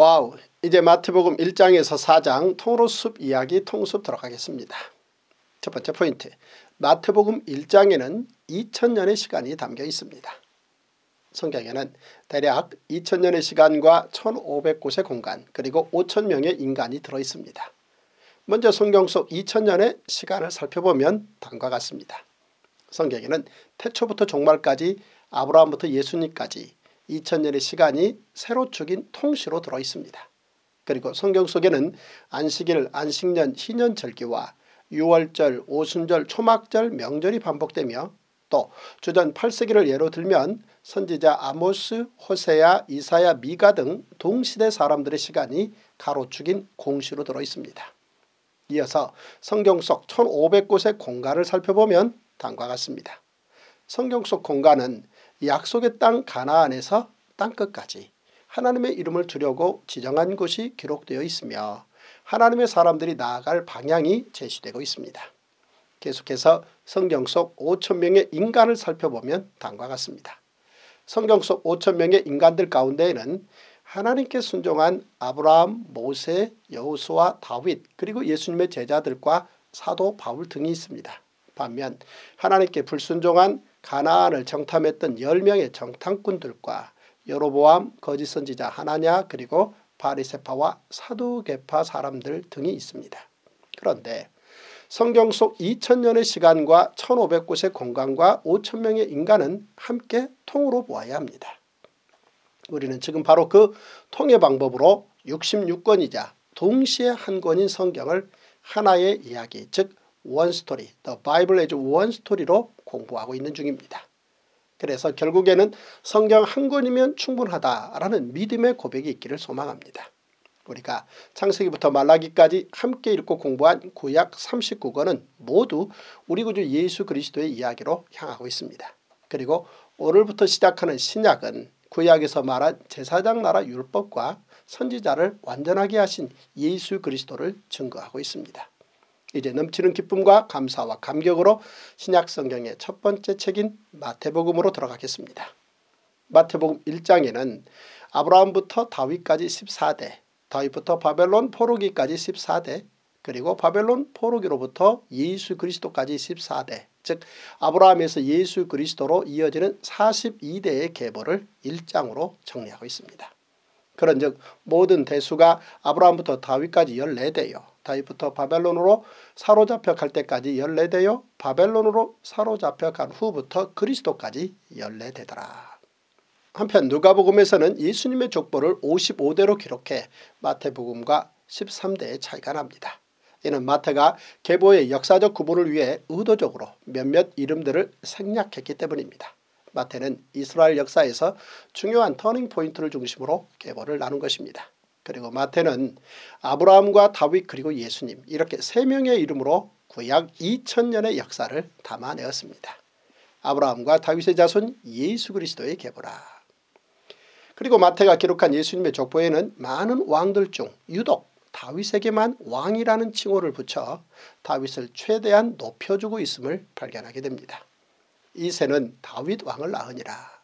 와우 이제 마태복음 1장에서 4장 통으로 숲 이야기 통숲 들어가겠습니다. 첫 번째 포인트 마태복음 1장에는 2000년의 시간이 담겨 있습니다. 성경에는 대략 2000년의 시간과 1500곳의 공간 그리고 5000명의 인간이 들어있습니다. 먼저 성경 속 2000년의 시간을 살펴보면 다음과 같습니다. 성경에는 태초부터 종말까지 아브라함부터 예수님까지 2000년의 시간이 새로 죽인 통시로 들어있습니다. 그리고 성경 속에는 안식일, 안식년, 희년절기와 6월절, 오순절, 초막절, 명절이 반복되며 또 주전 8세기를 예로 들면 선지자 아모스, 호세야, 이사야, 미가 등 동시대 사람들의 시간이 가로축인 공시로 들어있습니다. 이어서 성경 속 1500곳의 공간을 살펴보면 다음과 같습니다. 성경 속 공간은 약속의 땅 가나안에서 땅끝까지 하나님의 이름을 두려고 지정한 곳이 기록되어 있으며 하나님의 사람들이 나아갈 방향이 제시되고 있습니다. 계속해서 성경 속 5천명의 인간을 살펴보면 다음과 같습니다. 성경 속 5천명의 인간들 가운데에는 하나님께 순종한 아브라함, 모세, 여호수아, 다윗 그리고 예수님의 제자들과 사도 바울 등이 있습니다. 반면 하나님께 불순종한 가나안을 정탐했던 10명의 정탐꾼들과 여로보암 거짓 선지자 하나냐 그리고 바리세파와 사두개파 사람들 등이 있습니다. 그런데 성경 속 2000년의 시간과 1500곳의 공간과 5000명의 인간은 함께 통으로 보아야 합니다. 우리는 지금 바로 그 통의 방법으로 66권이자 동시에 한 권인 성경을 하나의 이야기 즉 원스토리, Bible as One Story로 공부하고 있는 중입니다. 그래서 결국에는 성경 한 권이면 충분하다라는 믿음의 고백이 있기를 소망합니다. 우리가 창세기부터 말라기까지 함께 읽고 공부한 구약 39권은 모두 우리 구주 예수 그리스도의 이야기로 향하고 있습니다. 그리고 오늘부터 시작하는 신약은 구약에서 말한 제사장 나라 율법과 선지자를 완전하게 하신 예수 그리스도를 증거하고 있습니다. 이제 넘치는 기쁨과 감사와 감격으로 신약 성경의 첫 번째 책인 마태복음으로 들어가겠습니다. 마태복음 1장에는 아브라함부터 다윗까지 14대, 다윗부터 바벨론 포로기까지 14대, 그리고 바벨론 포로기로부터 예수 그리스도까지 14대, 즉 아브라함에서 예수 그리스도로 이어지는 42대의 계보를 1장으로 정리하고 있습니다. 그런즉 모든 대수가 아브라함부터 다윗까지 14대요. 다윗부터 바벨론으로 사로잡혀 갈 때까지 14대요. 바벨론으로 사로잡혀 간 후부터 그리스도까지 14대더라. 한편 누가복음에서는 예수님의 족보를 55대로 기록해 마태복음과 13대의 차이가 납니다. 이는 마태가 계보의 역사적 구분을 위해 의도적으로 몇몇 이름들을 생략했기 때문입니다. 마태는 이스라엘 역사에서 중요한 터닝포인트를 중심으로 계보를 나눈 것입니다. 그리고 마태는 아브라함과 다윗 그리고 예수님 이렇게 세 명의 이름으로 구약 2000년의 역사를 담아내었습니다. 아브라함과 다윗의 자손 예수 그리스도의 계보라. 그리고 마태가 기록한 예수님의 족보에는 많은 왕들 중 유독 다윗에게만 왕이라는 칭호를 붙여 다윗을 최대한 높여주고 있음을 발견하게 됩니다. 이세는 다윗 왕을 낳으니라.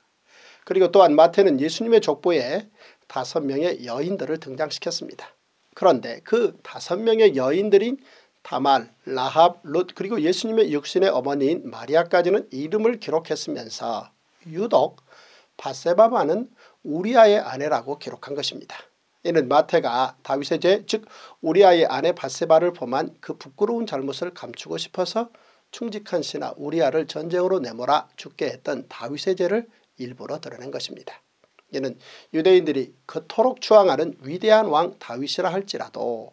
그리고 또한 마태는 예수님의 족보에 다섯 명의 여인들을 등장시켰습니다. 그런데 그 다섯 명의 여인들인 다말, 라합, 룻 그리고 예수님의 육신의 어머니인 마리아까지는 이름을 기록했으면서 유독 바세바마는 우리아의 아내라고 기록한 것입니다. 이는 마태가 다윗의 죄, 즉 우리아의 아내 바세바를 범한 그 부끄러운 잘못을 감추고 싶어서 충직한 신하 우리아를 전쟁으로 내몰아 죽게 했던 다윗의 죄를 일부러 드러낸 것입니다. 이는 유대인들이 그토록 추앙하는 위대한 왕 다윗이라 할지라도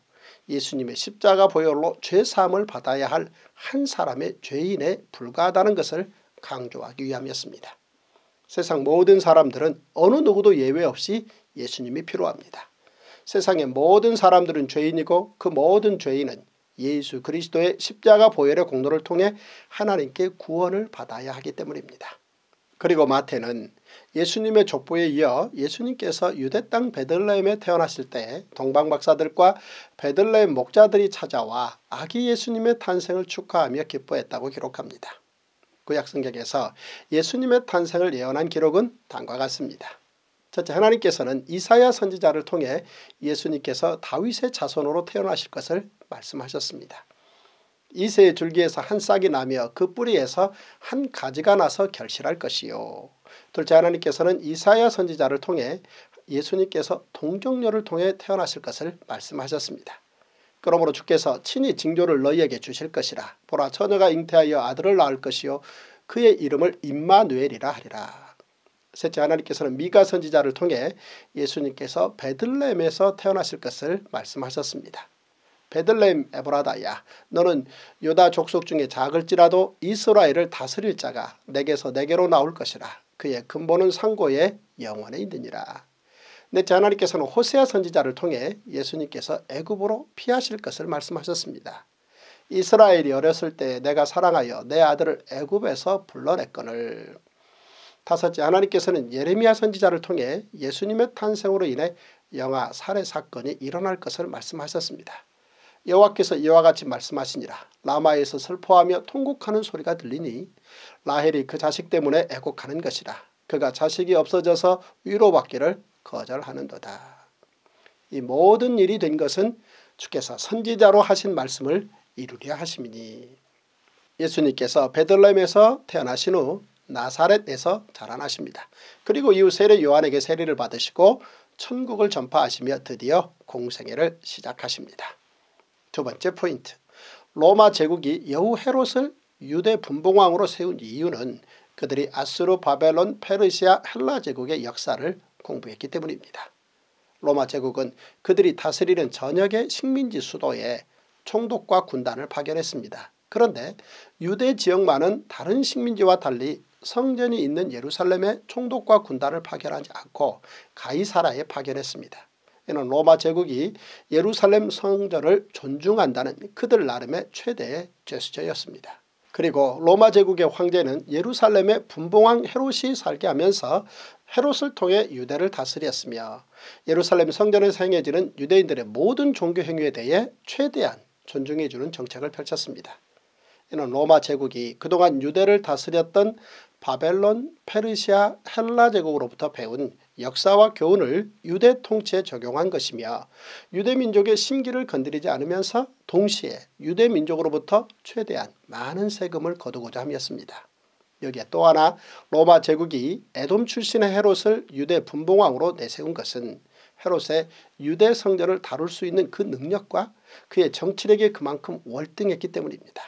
예수님의 십자가 보혈로 죄사함을 받아야 할 한 사람의 죄인에 불과하다는 것을 강조하기 위함이었습니다. 세상 모든 사람들은 어느 누구도 예외 없이 예수님이 필요합니다. 세상의 모든 사람들은 죄인이고 그 모든 죄인은 예수 그리스도의 십자가 보혈의 공로를 통해 하나님께 구원을 받아야 하기 때문입니다. 그리고 마태는 예수님의 족보에 이어 예수님께서 유대 땅 베들레헴에 태어나실 때 동방 박사들과 베들레헴 목자들이 찾아와 아기 예수님의 탄생을 축하하며 기뻐했다고 기록합니다. 구약성경에서 예수님의 탄생을 예언한 기록은 다음과 같습니다. 첫째 하나님께서는 이사야 선지자를 통해 예수님께서 다윗의 자손으로 태어나실 것을 말씀하셨습니다. 이세의 줄기에서 한 싹이 나며 그 뿌리에서 한 가지가 나서 결실할 것이요. 둘째 하나님께서는 이사야 선지자를 통해 예수님께서 동정녀를 통해 태어나실 것을 말씀하셨습니다. 그러므로 주께서 친히 징조를 너희에게 주실 것이라. 보라 처녀가 잉태하여 아들을 낳을 것이요. 그의 이름을 임마누엘이라 하리라. 셋째 하나님께서는 미가 선지자를 통해 예수님께서 베들레헴에서 태어나실 것을 말씀하셨습니다. 베들레헴 에브라다야 너는 유다 족속 중에 작을지라도 이스라엘을 다스릴 자가 내게서 내게로 나올 것이라 그의 근본은 상고에 영원에 있느니라. 넷째 하나님께서는 호세아 선지자를 통해 예수님께서 애굽으로 피하실 것을 말씀하셨습니다. 이스라엘이 어렸을 때 내가 사랑하여 내 아들을 애굽에서 불러냈거늘. 다섯째 하나님께서는 예레미야 선지자를 통해 예수님의 탄생으로 인해 영아 살해 사건이 일어날 것을 말씀하셨습니다. 여호와께서 이와 같이 말씀하시니라. 라마에서 슬퍼하며 통곡하는 소리가 들리니 라헬이 그 자식 때문에 애곡하는 것이라. 그가 자식이 없어져서 위로받기를 거절하는도다. 이 모든 일이 된 것은 주께서 선지자로 하신 말씀을 이루려 하심이니 예수님께서 베들레헴에서 태어나신 후 나사렛에서 자라나십니다. 그리고 이후 세례 요한에게 세례를 받으시고 천국을 전파하시며 드디어 공생애를 시작하십니다. 두 번째 포인트 로마 제국이 여우 헤롯을 유대 분봉왕으로 세운 이유는 그들이 아스루 바벨론 페르시아 헬라 제국의 역사를 공부했기 때문입니다. 로마 제국은 그들이 다스리는 전역의 식민지 수도에 총독과 군단을 파견했습니다. 그런데 유대 지역만은 다른 식민지와 달리 성전이 있는 예루살렘에 총독과 군단을 파견하지 않고 가이사라에 파견했습니다. 이는 로마 제국이 예루살렘 성전을 존중한다는 그들 나름의 최대의 제스처였습니다. 그리고 로마 제국의 황제는 예루살렘의 분봉왕 헤롯이 살게 하면서 헤롯을 통해 유대를 다스렸으며 예루살렘 성전에서 행해지는 유대인들의 모든 종교 행위에 대해 최대한 존중해주는 정책을 펼쳤습니다. 이는 로마 제국이 그동안 유대를 다스렸던 바벨론, 페르시아, 헬라 제국으로부터 배운 역사와 교훈을 유대 통치에 적용한 것이며 유대 민족의 심기를 건드리지 않으면서 동시에 유대 민족으로부터 최대한 많은 세금을 거두고자 함이었습니다. 여기에 또 하나 로마 제국이 에돔 출신의 헤롯을 유대 분봉왕으로 내세운 것은 헤롯의 유대 성전을 다룰 수 있는 그 능력과 그의 정치력이 그만큼 월등했기 때문입니다.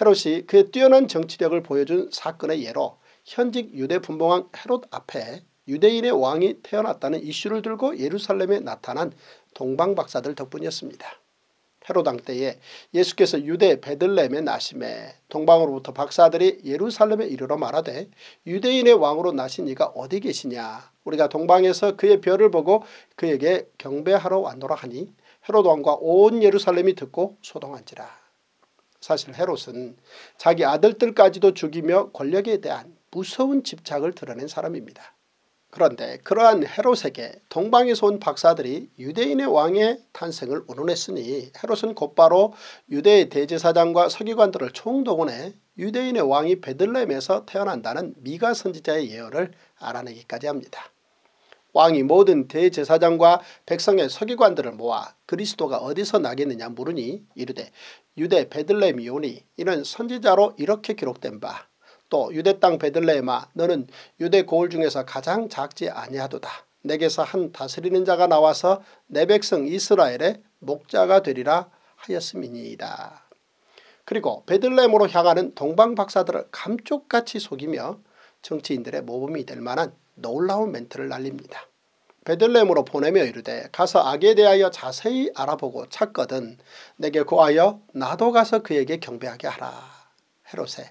헤롯이 그의 뛰어난 정치력을 보여준 사건의 예로 현직 유대 분봉왕 헤롯 앞에 유대인의 왕이 태어났다는 이슈를 들고 예루살렘에 나타난 동방박사들 덕분이었습니다. 헤로당 때에 예수께서 유대 베들레헴에 나심에 동방으로부터 박사들이 예루살렘에 이르러 말하되 유대인의 왕으로 나신 이가 어디 계시냐 우리가 동방에서 그의 별을 보고 그에게 경배하러 왔노라 하니 헤롯 왕과 온 예루살렘이 듣고 소동한지라. 사실 헤롯은 자기 아들들까지도 죽이며 권력에 대한 무서운 집착을 드러낸 사람입니다. 그런데 그러한 헤롯에게 동방에서 온 박사들이 유대인의 왕의 탄생을 운운했으니 헤롯은 곧바로 유대의 대제사장과 서기관들을 총동원해 유대인의 왕이 베들레헴에서 태어난다는 미가 선지자의 예언을 알아내기까지 합니다. 왕이 모든 대제사장과 백성의 서기관들을 모아 그리스도가 어디서 나겠느냐 물으니 이르되 유대 베들레헴이 오니 이는 선지자로 이렇게 기록된 바 또 유대 땅 베들레헴아 너는 유대 고을 중에서 가장 작지 아니하도다. 내게서 한 다스리는 자가 나와서 내 백성 이스라엘의 목자가 되리라 하였음이니이다. 그리고 베들레헴으로 향하는 동방 박사들을 감쪽같이 속이며 정치인들의 모범이 될 만한 놀라운 멘트를 날립니다. 베들레헴으로 보내며 이르되 가서 악에 대하여 자세히 알아보고 찾거든 내게 고하여 나도 가서 그에게 경배하게 하라. 헤롯에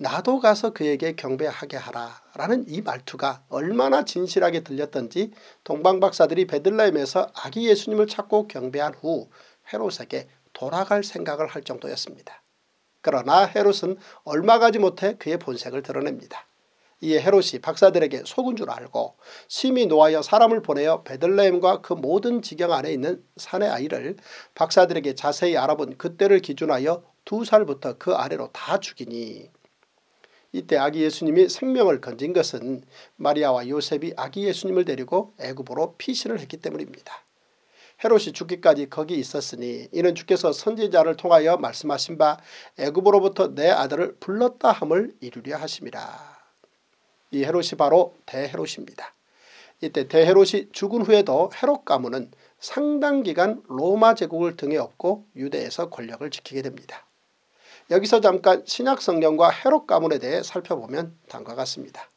나도 가서 그에게 경배하게 하라 라는 이 말투가 얼마나 진실하게 들렸던지 동방박사들이 베들레헴에서 아기 예수님을 찾고 경배한 후 헤롯에게 돌아갈 생각을 할 정도였습니다. 그러나 헤롯은 얼마 가지 못해 그의 본색을 드러냅니다. 이에 헤롯이 박사들에게 속은 줄 알고 심히 노하여 사람을 보내어 베들레헴과 그 모든 지경 안에 있는 산의 아이를 박사들에게 자세히 알아본 그때를 기준하여 두 살부터 그 아래로 다 죽이니 이때 아기 예수님이 생명을 건진 것은 마리아와 요셉이 아기 예수님을 데리고 애굽으로 피신을 했기 때문입니다. 헤롯이 죽기까지 거기 있었으니 이는 주께서 선지자를 통하여 말씀하신 바 애굽으로부터 내 아들을 불렀다 함을 이루려 하심이라. 이 헤롯이 바로 대헤롯입니다. 이때 대헤롯이 죽은 후에도 헤롯 가문은 상당 기간 로마 제국을 등에 업고 유대에서 권력을 지키게 됩니다. 여기서 잠깐 신약 성경과 헤롯 가문에 대해 살펴보면 다음과 같습니다.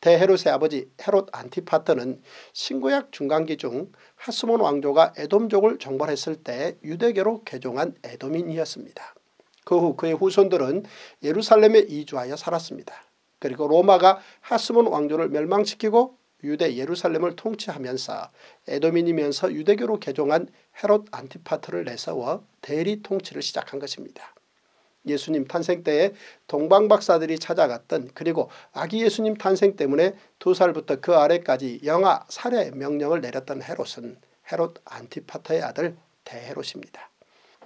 대헤롯의 아버지 헤롯 안티파트는 신구약 중간기 중 하스몬 왕조가 에돔족을 정벌했을 때 유대교로 개종한 에돔인이었습니다. 그 후 그의 후손들은 예루살렘에 이주하여 살았습니다. 그리고 로마가 하스몬 왕조를 멸망시키고 유대 예루살렘을 통치하면서 에돔인이면서 유대교로 개종한 헤롯 안티파트를 내세워 대리 통치를 시작한 것입니다. 예수님 탄생 때에 동방 박사들이 찾아갔던 그리고 아기 예수님 탄생 때문에 두 살부터 그 아래까지 영아 살해 명령을 내렸던 헤롯은 헤롯 안티파트의 아들 대헤롯입니다.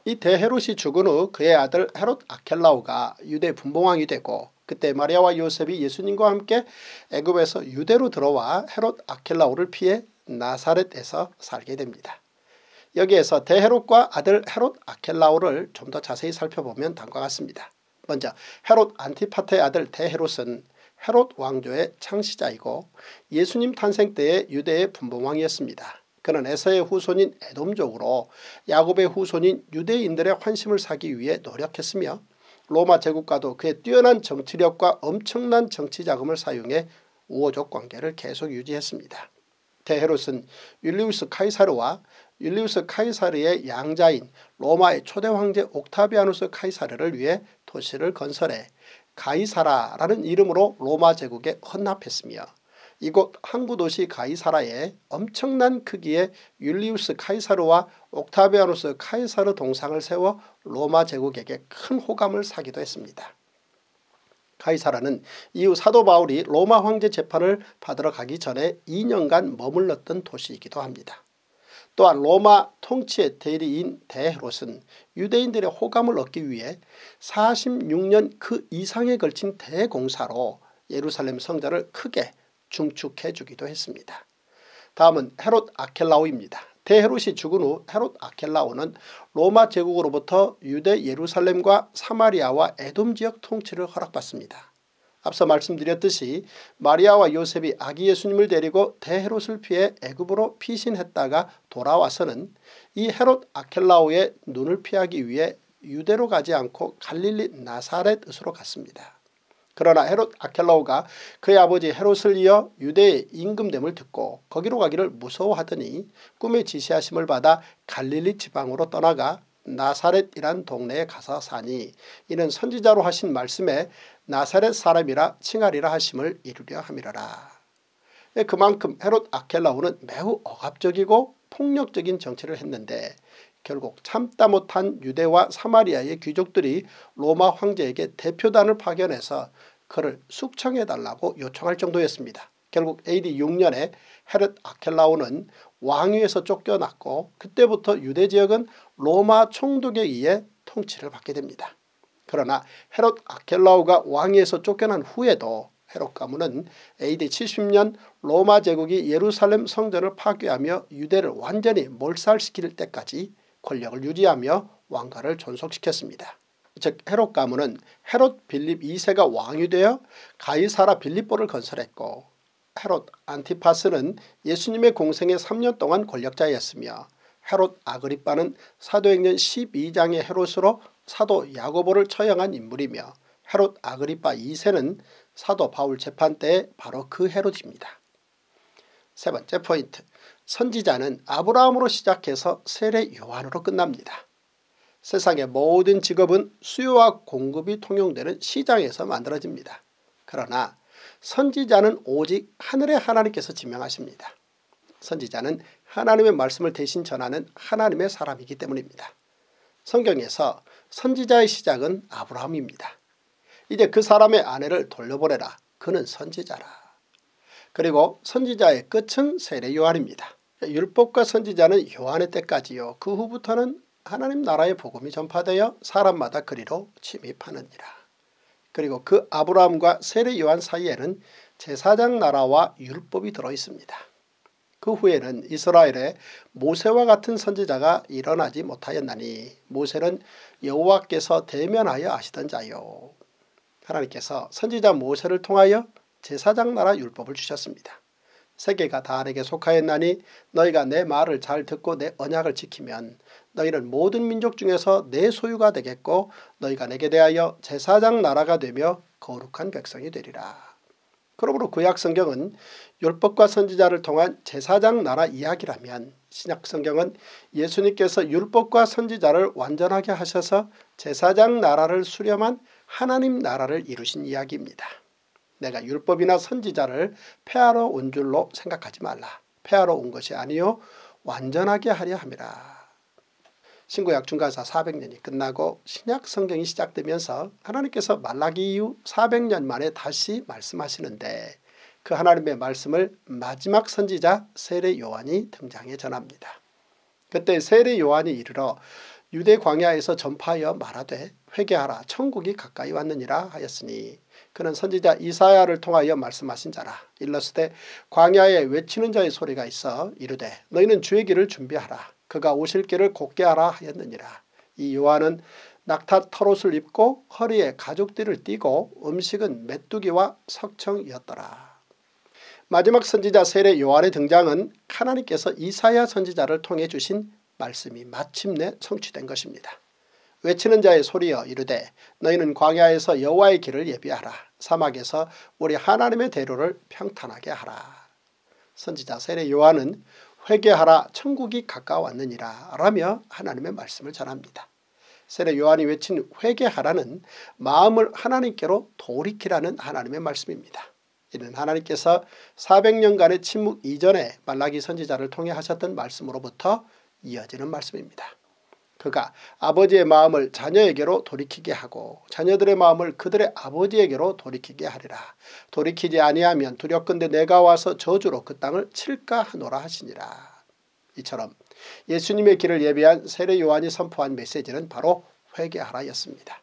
이 대헤롯이 죽은 후 그의 아들 헤롯 아켈라오가 유대 분봉왕이 되고 그때 마리아와 요셉이 예수님과 함께 애굽에서 유대로 들어와 헤롯 아켈라오를 피해 나사렛에서 살게 됩니다. 여기에서 대헤롯과 아들 헤롯 아켈라오를 좀 더 자세히 살펴보면 다음과 같습니다. 먼저 헤롯 안티파트의 아들 대헤롯은 헤롯 왕조의 창시자이고 예수님 탄생 때의 유대의 분봉왕이었습니다. 그는 에서의 후손인 에돔족으로 야곱의 후손인 유대인들의 환심을 사기 위해 노력했으며 로마 제국과도 그의 뛰어난 정치력과 엄청난 정치 자금을 사용해 우호적 관계를 계속 유지했습니다. 대헤롯은 율리우스 카이사르와 율리우스 카이사르의 양자인 로마의 초대 황제 옥타비아누스 카이사르를 위해 도시를 건설해 가이사라라는 이름으로 로마 제국에 헌납했으며 이곳 항구 도시 가이사라에 엄청난 크기의 율리우스 카이사르와 옥타비아누스 카이사르 동상을 세워 로마 제국에게 큰 호감을 사기도 했습니다. 카이사라는 이후 사도 바울이 로마 황제 재판을 받으러 가기 전에 2년간 머물렀던 도시이기도 합니다. 또한 로마 통치의 대리인 대헤롯은 유대인들의 호감을 얻기 위해 46년 그 이상에 걸친 대공사로 예루살렘 성전을 크게 중축해 주기도 했습니다. 다음은 헤롯 아켈라오입니다. 대헤롯이 죽은 후 헤롯 아켈라오는 로마 제국으로부터 유대 예루살렘과 사마리아와 에돔 지역 통치를 허락받습니다. 앞서 말씀드렸듯이 마리아와 요셉이 아기 예수님을 데리고 대헤롯을 피해 애굽으로 피신했다가 돌아와서는 이 헤롯 아켈라오의 눈을 피하기 위해 유대로 가지 않고 갈릴리 나사렛으로 갔습니다. 그러나 헤롯 아켈라오가 그의 아버지 헤롯을 이어 유대의 임금됨을 듣고 거기로 가기를 무서워하더니 꿈의 지시하심을 받아 갈릴리 지방으로 떠나가 나사렛이란 동네에 가서 사니 이는 선지자로 하신 말씀에 나사렛 사람이라 칭하리라 하심을 이루려 함이라라. 예, 그만큼 헤롯 아켈라오는 매우 억압적이고 폭력적인 정치를 했는데 결국 참다 못한 유대와 사마리아의 귀족들이 로마 황제에게 대표단을 파견해서 그를 숙청해달라고 요청할 정도였습니다. 결국 AD 6년에 헤롯 아켈라오는 왕위에서 쫓겨났고 그때부터 유대 지역은 로마 총독에 의해 통치를 받게 됩니다. 그러나 헤롯 아켈라오가 왕위에서 쫓겨난 후에도 헤롯 가문은 AD 70년 로마 제국이 예루살렘 성전을 파괴하며 유대를 완전히 몰살시킬 때까지 권력을 유지하며 왕가를 존속시켰습니다. 즉 헤롯 가문은 헤롯 빌립 2세가 왕이 되어 가이사라 빌립보를 건설했고 헤롯 안티파스는 예수님의 공생에 3년 동안 권력자였으며 헤롯 아그리빠는 사도행전 12장의 헤롯으로 사도 야고보를 처형한 인물이며 헤롯 아그리빠 2세는 사도 바울 재판 때 바로 그 헤롯입니다. 세 번째 포인트 선지자는 아브라함으로 시작해서 세례 요한으로 끝납니다. 세상의 모든 직업은 수요와 공급이 통용되는 시장에서 만들어집니다. 그러나 선지자는 오직 하늘의 하나님께서 지명하십니다. 선지자는 하나님의 말씀을 대신 전하는 하나님의 사람이기 때문입니다. 성경에서 선지자의 시작은 아브라함입니다. 이제 그 사람의 아내를 돌려보내라. 그는 선지자라. 그리고 선지자의 끝은 세례 요한입니다. 율법과 선지자는 요한의 때까지요. 그 후부터는 하나님 나라의 복음이 전파되어 사람마다 그리로 침입하느니라. 그리고 그 아브라함과 세례 요한 사이에는 제사장 나라와 율법이 들어있습니다. 그 후에는 이스라엘에 모세와 같은 선지자가 일어나지 못하였나니 모세는 여호와께서 대면하여 아시던 자요. 하나님께서 선지자 모세를 통하여 제사장 나라 율법을 주셨습니다. 세계가 다 내게 속하였나니 너희가 내 말을 잘 듣고 내 언약을 지키면 너희는 모든 민족 중에서 내 소유가 되겠고 너희가 내게 대하여 제사장 나라가 되며 거룩한 백성이 되리라. 그러므로 구약 성경은 율법과 선지자를 통한 제사장 나라 이야기라면 신약 성경은 예수님께서 율법과 선지자를 완전하게 하셔서 제사장 나라를 수렴한 하나님 나라를 이루신 이야기입니다. 내가 율법이나 선지자를 폐하러 온 줄로 생각하지 말라. 폐하러 온 것이 아니요 완전하게 하려 함이라. 신구 약 중간사 400년이 끝나고 신약 성경이 시작되면서 하나님께서 말라기 이후 400년 만에 다시 말씀하시는데 그 하나님의 말씀을 마지막 선지자 세례 요한이 등장해 전합니다. 그때 세례 요한이 이르러 유대 광야에서 전파하여 말하되 회개하라. 천국이 가까이 왔느니라 하였으니 그는 선지자 이사야를 통하여 말씀하신 자라. 일렀을 광야에 외치는 자의 소리가 있어 이르되 너희는 주의 길을 준비하라 그가 오실 길을 곱게 하라 하였느니라. 이 요한은 낙타 털옷을 입고 허리에 가죽띠를 띠고 음식은 메뚜기와 석청이었더라. 마지막 선지자 세례 요한의 등장은 하나님께서 이사야 선지자를 통해 주신 말씀이 마침내 성취된 것입니다. 외치는 자의 소리여 이르되 너희는 광야에서 여호와의 길을 예비하라. 사막에서 우리 하나님의 대로를 평탄하게 하라. 선지자 세례 요한은 회개하라 천국이 가까웠느니라 라며 하나님의 말씀을 전합니다. 세례 요한이 외친 회개하라는 마음을 하나님께로 돌이키라는 하나님의 말씀입니다. 이는 하나님께서 400년간의 침묵 이전에 말라기 선지자를 통해 하셨던 말씀으로부터 이어지는 말씀입니다. 그가 아버지의 마음을 자녀에게로 돌이키게 하고 자녀들의 마음을 그들의 아버지에게로 돌이키게 하리라. 돌이키지 아니하면 두렵건대 내가 와서 저주로 그 땅을 칠까 하노라 하시니라. 이처럼 예수님의 길을 예비한 세례 요한이 선포한 메시지는 바로 회개하라였습니다.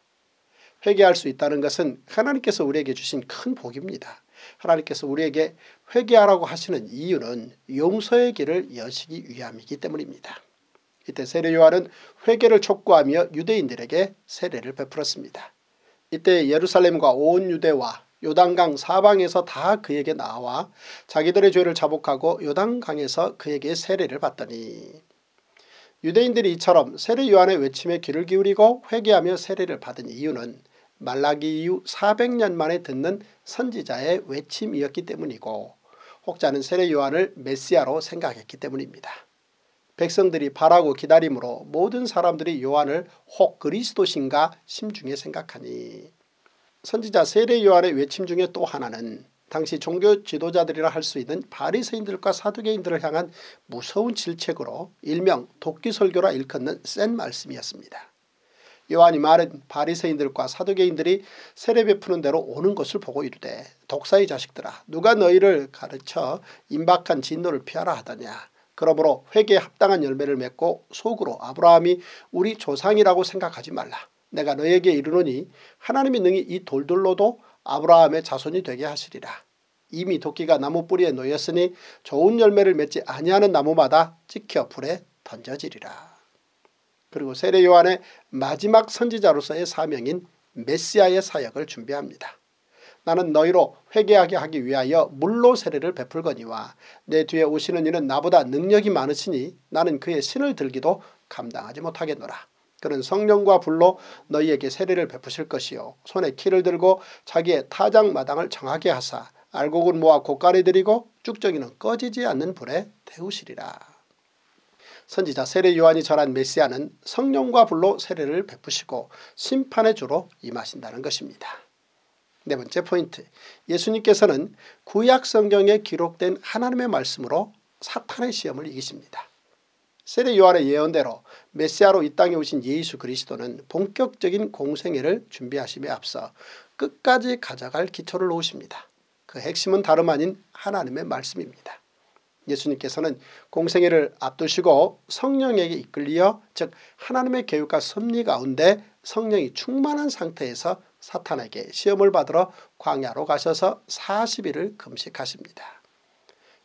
회개할 수 있다는 것은 하나님께서 우리에게 주신 큰 복입니다. 하나님께서 우리에게 회개하라고 하시는 이유는 용서의 길을 여시기 위함이기 때문입니다. 이때 세례 요한은 회개를 촉구하며 유대인들에게 세례를 베풀었습니다. 이때 예루살렘과 온 유대와 요단강 사방에서 다 그에게 나와 자기들의 죄를 자복하고 요단강에서 그에게 세례를 받더니 유대인들이 이처럼 세례 요한의 외침에 귀를 기울이고 회개하며 세례를 받은 이유는 말라기 이후 400년 만에 듣는 선지자의 외침이었기 때문이고 혹자는 세례 요한을 메시아로 생각했기 때문입니다. 백성들이 바라고 기다림으로 모든 사람들이 요한을 혹 그리스도신가 심중에 생각하니 선지자 세례 요한의 외침 중에 또 하나는 당시 종교 지도자들이라 할 수 있는 바리새인들과 사두개인들을 향한 무서운 질책으로 일명 도끼설교라 일컫는 센 말씀이었습니다. 요한이 말은 바리새인들과 사두개인들이 세례 베푸는 대로 오는 것을 보고 이르되 독사의 자식들아 누가 너희를 가르쳐 임박한 진노를 피하라 하더냐 그러므로 회개에 합당한 열매를 맺고 속으로 아브라함이 우리 조상이라고 생각하지 말라. 내가 너에게 이르노니 하나님의 능히 이 돌들로도 아브라함의 자손이 되게 하시리라. 이미 도끼가 나무 뿌리에 놓였으니 좋은 열매를 맺지 아니하는 나무마다 찍혀 불에 던져지리라. 그리고 세례 요한의 마지막 선지자로서의 사명인 메시아의 사역을 준비합니다. 나는 너희로 회개하게 하기 위하여 물로 세례를 베풀거니와 내 뒤에 오시는 이는 나보다 능력이 많으시니 나는 그의 신을 들기도 감당하지 못하겠노라. 그는 성령과 불로 너희에게 세례를 베푸실 것이요 손에 키를 들고 자기의 타작마당을 정하게 하사 알곡은 모아 고가리 들이고 쭉정이는 꺼지지 않는 불에 태우시리라. 선지자 세례 요한이 전한 메시아는 성령과 불로 세례를 베푸시고 심판의 주로 임하신다는 것입니다. 네 번째 포인트 예수님께서는 구약 성경에 기록된 하나님의 말씀으로 사탄의 시험을 이기십니다. 세례 요한의 예언대로 메시아로 이 땅에 오신 예수 그리스도는 본격적인 공생애를 준비하심에 앞서 끝까지 가져갈 기초를 놓으십니다. 그 핵심은 다름 아닌 하나님의 말씀입니다. 예수님께서는 공생애를 앞두시고 성령에게 이끌리어 즉 하나님의 계획과 섭리 가운데 성령이 충만한 상태에서 사탄에게 시험을 받으러 광야로 가셔서 40일을 금식하십니다.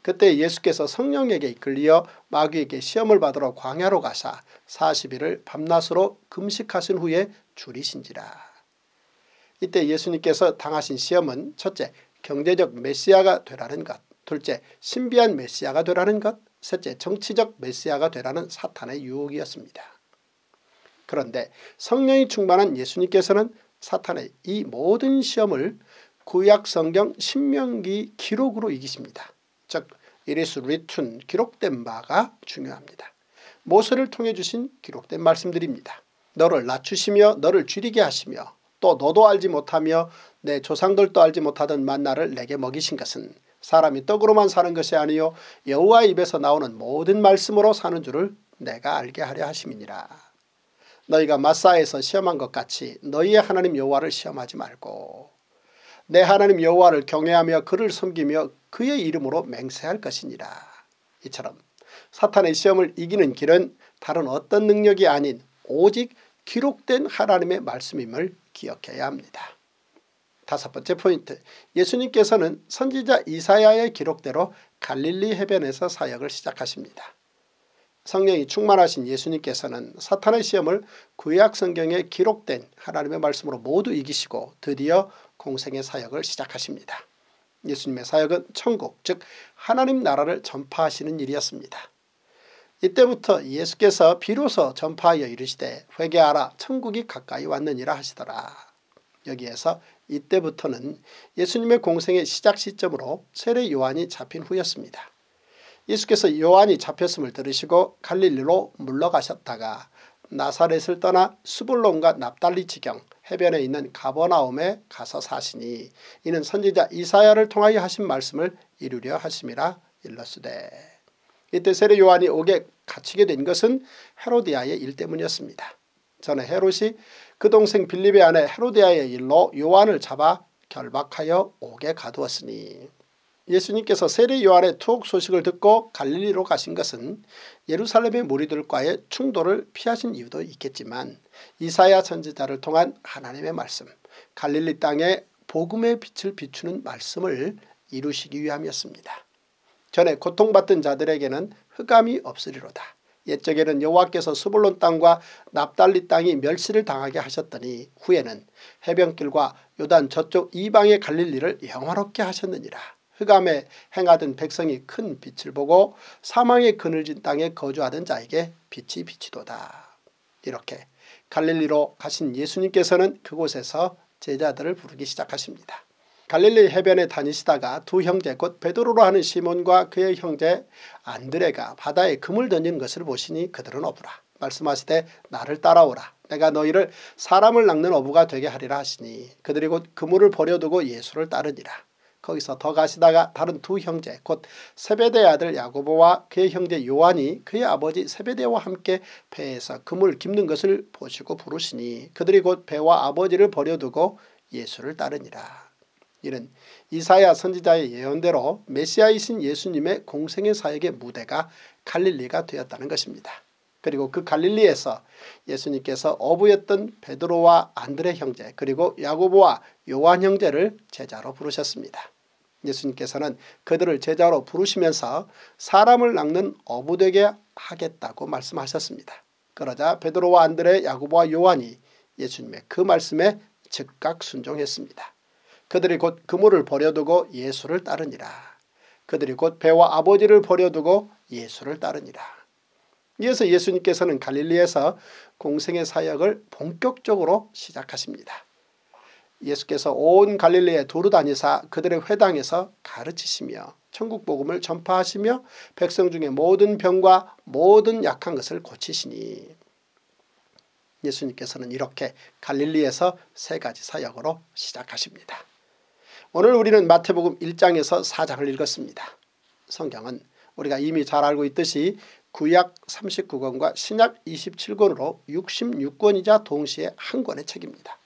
그때 예수께서 성령에게 이끌리어 마귀에게 시험을 받으러 광야로 가사 40일을 밤낮으로 금식하신 후에 줄이신지라. 이때 예수님께서 당하신 시험은 첫째 경제적 메시아가 되라는 것 둘째 신비한 메시아가 되라는 것 셋째 정치적 메시아가 되라는 사탄의 유혹이었습니다. 그런데 성령이 충만한 예수님께서는 사탄의 이 모든 시험을 구약 성경 신명기 기록으로 이기십니다. 즉 is written 기록된 바가 중요합니다. 모세를 통해 주신 기록된 말씀들입니다. 너를 낮추시며 너를 줄이게 하시며 또 너도 알지 못하며 내 조상들도 알지 못하던 만나를 내게 먹이신 것은 사람이 떡으로만 사는 것이 아니요 여호와 입에서 나오는 모든 말씀으로 사는 줄을 내가 알게 하려 하심이니라. 너희가 마사에서 시험한 것 같이 너희의 하나님 여호와를 시험하지 말고 내 하나님 여호와를 경외하며 그를 섬기며 그의 이름으로 맹세할 것이니라. 이처럼 사탄의 시험을 이기는 길은 다른 어떤 능력이 아닌 오직 기록된 하나님의 말씀임을 기억해야 합니다. 다섯 번째 포인트 예수님께서는 선지자 이사야의 기록대로 갈릴리 해변에서 사역을 시작하십니다. 성령이 충만하신 예수님께서는 사탄의 시험을 구약 성경에 기록된 하나님의 말씀으로 모두 이기시고 드디어 공생의 사역을 시작하십니다. 예수님의 사역은 천국 즉 하나님 나라를 전파하시는 일이었습니다. 이때부터 예수께서 비로소 전파하여 이르시되 회개하라 천국이 가까이 왔느니라 하시더라. 여기에서 이때부터는 예수님의 공생의 시작 시점으로 세례 요한이 잡힌 후였습니다. 예수께서 요한이 잡혔음을 들으시고 갈릴리로 물러가셨다가 나사렛을 떠나 수불론과 납달리 지경 해변에 있는 가버나움에 가서 사시니 이는 선지자 이사야를 통하여 하신 말씀을 이루려 하심이라 일렀으되 이때 세례 요한이 옥에 갇히게 된 것은 헤로디아의 일 때문이었습니다. 저는 헤롯이 그 동생 빌립의 아내 헤로디아의 일로 요한을 잡아 결박하여 옥에 가두었으니 예수님께서 세례 요한의 투옥 소식을 듣고 갈릴리로 가신 것은 예루살렘의 무리들과의 충돌을 피하신 이유도 있겠지만 이사야 선지자를 통한 하나님의 말씀 갈릴리 땅에 복음의 빛을 비추는 말씀을 이루시기 위함이었습니다. 전에 고통받던 자들에게는 흑암이 없으리로다. 옛적에는 여호와께서 스불론 땅과 납달리 땅이 멸시를 당하게 하셨더니 후에는 해변길과 요단 저쪽 이방의 갈릴리를 영화롭게 하셨느니라. 흑암에 행하던 백성이 큰 빛을 보고 사망의 그늘진 땅에 거주하던 자에게 빛이 비치도다. 이렇게 갈릴리로 가신 예수님께서는 그곳에서 제자들을 부르기 시작하십니다. 갈릴리 해변에 다니시다가 두 형제 곧 베드로로 하는 시몬과 그의 형제 안드레가 바다에 금을 던지는 것을 보시니 그들은 어부라. 말씀하시되 나를 따라오라. 내가 너희를 사람을 낚는 어부가 되게 하리라 하시니 그들이 곧 그물을 버려두고 예수를 따르니라. 거기서 더 가시다가 다른 두 형제 곧 세베대의 아들 야고보와 그의 형제 요한이 그의 아버지 세베대와 함께 배에서 그물 깁는 것을 보시고 부르시니 그들이 곧 배와 아버지를 버려두고 예수를 따르니라. 이는 이사야 선지자의 예언대로 메시아이신 예수님의 공생의 사역의 무대가 갈릴리가 되었다는 것입니다. 그리고 그 갈릴리에서 예수님께서 어부였던 베드로와 안드레 형제 그리고 야고보와 요한 형제를 제자로 부르셨습니다. 예수님께서는 그들을 제자로 부르시면서 사람을 낚는 어부되게 하겠다고 말씀하셨습니다. 그러자 베드로와 안드레 야고보와 요한이 예수님의 그 말씀에 즉각 순종했습니다. 그들이 곧 그물을 버려두고 예수를 따르니라. 그들이 곧 배와 아버지를 버려두고 예수를 따르니라. 이어서 예수님께서는 갈릴리에서 공생의 사역을 본격적으로 시작하십니다. 예수께서 온 갈릴리에 두루 다니사 그들의 회당에서 가르치시며 천국 복음을 전파하시며 백성 중에 모든 병과 모든 약한 것을 고치시니 예수님께서는 이렇게 갈릴리에서 세 가지 사역으로 시작하십니다. 오늘 우리는 마태복음 1장에서 4장을 읽었습니다. 성경은 우리가 이미 잘 알고 있듯이 구약 39권과 신약 27권으로 66권이자 동시에 한 권의 책입니다.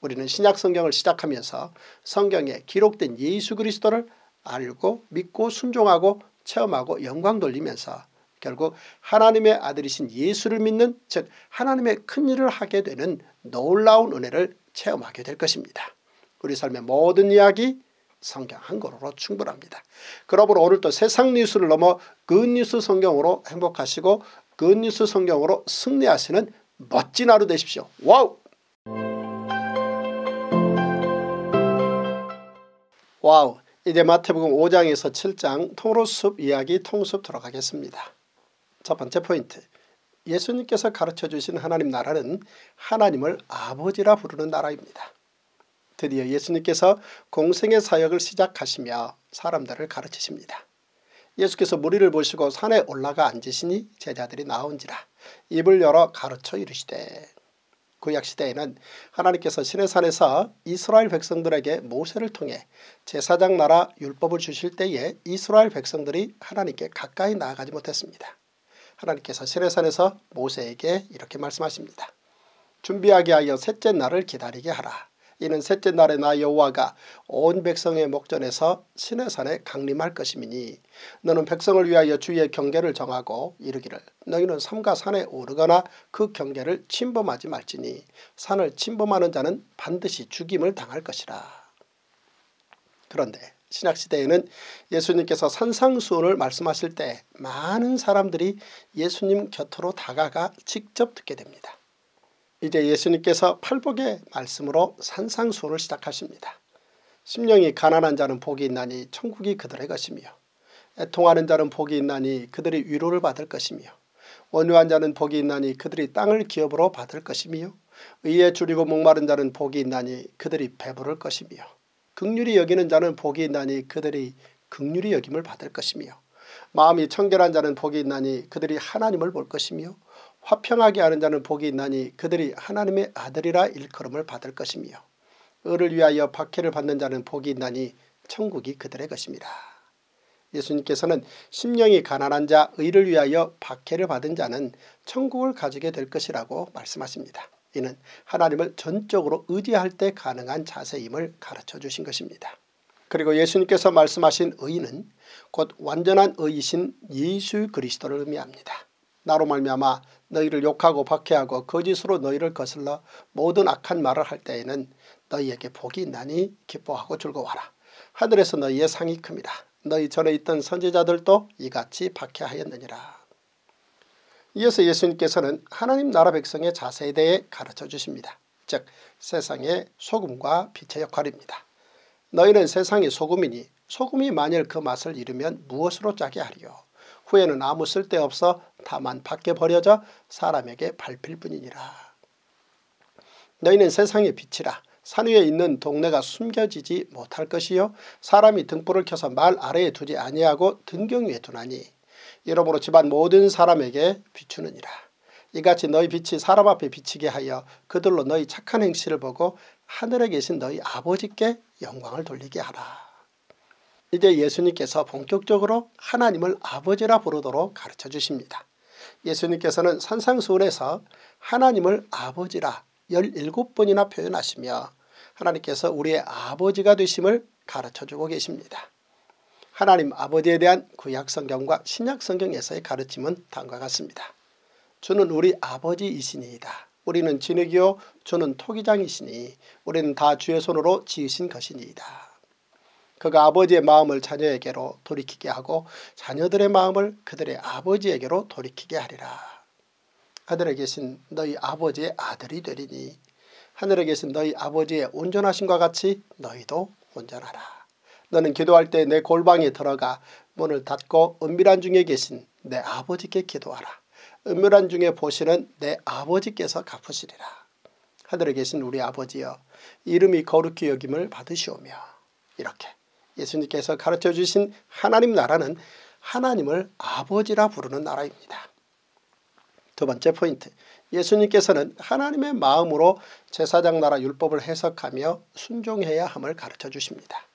우리는 신약 성경을 시작하면서 성경에 기록된 예수 그리스도를 알고 믿고 순종하고 체험하고 영광 돌리면서 결국 하나님의 아들이신 예수를 믿는 즉 하나님의 큰일을 하게 되는 놀라운 은혜를 체험하게 될 것입니다. 우리 삶의 모든 이야기 성경 한 권으로 충분합니다. 그러므로 오늘도 세상 뉴스를 넘어 good news 성경으로 행복하시고 good news 성경으로 승리하시는 멋진 하루 되십시오. 와우! 와우! 이제 마태복음 5장에서 7장 통으로 숲 이야기 통숲 들어가겠습니다. 첫 번째 포인트 예수님께서 가르쳐 주신 하나님 나라는 하나님을 아버지라 부르는 나라입니다. 드디어 예수님께서 공생애 사역을 시작하시며 사람들을 가르치십니다. 예수께서 무리를 보시고 산에 올라가 앉으시니 제자들이 나아온지라 입을 열어 가르쳐 이르시되 구약 시대에는 하나님께서 시내산에서 이스라엘 백성들에게 모세를 통해 제사장 나라 율법을 주실 때에 이스라엘 백성들이 하나님께 가까이 나아가지 못했습니다. 하나님께서 시내산에서 모세에게 이렇게 말씀하십니다. 준비하게 하여 셋째 날을 기다리게 하라. 이는 셋째 날에 나 여호와가 온 백성의 목전에서 시내산에 강림할 것이니 너는 백성을 위하여 주의 경계를 정하고 이르기를 너희는 삼가 산에 오르거나 그 경계를 침범하지 말지니 산을 침범하는 자는 반드시 죽임을 당할 것이라. 그런데 신약시대에는 예수님께서 산상수훈을 말씀하실 때 많은 사람들이 예수님 곁으로 다가가 직접 듣게 됩니다. 이제 예수님께서 팔복의 말씀으로 산상수훈을 시작하십니다. 심령이 가난한 자는 복이 있나니 천국이 그들의 것이며 애통하는 자는 복이 있나니 그들이 위로를 받을 것이며 원유한 자는 복이 있나니 그들이 땅을 기업으로 받을 것이며 의에 줄이고 목마른 자는 복이 있나니 그들이 배부를 것이며 극률이 여기는 자는 복이 있나니 그들이 극률이 여김을 받을 것이며 마음이 청결한 자는 복이 있나니 그들이 하나님을 볼 것이며 화평하게 하는 자는 복이 있나니 그들이 하나님의 아들이라 일컬음을 받을 것이며 을을 위하여 박해를 받는 자는 복이 있나니 천국이 그들의 것입니다. 예수님께서는 심령이 가난한 자 의를 위하여 박해를 받은 자는 천국을 가지게 될 것이라고 말씀하십니다. 이는 하나님을 전적으로 의지할 때 가능한 자세임을 가르쳐 주신 것입니다. 그리고 예수님께서 말씀하신 의는 곧 완전한 의이신 예수 그리스도를 의미합니다. 나로 말미암아 너희를 욕하고 박해하고 거짓으로 너희를 거슬러 모든 악한 말을 할 때에는 너희에게 복이 있나니 기뻐하고 즐거워하라. 하늘에서 너희의 상이 큽니다. 너희 전에 있던 선지자들도 이같이 박해하였느니라. 이어서 예수님께서는 하나님 나라 백성의 자세에 대해 가르쳐 주십니다. 즉 세상의 소금과 빛의 역할입니다. 너희는 세상의 소금이니 소금이 만일 그 맛을 잃으면 무엇으로 짜게 하리요. 후에는 아무 쓸데없어 다만 밖에 버려져 사람에게 밟힐 뿐이니라. 너희는 세상의 빛이라 산 위에 있는 동네가 숨겨지지 못할 것이요 사람이 등불을 켜서 말 아래에 두지 아니하고 등경 위에 두나니 이러므로 집안 모든 사람에게 비추느니라. 이같이 너희 빛이 사람 앞에 비치게 하여 그들로 너희 착한 행실을 보고 하늘에 계신 너희 아버지께 영광을 돌리게 하라. 이제 예수님께서 본격적으로 하나님을 아버지라 부르도록 가르쳐 주십니다. 예수님께서는 산상수훈에서 하나님을 아버지라 17번이나 표현하시며 하나님께서 우리의 아버지가 되심을 가르쳐주고 계십니다. 하나님 아버지에 대한 구약성경과 신약성경에서의 가르침은 다음과 같습니다. 주는 우리 아버지이시니이다. 우리는 진흙이요 주는 토기장이시니 우리는 다 주의 손으로 지으신 것이니이다. 그가 아버지의 마음을 자녀에게로 돌이키게 하고 자녀들의 마음을 그들의 아버지에게로 돌이키게 하리라. 하늘에 계신 너희 아버지의 아들이 되리니 하늘에 계신 너희 아버지의 온전하심과 같이 너희도 온전하라. 너는 기도할 때 내 골방에 들어가 문을 닫고 은밀한 중에 계신 내 아버지께 기도하라. 은밀한 중에 보시는 내 아버지께서 갚으시리라. 하늘에 계신 우리 아버지여 이름이 거룩히 여김을 받으시오며 이렇게 예수님께서 가르쳐 주신 하나님 나라는 하나님을 아버지라 부르는 나라입니다. 두 번째 포인트 예수님께서는 하나님의 마음으로 제사장 나라 율법을 해석하며 순종해야 함을 가르쳐 주십니다.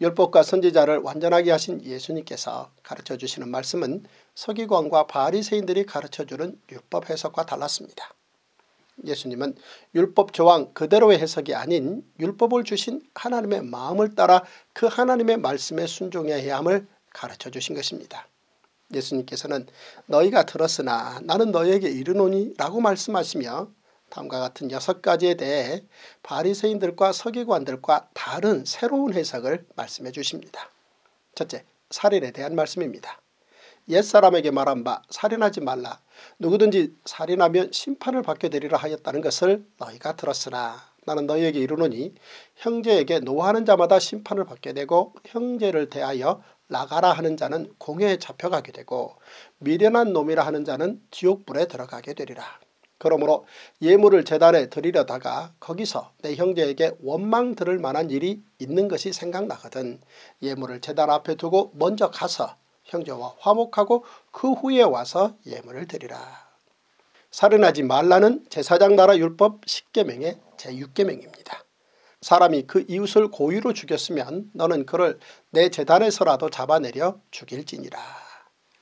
율법과 선지자를 완전하게 하신 예수님께서 가르쳐 주시는 말씀은 서기관과 바리새인들이 가르쳐 주는 율법 해석과 달랐습니다. 예수님은 율법 조항 그대로의 해석이 아닌 율법을 주신 하나님의 마음을 따라 그 하나님의 말씀에 순종해야 함을 가르쳐 주신 것입니다. 예수님께서는 너희가 들었으나 나는 너희에게 이르노니 라고 말씀하시며 다음과 같은 여섯 가지에 대해 바리새인들과 서기관들과 다른 새로운 해석을 말씀해 주십니다. 첫째, 살인에 대한 말씀입니다. 옛사람에게 말한 바 살인하지 말라. 누구든지 살인하면 심판을 받게 되리라 하였다는 것을 너희가 들었으나 나는 너희에게 이르노니 형제에게 노하는 자마다 심판을 받게 되고 형제를 대하여 나가라 하는 자는 공회에 잡혀가게 되고 미련한 놈이라 하는 자는 지옥불에 들어가게 되리라. 그러므로 예물을 재단에 드리려다가 거기서 내 형제에게 원망 들을 만한 일이 있는 것이 생각나거든 예물을 재단 앞에 두고 먼저 가서 형제와 화목하고 그 후에 와서 예물을 드리라. 살인하지 말라는 제사장 나라 율법 10계명의 제6계명입니다. 사람이 그 이웃을 고의로 죽였으면 너는 그를 내 재단에서라도 잡아내려 죽일지니라.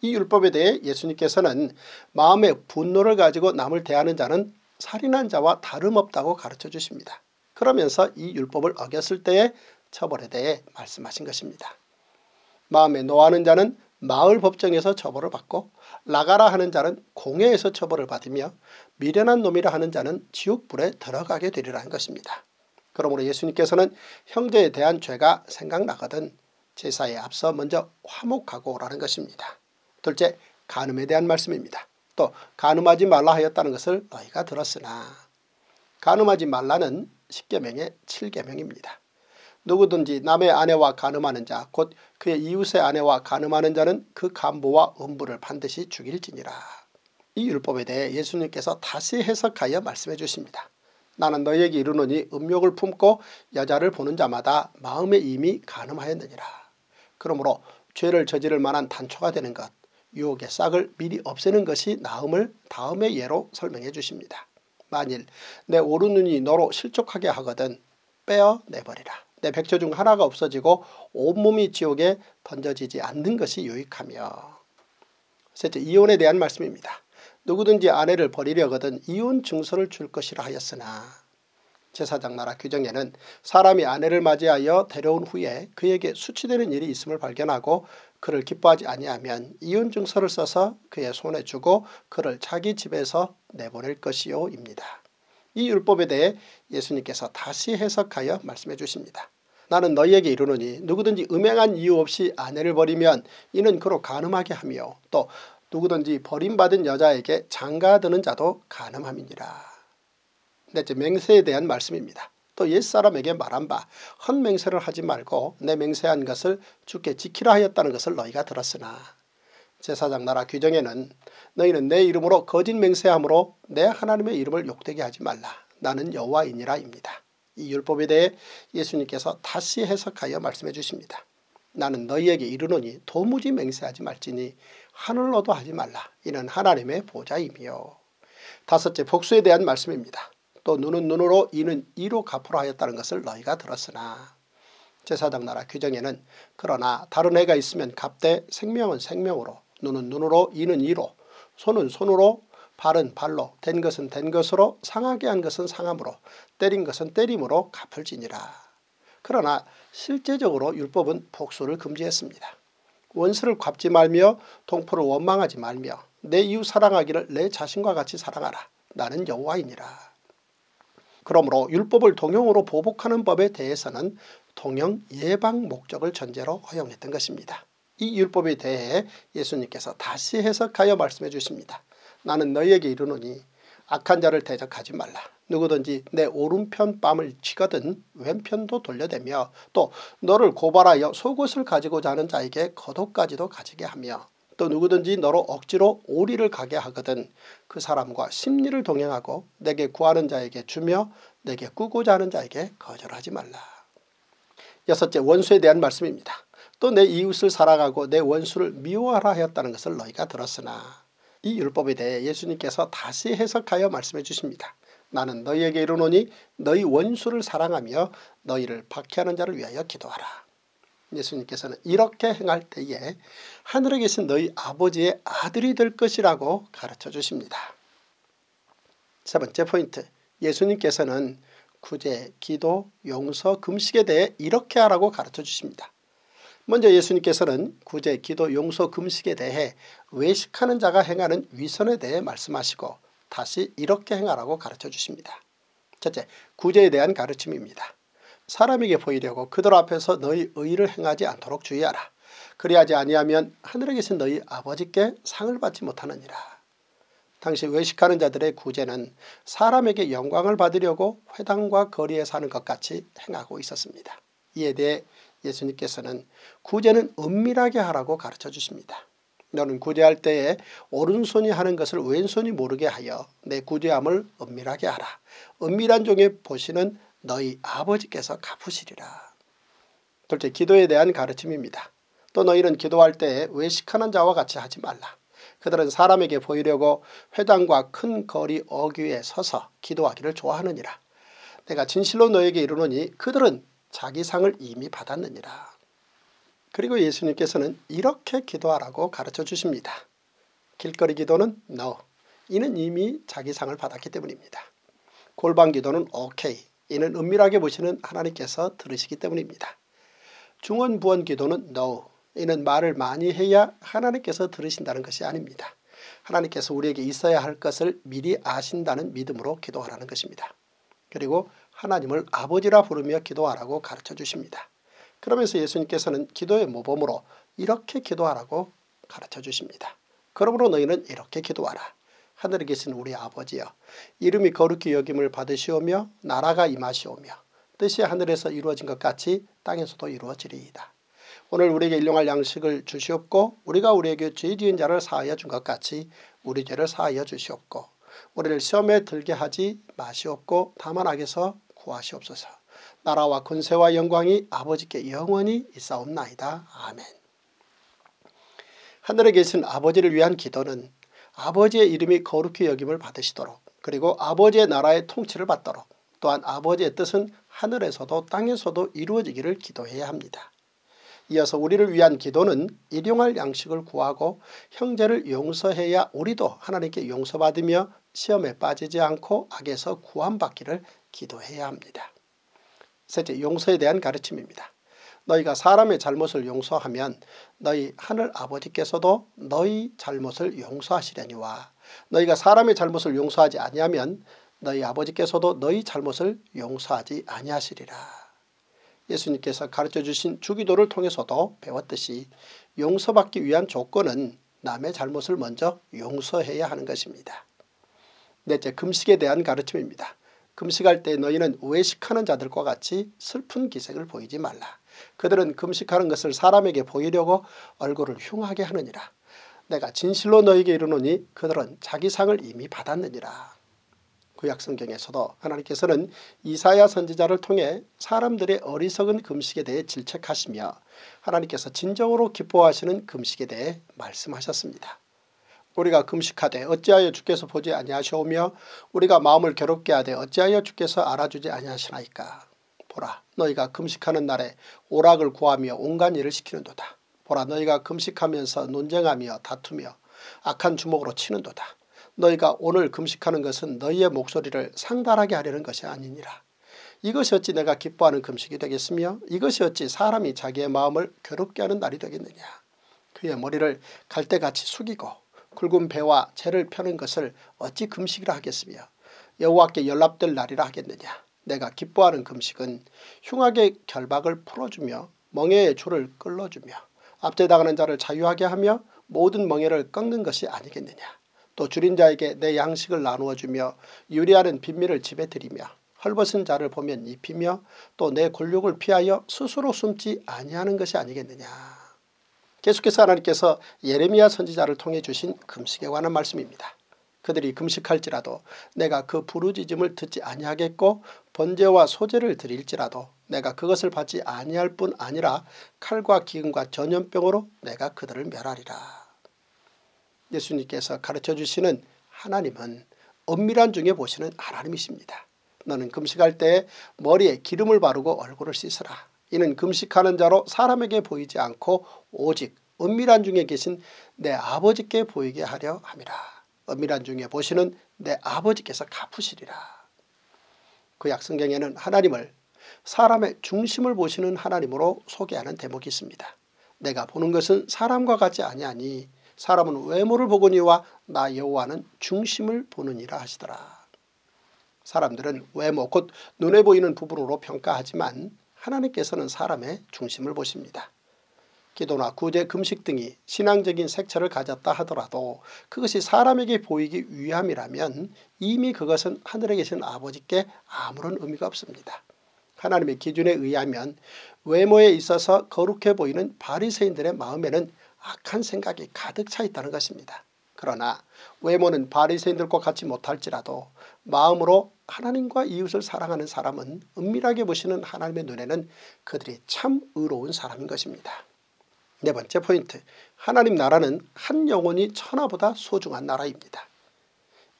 이 율법에 대해 예수님께서는 마음의 분노를 가지고 남을 대하는 자는 살인한 자와 다름없다고 가르쳐 주십니다. 그러면서 이 율법을 어겼을 때의 처벌에 대해 말씀하신 것입니다. 마음에 노하는 자는 마을 법정에서 처벌을 받고 나가라 하는 자는 공회에서 처벌을 받으며 미련한 놈이라 하는 자는 지옥불에 들어가게 되리라는 것입니다. 그러므로 예수님께서는 형제에 대한 죄가 생각나거든 제사에 앞서 먼저 화목하고 라는 것입니다. 둘째 간음에 대한 말씀입니다. 또 간음하지 말라 하였다는 것을 너희가 들었으나 간음하지 말라는 10계명의 7계명입니다. 누구든지 남의 아내와 간음하는 자 곧 그의 이웃의 아내와 간음하는 자는 그 간부와 음부를 반드시 죽일지니라. 이 율법에 대해 예수님께서 다시 해석하여 말씀해 주십니다. 나는 너희에게 이르노니 음욕을 품고 여자를 보는 자마다 마음에 이미 간음하였느니라. 그러므로 죄를 저지를 만한 단초가 되는 것 유혹의 싹을 미리 없애는 것이 나음을 다음의 예로 설명해 주십니다. 만일 내 오른 눈이 너로 실족하게 하거든 빼어 내버리라. 내 백조 중 하나가 없어지고 온몸이 지옥에 던져지지 않는 것이 유익하며 셋째 이혼에 대한 말씀입니다. 누구든지 아내를 버리려거든 이혼 증서를 줄 것이라 하였으나 제사장 나라 규정에는 사람이 아내를 맞이하여 데려온 후에 그에게 수치되는 일이 있음을 발견하고 그를 기뻐하지 아니하면 이혼 증서를 써서 그의 손에 주고 그를 자기 집에서 내보낼 것이요입니다. 이 율법에 대해 예수님께서 다시 해석하여 말씀해 주십니다. 나는 너희에게 이르노니 누구든지 음행한 이유 없이 아내를 버리면 이는 그로 간음하게 하며 또 누구든지 버림받은 여자에게 장가드는 자도 간음함이니라. 넷째 맹세에 대한 말씀입니다. 또 옛사람에게 말한 바 헛맹세를 하지 말고 내 맹세한 것을 주께 지키라 하였다는 것을 너희가 들었으나 제사장 나라 규정에는 너희는 내 이름으로 거짓 맹세함으로 내 하나님의 이름을 욕되게 하지 말라. 나는 여호와이니라입니다. 이 율법에 대해 예수님께서 다시 해석하여 말씀해 주십니다. 나는 너희에게 이르노니 도무지 맹세하지 말지니 하늘로도 하지 말라. 이는 하나님의 보좌이며 다섯째 복수에 대한 말씀입니다. 또 눈은 눈으로 이는 이로 갚으라 하였다는 것을 너희가 들었으나 제사장 나라 규정에는 그러나 다른 해가 있으면 갚되 생명은 생명으로 눈은 눈으로 이는 이로 손은 손으로 발은 발로 된 것은 된 것으로 상하게 한 것은 상함으로 때린 것은 때림으로 갚을지니라. 그러나 실제적으로 율법은 복수를 금지했습니다. 원수를 갚지 말며 동포를 원망하지 말며 내 이웃 사랑하기를 내 자신과 같이 사랑하라. 나는 여호와이니라. 그러므로 율법을 동형으로 보복하는 법에 대해서는 동형 예방 목적을 전제로 허용했던 것입니다. 이 율법에 대해 예수님께서 다시 해석하여 말씀해 주십니다. 나는 너희에게 이르노니 악한 자를 대적하지 말라. 누구든지 내 오른편 뺨을 치거든 왼편도 돌려대며 또 너를 고발하여 속옷을 가지고자 하는 자에게 겉옷까지도 가지게 하며 또 누구든지 너로 억지로 오리를 가게 하거든 그 사람과 심리를 동행하고 내게 구하는 자에게 주며 내게 꾸고자 하는 자에게 거절하지 말라. 여섯째 원수에 대한 말씀입니다. 또 내 이웃을 사랑하고 내 원수를 미워하라 하였다는 것을 너희가 들었으나 이 율법에 대해 예수님께서 다시 해석하여 말씀해 주십니다. 나는 너희에게 이르노니 너희 원수를 사랑하며 너희를 박해하는 자를 위하여 기도하라. 예수님께서는 이렇게 행할 때에 하늘에 계신 너희 아버지의 아들이 될 것이라고 가르쳐 주십니다. 세 번째 포인트 예수님께서는 구제, 기도, 용서, 금식에 대해 이렇게 하라고 가르쳐 주십니다. 먼저 예수님께서는 구제, 기도, 용서, 금식에 대해 외식하는 자가 행하는 위선에 대해 말씀하시고 다시 이렇게 행하라고 가르쳐 주십니다. 첫째, 구제에 대한 가르침입니다. 사람에게 보이려고 그들 앞에서 너희 의를 행하지 않도록 주의하라. 그리하지 아니하면 하늘에 계신 너희 아버지께 상을 받지 못하느니라. 당시 외식하는 자들의 구제는 사람에게 영광을 받으려고 회당과 거리에 사는 것 같이 행하고 있었습니다. 이에 대해 예수님께서는 구제는 은밀하게 하라고 가르쳐 주십니다. 너는 구제할 때에 오른손이 하는 것을 왼손이 모르게 하여 내 구제함을 은밀하게 하라. 은밀한 종의 보시는 너희 아버지께서 갚으시리라. 둘째 기도에 대한 가르침입니다. 또 너희는 기도할 때에 외식하는 자와 같이 하지 말라. 그들은 사람에게 보이려고 회당과 큰 거리 어귀에 서서 기도하기를 좋아하느니라. 내가 진실로 너에게 이르노니 그들은 자기 상을 이미 받았느니라. 그리고 예수님께서는 이렇게 기도하라고 가르쳐 주십니다. 길거리 기도는 no. 이는 이미 자기 상을 받았기 때문입니다. 골방 기도는 오케이. 이는 은밀하게 보시는 하나님께서 들으시기 때문입니다. 중원 부원 기도는 no. 이는 말을 많이 해야 하나님께서 들으신다는 것이 아닙니다. 하나님께서 우리에게 있어야 할 것을 미리 아신다는 믿음으로 기도하라는 것입니다. 그리고 하나님을 아버지라 부르며 기도하라고 가르쳐 주십니다. 그러면서 예수님께서는 기도의 모범으로 이렇게 기도하라고 가르쳐 주십니다. 그러므로 너희는 이렇게 기도하라. 하늘에 계신 우리 아버지여 이름이 거룩히 여김을 받으시오며 나라가 임하시오며 뜻이 하늘에서 이루어진 것 같이 땅에서도 이루어지리이다. 오늘 우리에게 일용할 양식을 주시옵고 우리가 우리에게 죄 지은 자를 사하여 준 것 같이 우리 죄를 사하여 주시옵고 우리를 시험에 들게 하지 마시옵고 다만 악에서 구하시옵소서. 나라와 군세와 영광이 아버지께 영원히 있사옵나이다. 아멘. 하늘에 계신 아버지를 위한 기도는 아버지의 이름이 거룩히 여김을 받으시도록 그리고 아버지의 나라의 통치를 받도록 또한 아버지의 뜻은 하늘에서도 땅에서도 이루어지기를 기도해야 합니다. 이어서 우리를 위한 기도는 일용할 양식을 구하고 형제를 용서해야 우리도 하나님께 용서받으며 시험에 빠지지 않고 악에서 구원받기를 기도해야 합니다. 셋째 용서에 대한 가르침입니다. 너희가 사람의 잘못을 용서하면 너희 하늘 아버지께서도 너희 잘못을 용서하시려니와 너희가 사람의 잘못을 용서하지 아니하면 너희 아버지께서도 너희 잘못을 용서하지 아니하시리라. 예수님께서 가르쳐 주신 주기도를 통해서도 배웠듯이 용서받기 위한 조건은 남의 잘못을 먼저 용서해야 하는 것입니다. 넷째 금식에 대한 가르침입니다. 금식할 때 너희는 외식하는 자들과 같이 슬픈 기색을 보이지 말라. 그들은 금식하는 것을 사람에게 보이려고 얼굴을 흉하게 하느니라. 내가 진실로 너에게 이르노니 그들은 자기 상을 이미 받았느니라. 구약성경에서도 하나님께서는 이사야 선지자를 통해 사람들의 어리석은 금식에 대해 질책하시며 하나님께서 진정으로 기뻐하시는 금식에 대해 말씀하셨습니다. 우리가 금식하되 어찌하여 주께서 보지 아니하시오며 우리가 마음을 괴롭게 하되 어찌하여 주께서 알아주지 아니하시나이까. 보라 너희가 금식하는 날에 오락을 구하며 온갖 일을 시키는도다. 보라 너희가 금식하면서 논쟁하며 다투며 악한 주먹으로 치는도다. 너희가 오늘 금식하는 것은 너희의 목소리를 상달하게 하려는 것이 아니니라. 이것이 어찌 내가 기뻐하는 금식이 되겠으며 이것이 어찌 사람이 자기의 마음을 괴롭게 하는 날이 되겠느냐. 그의 머리를 갈대같이 숙이고 굵은 배와 채를 펴는 것을 어찌 금식이라 하겠으며 여호와께 연락될 날이라 하겠느냐. 내가 기뻐하는 금식은 흉하게 결박을 풀어주며 멍에의 줄을 끌어주며 압제당하는 자를 자유하게 하며 모든 멍에를 꺾는 것이 아니겠느냐. 또 줄인 자에게 내 양식을 나누어 주며 유리하는 빈미를 집에 들이며 헐벗은 자를 보면 입히며 또내 곤욕을 피하여 스스로 숨지 아니하는 것이 아니겠느냐. 계속해서 하나님께서 예레미야 선지자를 통해 주신 금식에 관한 말씀입니다. 그들이 금식할지라도 내가 그 부르짖음을 듣지 아니하겠고 번제와 소제를 드릴지라도 내가 그것을 받지 아니할 뿐 아니라 칼과 기근과 전염병으로 내가 그들을 멸하리라. 예수님께서 가르쳐 주시는 하나님은 엄밀한 중에 보시는 하나님이십니다. 너는 금식할 때 머리에 기름을 바르고 얼굴을 씻으라. 이는 금식하는 자로 사람에게 보이지 않고 오직 은밀한 중에 계신 내 아버지께 보이게 하려 함이라. 은밀한 중에 보시는 내 아버지께서 갚으시리라. 그 약성경에는 하나님을 사람의 중심을 보시는 하나님으로 소개하는 대목이 있습니다. 내가 보는 것은 사람과 같지 아니하니 사람은 외모를 보거니와 나 여호와는 중심을 보느니라 하시더라. 사람들은 외모 곧 눈에 보이는 부분으로 평가하지만 하나님께서는 사람의 중심을 보십니다. 기도나 구제 금식 등이 신앙적인 색채를 가졌다 하더라도 그것이 사람에게 보이기 위함이라면 이미 그것은 하늘에 계신 아버지께 아무런 의미가 없습니다. 하나님의 기준에 의하면 외모에 있어서 거룩해 보이는 바리새인들의 마음에는 악한 생각이 가득 차 있다는 것입니다. 그러나 외모는 바리새인들과 같지 못할지라도 마음으로 하나님과 이웃을 사랑하는 사람은 은밀하게 보시는 하나님의 눈에는 그들이 참 의로운 사람인 것입니다. 네 번째 포인트 하나님 나라는 한 영혼이 천하보다 소중한 나라입니다.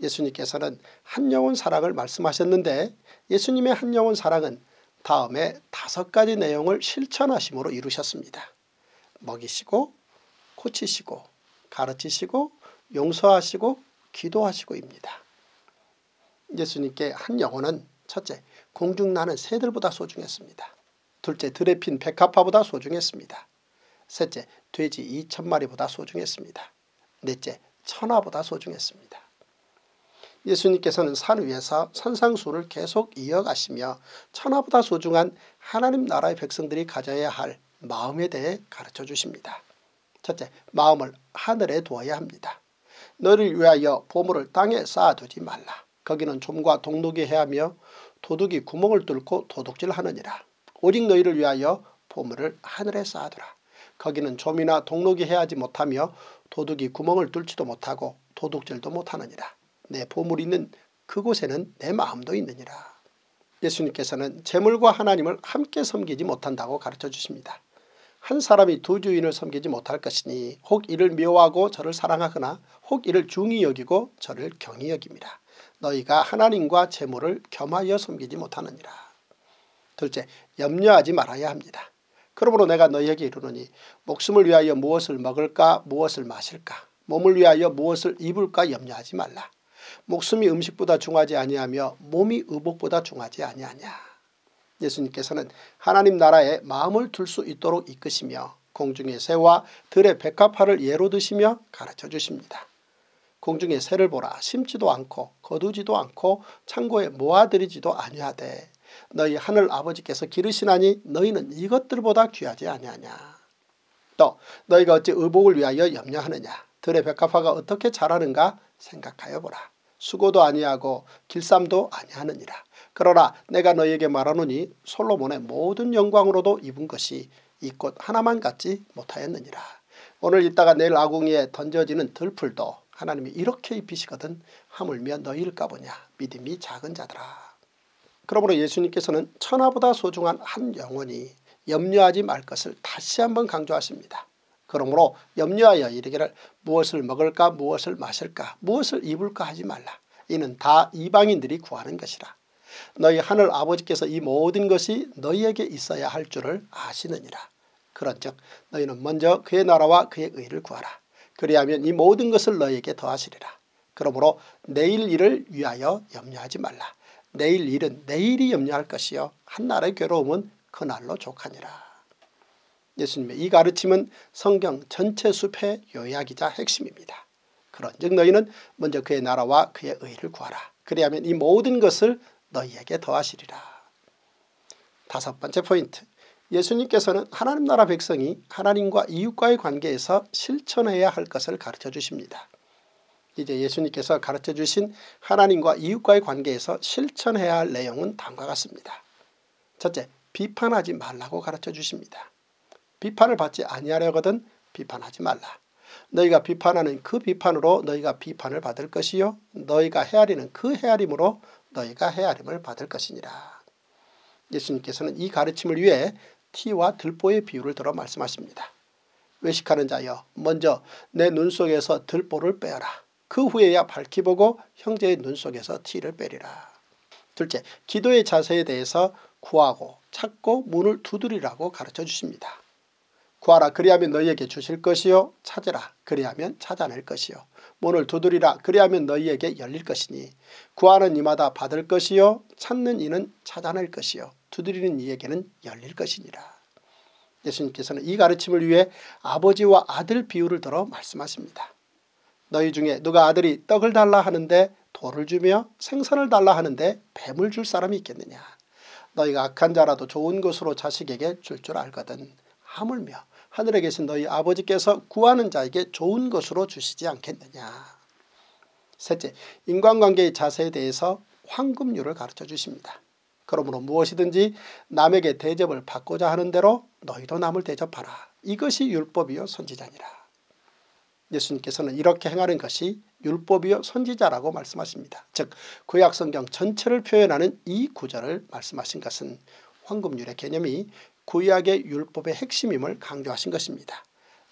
예수님께서는 한 영혼 사랑을 말씀하셨는데 예수님의 한 영혼 사랑은 다음에 다섯 가지 내용을 실천하심으로 이루셨습니다. 먹이시고 고치시고 가르치시고 용서하시고 기도하시고입니다. 예수님께 한 영혼은 첫째 공중나는 새들보다 소중했습니다. 둘째 들에 핀 백합화보다 소중했습니다. 셋째 돼지 2천마리보다 소중했습니다. 넷째 천하보다 소중했습니다. 예수님께서는 산 위에서 산상수를 계속 이어가시며 천하보다 소중한 하나님 나라의 백성들이 가져야 할 마음에 대해 가르쳐 주십니다. 첫째 마음을 하늘에 두어야 합니다. 너를 위하여 보물을 땅에 쌓아두지 말라. 거기는 좀과 동독이 해하며 도둑이 구멍을 뚫고 도둑질하느니라. 오직 너희를 위하여 보물을 하늘에 쌓아두라. 거기는 좀이나 동록이 해하지 못하며 도둑이 구멍을 뚫지도 못하고 도둑질도 못하느니라. 내 보물이 있는 그곳에는 내 마음도 있느니라. 예수님께서는 재물과 하나님을 함께 섬기지 못한다고 가르쳐 주십니다. 한 사람이 두 주인을 섬기지 못할 것이니 혹 이를 미워하고 저를 사랑하거나 혹 이를 중히 여기고 저를 경히 여깁니다. 너희가 하나님과 재물을 겸하여 섬기지 못하느니라. 둘째 염려하지 말아야 합니다. 그러므로 내가 너희에게 이르노니 목숨을 위하여 무엇을 먹을까 무엇을 마실까 몸을 위하여 무엇을 입을까 염려하지 말라. 목숨이 음식보다 중하지 아니하며 몸이 의복보다 중하지 아니하냐. 예수님께서는 하나님 나라에 마음을 둘 수 있도록 이끄시며 공중의 새와 들의 백합화를 예로 드시며 가르쳐 주십니다. 공중의 새를 보라 심지도 않고 거두지도 않고 창고에 모아들이지도 아니하되 너희 하늘 아버지께서 기르시나니 너희는 이것들보다 귀하지 아니하냐. 또 너희가 어찌 의복을 위하여 염려하느냐. 들의 백합화가 어떻게 자라는가 생각하여 보라. 수고도 아니하고 길쌈도 아니하느니라. 그러나 내가 너희에게 말하노니 솔로몬의 모든 영광으로도 입은 것이 이 꽃 하나만 갖지 못하였느니라. 오늘 있다가 내일 아궁이에 던져지는 들풀도 하나님이 이렇게 입히시거든 하물며 너희일까 보냐 믿음이 작은 자들아. 그러므로 예수님께서는 천하보다 소중한 한 영혼이 염려하지 말 것을 다시 한번 강조하십니다. 그러므로 염려하여 이르기를 무엇을 먹을까 무엇을 마실까 무엇을 입을까 하지 말라. 이는 다 이방인들이 구하는 것이라. 너희 하늘 아버지께서 이 모든 것이 너희에게 있어야 할 줄을 아시느니라. 그런즉 너희는 먼저 그의 나라와 그의 의를 구하라. 그리하면 이 모든 것을 너에게 더하시리라. 그러므로 내일 일을 위하여 염려하지 말라. 내일 일은 내일이 염려할 것이요 한날의 괴로움은 그날로 족하니라. 예수님의 이 가르침은 성경 전체 숲의 요약이자 핵심입니다. 그런즉 너희는 먼저 그의 나라와 그의 의를 구하라. 그리하면 이 모든 것을 너희에게 더하시리라. 다섯 번째 포인트 예수님께서는 하나님 나라 백성이 하나님과 이웃과의 관계에서 실천해야 할 것을 가르쳐 주십니다. 이제 예수님께서 가르쳐 주신 하나님과 이웃과의 관계에서 실천해야 할 내용은 다음과 같습니다. 첫째, 비판하지 말라고 가르쳐 주십니다. 비판을 받지 아니하려거든 비판하지 말라. 너희가 비판하는 그 비판으로 너희가 비판을 받을 것이요 너희가 헤아리는 그 헤아림으로 너희가 헤아림을 받을 것이니라. 예수님께서는 이 가르침을 위해 티와 들보의 비유를 들어 말씀하십니다. 외식하는 자여 먼저 내 눈 속에서 들보를 빼어라. 그 후에야 밝히 보고 형제의 눈 속에서 티를 빼리라. 둘째 기도의 자세에 대해서 구하고 찾고 문을 두드리라고 가르쳐 주십니다. 구하라 그리하면 너희에게 주실 것이요 찾으라 그리하면 찾아낼 것이요 문을 두드리라 그리하면 너희에게 열릴 것이니 구하는 이마다 받을 것이요 찾는 이는 찾아낼 것이요 두드리는 이에게는 열릴 것이니라. 예수님께서는 이 가르침을 위해 아버지와 아들 비유를 들어 말씀하십니다. 너희 중에 누가 아들이 떡을 달라 하는데 돌을 주며 생선을 달라 하는데 뱀을 줄 사람이 있겠느냐. 너희가 악한 자라도 좋은 것으로 자식에게 줄줄 줄 알거든. 하물며 하늘에 계신 너희 아버지께서 구하는 자에게 좋은 것으로 주시지 않겠느냐. 셋째, 인간관계의 자세에 대해서 황금률을 가르쳐 주십니다. 그러므로 무엇이든지 남에게 대접을 받고자 하는 대로 너희도 남을 대접하라. 이것이 율법이요 선지자니라. 예수님께서는 이렇게 행하는 것이 율법이요 선지자라고 말씀하십니다. 즉 구약성경 전체를 표현하는 이 구절을 말씀하신 것은 황금률의 개념이 구약의 율법의 핵심임을 강조하신 것입니다.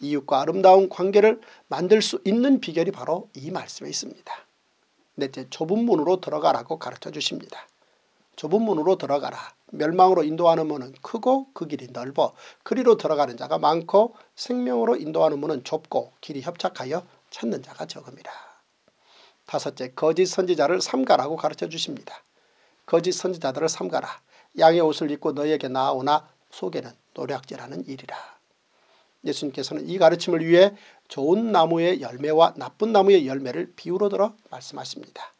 이웃과 아름다운 관계를 만들 수 있는 비결이 바로 이 말씀에 있습니다. 넷째 좁은 문으로 들어가라고 가르쳐 주십니다. 좁은 문으로 들어가라. 멸망으로 인도하는 문은 크고 그 길이 넓어 그리로 들어가는 자가 많고 생명으로 인도하는 문은 좁고 길이 협착하여 찾는 자가 적음이라. 다섯째 거짓 선지자를 삼가라고 가르쳐 주십니다. 거짓 선지자들을 삼가라. 양의 옷을 입고 너에게 나오나 속에는 노략질하는 일이라. 예수님께서는 이 가르침을 위해 좋은 나무의 열매와 나쁜 나무의 열매를 비유로 들어 말씀하십니다.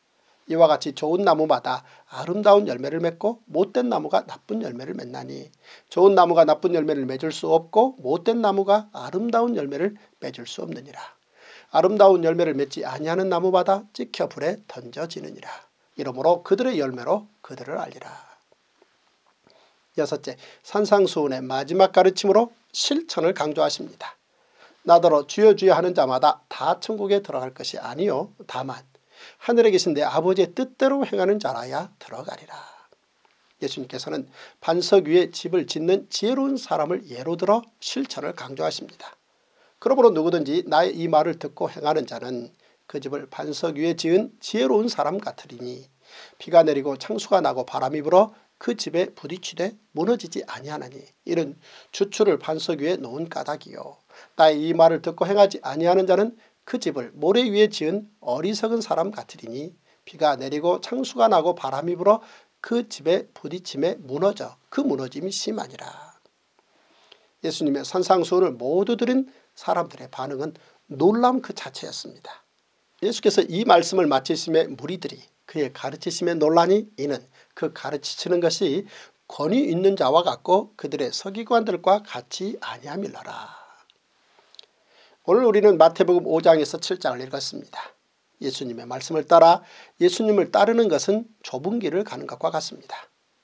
이와 같이 좋은 나무마다 아름다운 열매를 맺고 못된 나무가 나쁜 열매를 맺나니 좋은 나무가 나쁜 열매를 맺을 수 없고 못된 나무가 아름다운 열매를 맺을 수 없느니라. 아름다운 열매를 맺지 아니하는 나무마다 찍혀 불에 던져지느니라. 이러므로 그들의 열매로 그들을 알리라. 여섯째, 산상수훈의 마지막 가르침으로 실천을 강조하십니다. 나더러 주여 주여 하는 자마다 다 천국에 들어갈 것이 아니요 다만 하늘에 계신 내 아버지의 뜻대로 행하는 자라야 들어가리라. 예수님께서는 반석 위에 집을 짓는 지혜로운 사람을 예로 들어 실천을 강조하십니다. 그러므로 누구든지 나의 이 말을 듣고 행하는 자는 그 집을 반석 위에 지은 지혜로운 사람 같으리니 비가 내리고 창수가 나고 바람이 불어 그 집에 부딪히되 무너지지 아니하나니 이는 주추를 반석 위에 놓은 까닭이요 나의 이 말을 듣고 행하지 아니하는 자는 그 집을 모래 위에 지은 어리석은 사람 같으리니 비가 내리고 창수가 나고 바람이 불어 그 집에 부딪힘에 무너져 그 무너짐이 심하니라. 예수님의 선상수를 모두 들은 사람들의 반응은 놀람 그 자체였습니다. 예수께서 이 말씀을 마치심에 무리들이 그의 가르치심에 논란이 이는 그 가르치시는 것이 권위 있는 자와 같고 그들의 서기관들과 같이 아니함일러라. 오늘 우리는 마태복음 5장에서 7장을 읽었습니다. 예수님의 말씀을 따라 예수님을 따르는 것은 좁은 길을 가는 것과 같습니다.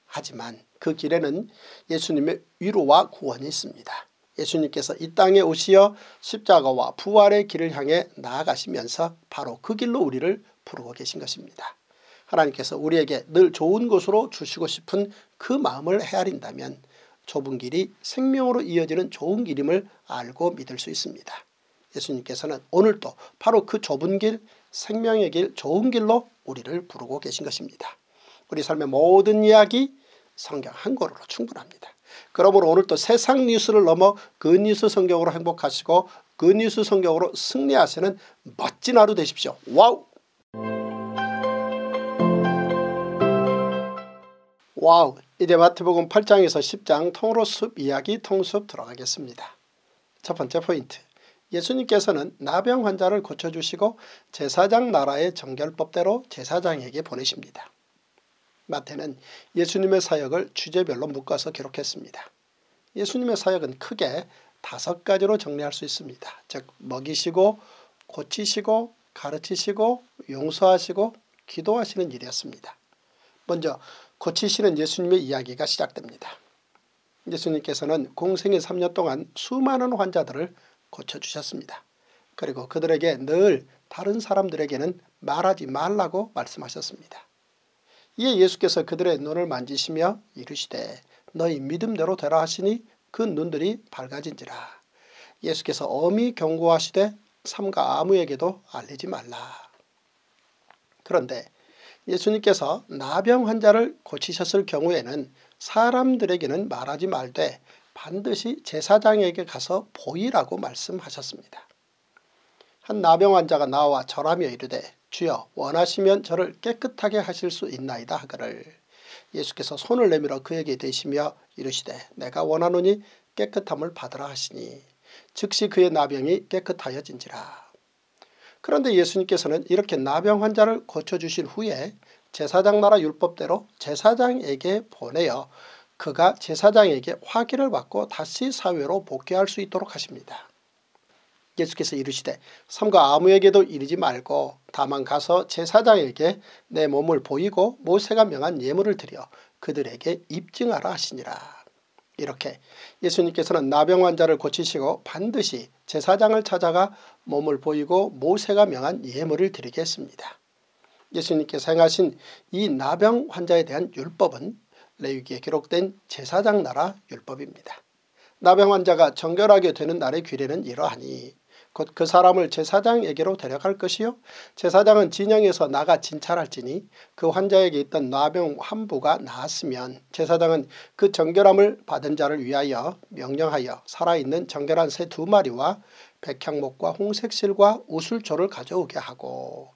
하지만 그 길에는 예수님의 위로와 구원이 있습니다. 예수님께서 이 땅에 오시어 십자가와 부활의 길을 향해 나아가시면서 바로 그 길로 우리를 부르고 계신 것입니다. 하나님께서 우리에게 늘 좋은 곳으로 주시고 싶은 그 마음을 헤아린다면 좁은 길이 생명으로 이어지는 좋은 길임을 알고 믿을 수 있습니다. 예수님께서는 오늘도 바로 그 좁은 길, 생명의 길, 좋은 길로 우리를 부르고 계신 것입니다. 우리 삶의 모든 이야기 성경 한 권으로 충분합니다. 그러므로 오늘도 세상 뉴스를 넘어 good news 성경으로 행복하시고 good news 성경으로 승리하시는 멋진 하루 되십시오. 와우! 와우! 이제 마태복음 8장에서 10장 통으로 숲 이야기 통숲 들어가겠습니다. 첫 번째 포인트 예수님께서는 나병 환자를 고쳐주시고 제사장 나라의 정결법대로 제사장에게 보내십니다. 마태는 예수님의 사역을 주제별로 묶어서 기록했습니다. 예수님의 사역은 크게 다섯 가지로 정리할 수 있습니다. 즉 먹이시고 고치시고 가르치시고 용서하시고 기도하시는 일이었습니다. 먼저 고치시는 예수님의 이야기가 시작됩니다. 예수님께서는 공생의 3년 동안 수많은 환자들을 고쳐주셨습니다. 그리고 그들에게 늘 다른 사람들에게는 말하지 말라고 말씀하셨습니다. 이에 예수께서 그들의 눈을 만지시며 이르시되 너희 믿음대로 되라 하시니 그 눈들이 밝아진지라. 예수께서 엄히 경고하시되 삼가 아무에게도 알리지 말라. 그런데 예수님께서 나병 환자를 고치셨을 경우에는 사람들에게는 말하지 말되 반드시 제사장에게 가서 보이라고 말씀하셨습니다. 한 나병 환자가 나와 절하며 이르되 주여 원하시면 저를 깨끗하게 하실 수 있나이다 하거를 예수께서 손을 내밀어 그에게 대시며 이르시되 내가 원하노니 깨끗함을 받으라 하시니 즉시 그의 나병이 깨끗하여진지라. 그런데 예수님께서는 이렇게 나병 환자를 고쳐주신 후에 제사장 나라 율법대로 제사장에게 보내어 그가 제사장에게 화기를 받고 다시 사회로 복귀할 수 있도록 하십니다. 예수께서 이르시되 삼가 아무에게도 이르지 말고 다만 가서 제사장에게 내 몸을 보이고 모세가 명한 예물을 드려 그들에게 입증하라 하시니라. 이렇게 예수님께서는 나병 환자를 고치시고 반드시 제사장을 찾아가 몸을 보이고 모세가 명한 예물을 드리게 했습니다. 예수님께서 행하신 이 나병 환자에 대한 율법은 레위기에 기록된 제사장 나라 율법입니다. 나병 환자가 정결하게 되는 날의 규례는 이러하니 곧 그 사람을 제사장에게로 데려갈 것이요 제사장은 진영에서 나가 진찰할지니 그 환자에게 있던 나병 환부가 나았으면 제사장은 그 정결함을 받은 자를 위하여 명령하여 살아있는 정결한 새 두 마리와 백향목과 홍색실과 우술초를 가져오게 하고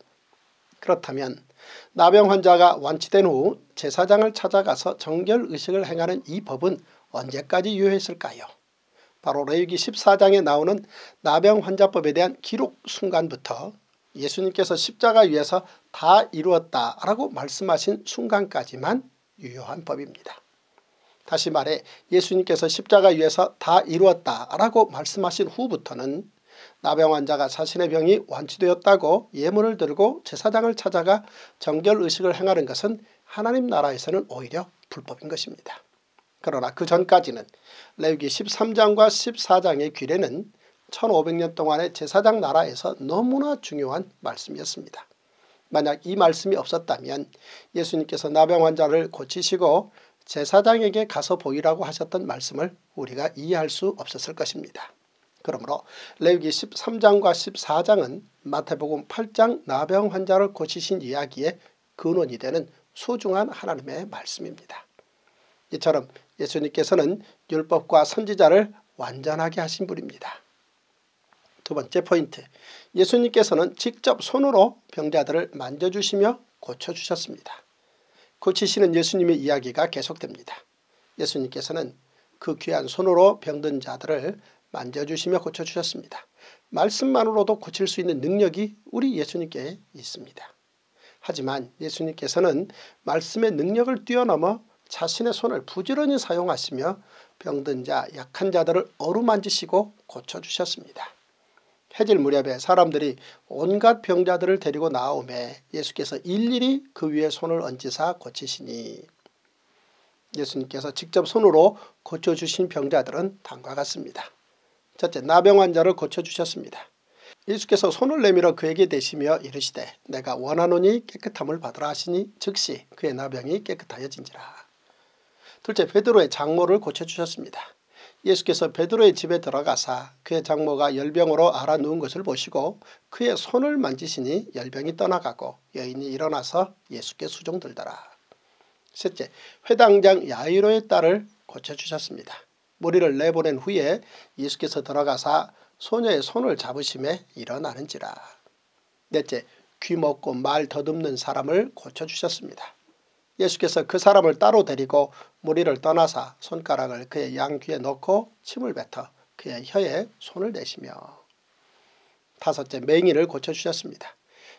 그렇다면 나병 환자가 완치된 후 제사장을 찾아가서 정결 의식을 행하는 이 법은 언제까지 유효했을까요? 바로 레위기 14장에 나오는 나병 환자법에 대한 기록 순간부터 예수님께서 십자가 위에서 다 이루었다라고 말씀하신 순간까지만 유효한 법입니다. 다시 말해 예수님께서 십자가 위에서 다 이루었다라고 말씀하신 후부터는 나병 환자가 자신의 병이 완치되었다고 예물을 들고 제사장을 찾아가 정결의식을 행하는 것은 하나님 나라에서는 오히려 불법인 것입니다. 그러나 그 전까지는 레위기 13장과 14장의 규례는 1500년 동안의 제사장 나라에서 너무나 중요한 말씀이었습니다. 만약 이 말씀이 없었다면 예수님께서 나병 환자를 고치시고 제사장에게 가서 보이라고 하셨던 말씀을 우리가 이해할 수 없었을 것입니다. 그러므로 레위기 13장과 14장은 마태복음 8장 나병 환자를 고치신 이야기의 근원이 되는 소중한 하나님의 말씀입니다. 이처럼 예수님께서는 율법과 선지자를 완전하게 하신 분입니다. 두 번째 포인트 예수님께서는 직접 손으로 병자들을 만져주시며 고쳐주셨습니다. 고치시는 예수님의 이야기가 계속됩니다. 예수님께서는 그 귀한 손으로 병든 자들을 만져주시며 고쳐주셨습니다. 말씀만으로도 고칠 수 있는 능력이 우리 예수님께 있습니다. 하지만 예수님께서는 말씀의 능력을 뛰어넘어 자신의 손을 부지런히 사용하시며 병든 자 약한 자들을 어루만지시고 고쳐주셨습니다. 해질 무렵에 사람들이 온갖 병자들을 데리고 나오매 예수께서 일일이 그 위에 손을 얹으사 고치시니 예수님께서 직접 손으로 고쳐주신 병자들은 다음과 같습니다. 첫째 나병 환자를 고쳐주셨습니다. 예수께서 손을 내밀어 그에게 대시며 이르시되 내가 원하노니 깨끗함을 받으라 하시니 즉시 그의 나병이 깨끗하여진지라. 둘째 베드로의 장모를 고쳐주셨습니다. 예수께서 베드로의 집에 들어가사 그의 장모가 열병으로 알아 누운 것을 보시고 그의 손을 만지시니 열병이 떠나가고 여인이 일어나서 예수께 수종들더라. 셋째 회당장 야이로의 딸을 고쳐주셨습니다. 무리를 내보낸 후에 예수께서 들어가사 소녀의 손을 잡으심에 일어나는지라. 넷째 귀 먹고 말 더듬는 사람을 고쳐주셨습니다. 예수께서 그 사람을 따로 데리고 무리를 떠나사 손가락을 그의 양귀에 넣고 침을 뱉어 그의 혀에 손을 대시며 다섯째 맹인을 고쳐주셨습니다.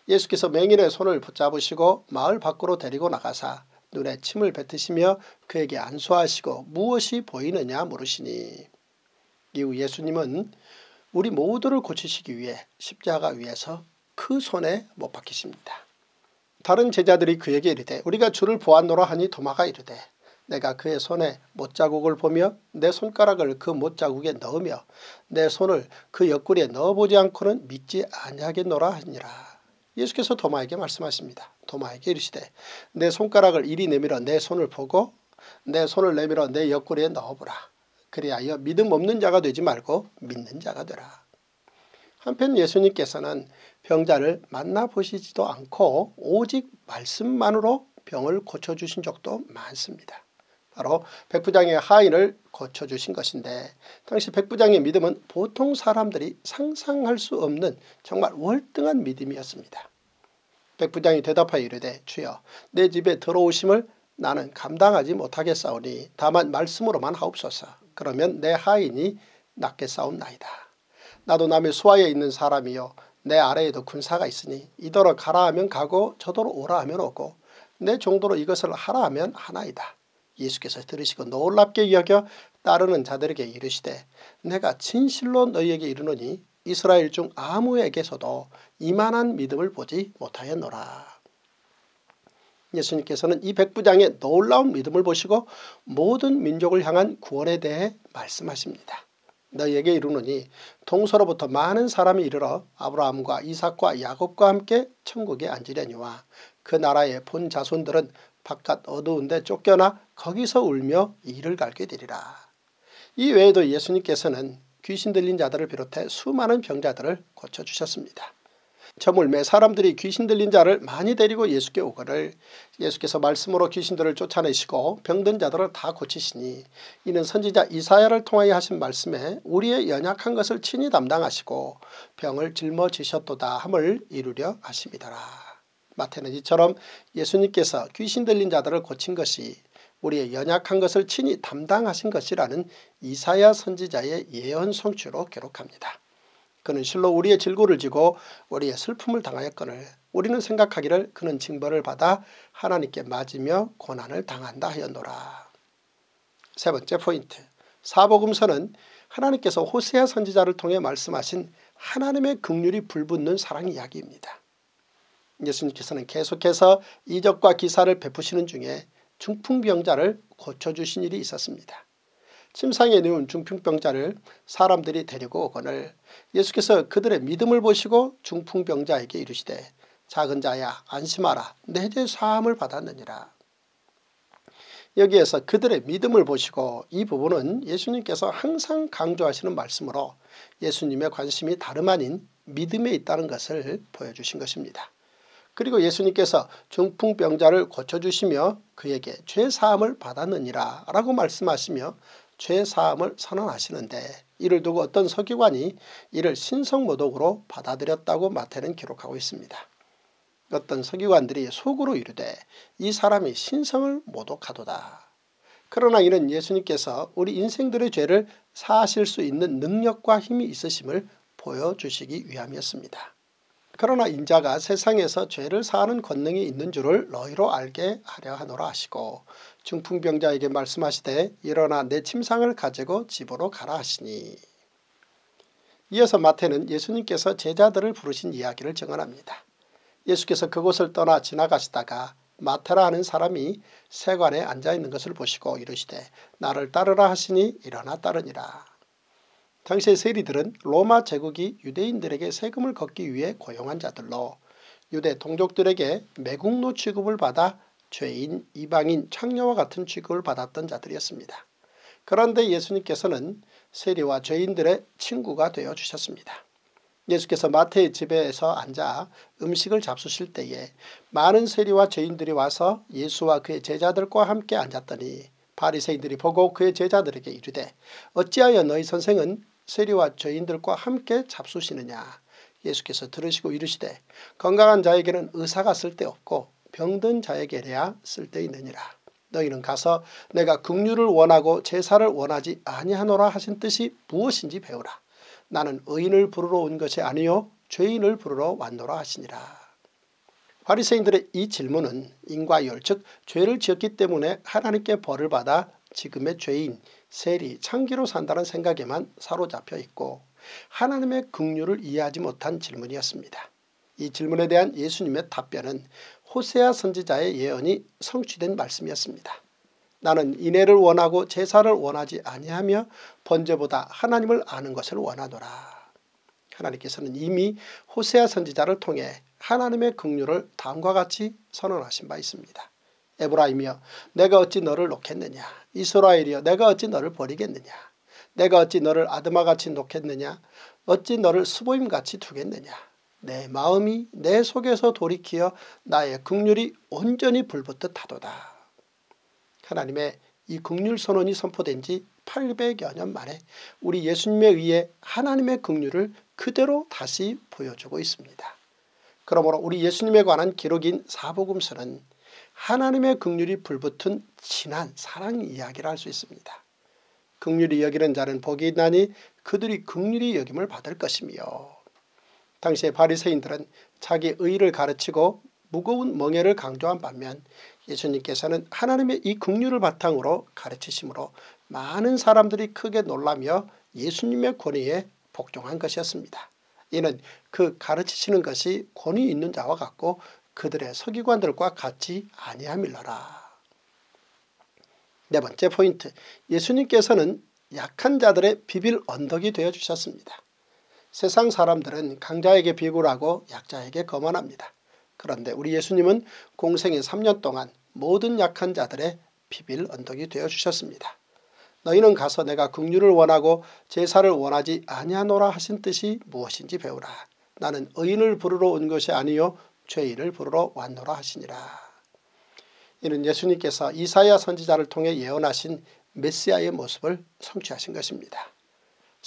예수께서 맹인의 손을 붙잡으시고 마을 밖으로 데리고 나가사 눈에 침을 뱉으시며 그에게 안수하시고 무엇이 보이느냐 물으시니 이후 예수님은 우리 모두를 고치시기 위해 십자가 위에서 그 손에 못 박히십니다. 다른 제자들이 그에게 이르되 우리가 주를 보았노라 하니 도마가 이르되 내가 그의 손에 못자국을 보며 내 손가락을 그 못자국에 넣으며 내 손을 그 옆구리에 넣어보지 않고는 믿지 아니하겠노라 하니라. 예수께서 도마에게 말씀하십니다. 도마에게 이르시되 내 손가락을 이리 내밀어 내 손을 보고 내 손을 내밀어 내 옆구리에 넣어보라. 그리하여 믿음 없는 자가 되지 말고 믿는 자가 되라. 한편 예수님께서는 병자를 만나보시지도 않고 오직 말씀만으로 병을 고쳐주신 적도 많습니다. 바로 백부장의 하인을 고쳐주신 것인데 당시 백부장의 믿음은 보통 사람들이 상상할 수 없는 정말 월등한 믿음이었습니다. 백부장이 대답하여 이르되 주여 내 집에 들어오심을 나는 감당하지 못하겠사오니 다만 말씀으로만 하옵소서. 그러면 내 하인이 낫겠사옵나이다. 나도 남의 수하에 있는 사람이요 내 아래에도 군사가 있으니 이더러 가라 하면 가고 저더러 오라 하면 오고 내 정도로 이것을 하라 하면 하나이다. 예수께서 들으시고 놀랍게 여겨 따르는 자들에게 이르시되 내가 진실로 너희에게 이르노니 이스라엘 중 아무에게서도 이만한 믿음을 보지 못하였노라. 예수님께서는 이 백부장의 놀라운 믿음을 보시고 모든 민족을 향한 구원에 대해 말씀하십니다. 너희에게 이르노니 동서로부터 많은 사람이 이르러 아브라함과 이삭과 야곱과 함께 천국에 앉으려니와 그 나라의 본 자손들은 바깥 어두운 데 쫓겨나 거기서 울며 이를 갈게 되리라. 이 외에도 예수님께서는 귀신 들린 자들을 비롯해 수많은 병자들을 고쳐주셨습니다. 저물매 사람들이 귀신 들린 자를 많이 데리고 예수께 오거를 예수께서 말씀으로 귀신들을 쫓아내시고 병든 자들을 다 고치시니 이는 선지자 이사야를 통하여 하신 말씀에 우리의 연약한 것을 친히 담당하시고 병을 짊어지셨도다 함을 이루려 하심이더라. 마태는 이처럼 예수님께서 귀신 들린 자들을 고친 것이 우리의 연약한 것을 친히 담당하신 것이라는 이사야 선지자의 예언 성취로 기록합니다. 그는 실로 우리의 질고를 지고 우리의 슬픔을 당하였거늘 우리는 생각하기를 그는 징벌을 받아 하나님께 맞으며 고난을 당한다 하였노라. 세 번째 포인트 사복음서는 하나님께서 호세아 선지자를 통해 말씀하신 하나님의 극률이 불붙는 사랑 이야기입니다. 예수님께서는 계속해서 이적과 기사를 베푸시는 중에 중풍병자를 고쳐주신 일이 있었습니다. 침상에 누운 중풍병자를 사람들이 데리고 오거늘 예수께서 그들의 믿음을 보시고 중풍병자에게 이르시되 작은 자야 안심하라 내 죄 사함을 받았느니라. 여기에서 그들의 믿음을 보시고 이 부분은 예수님께서 항상 강조하시는 말씀으로 예수님의 관심이 다름 아닌 믿음에 있다는 것을 보여주신 것입니다. 그리고 예수님께서 중풍병자를 고쳐주시며 그에게 죄사함을 받았느니라 라고 말씀하시며 죄사함을 선언하시는데 이를 두고 어떤 서기관이 이를 신성모독으로 받아들였다고 마태는 기록하고 있습니다. 어떤 서기관들이 속으로 이르되 이 사람이 신성을 모독하도다. 그러나 이는 예수님께서 우리 인생들의 죄를 사하실 수 있는 능력과 힘이 있으심을 보여주시기 위함이었습니다. 그러나 인자가 세상에서 죄를 사하는 권능이 있는 줄을 너희로 알게 하려 하노라 하시고 중풍병자에게 말씀하시되 일어나 내 침상을 가지고 집으로 가라 하시니 이어서 마태는 예수님께서 제자들을 부르신 이야기를 증언합니다. 예수께서 그곳을 떠나 지나가시다가 마태라 하는 사람이 세관에 앉아있는 것을 보시고 이르시되 나를 따르라 하시니 일어나 따르니라. 당시의 세리들은 로마 제국이 유대인들에게 세금을 걷기 위해 고용한 자들로 유대 동족들에게 매국노 취급을 받아 죄인, 이방인, 창녀와 같은 취급을 받았던 자들이었습니다. 그런데 예수님께서는 세리와 죄인들의 친구가 되어 주셨습니다. 예수께서 마태의 집에서 앉아 음식을 잡수실 때에 많은 세리와 죄인들이 와서 예수와 그의 제자들과 함께 앉았더니 바리새인들이 보고 그의 제자들에게 이르되 어찌하여 너희 선생은 세리와 죄인들과 함께 잡수시느냐 예수께서 들으시고 이르시되 건강한 자에게는 의사가 쓸데없고 병든 자에게래야 쓸데있느니라. 너희는 가서 내가 긍휼을 원하고 제사를 원하지 아니하노라 하신 뜻이 무엇인지 배우라. 나는 의인을 부르러 온 것이 아니요 죄인을 부르러 왔노라 하시니라. 바리새인들의 이 질문은 인과열 즉 죄를 지었기 때문에 하나님께 벌을 받아 지금의 죄인 세리 창기로 산다는 생각에만 사로잡혀 있고 하나님의 긍휼을 이해하지 못한 질문이었습니다. 이 질문에 대한 예수님의 답변은 호세아 선지자의 예언이 성취된 말씀이었습니다. 나는 인애를 원하고 제사를 원하지 아니하며 번제보다 하나님을 아는 것을 원하노라. 하나님께서는 이미 호세아 선지자를 통해 하나님의 긍휼을 다음과 같이 선언하신 바 있습니다. 에브라임이여 내가 어찌 너를 놓겠느냐 이스라엘이여 내가 어찌 너를 버리겠느냐 내가 어찌 너를 아드마같이 놓겠느냐 어찌 너를 수보임같이 두겠느냐 내 마음이 내 속에서 돌이키어 나의 극률이 온전히 불붙듯 하도다. 하나님의 이 극률 선언이 선포된 지 800여 년 만에 우리 예수님에 의해 하나님의 극률을 그대로 다시 보여주고 있습니다. 그러므로 우리 예수님에 관한 기록인 사복음서는 하나님의 극률이 불붙은 진한 사랑 이야기를 할 수 있습니다. 극률이 여기는 자는 복이 있나니 그들이 극률이 여김을 받을 것이며 당시의 바리새인들은 자기 의를 가르치고 무거운 멍에를 강조한 반면 예수님께서는 하나님의 이 긍휼을 바탕으로 가르치심으로 많은 사람들이 크게 놀라며 예수님의 권위에 복종한 것이었습니다. 이는 그 가르치시는 것이 권위 있는 자와 같고 그들의 서기관들과 같이 아니함일러라. 네 번째 포인트 예수님께서는 약한 자들의 비빌 언덕이 되어주셨습니다. 세상 사람들은 강자에게 비굴 하고 약자에게 거만합니다. 그런데 우리 예수님은 공생의 3년 동안 모든 약한 자들의 비빌 언덕이 되어주셨습니다. 너희는 가서 내가 긍휼을 원하고 제사를 원하지 아니하노라 하신 뜻이 무엇인지 배우라. 나는 의인을 부르러 온 것이 아니요 죄인을 부르러 왔노라 하시니라. 이는 예수님께서 이사야 선지자를 통해 예언하신 메시아의 모습을 성취하신 것입니다.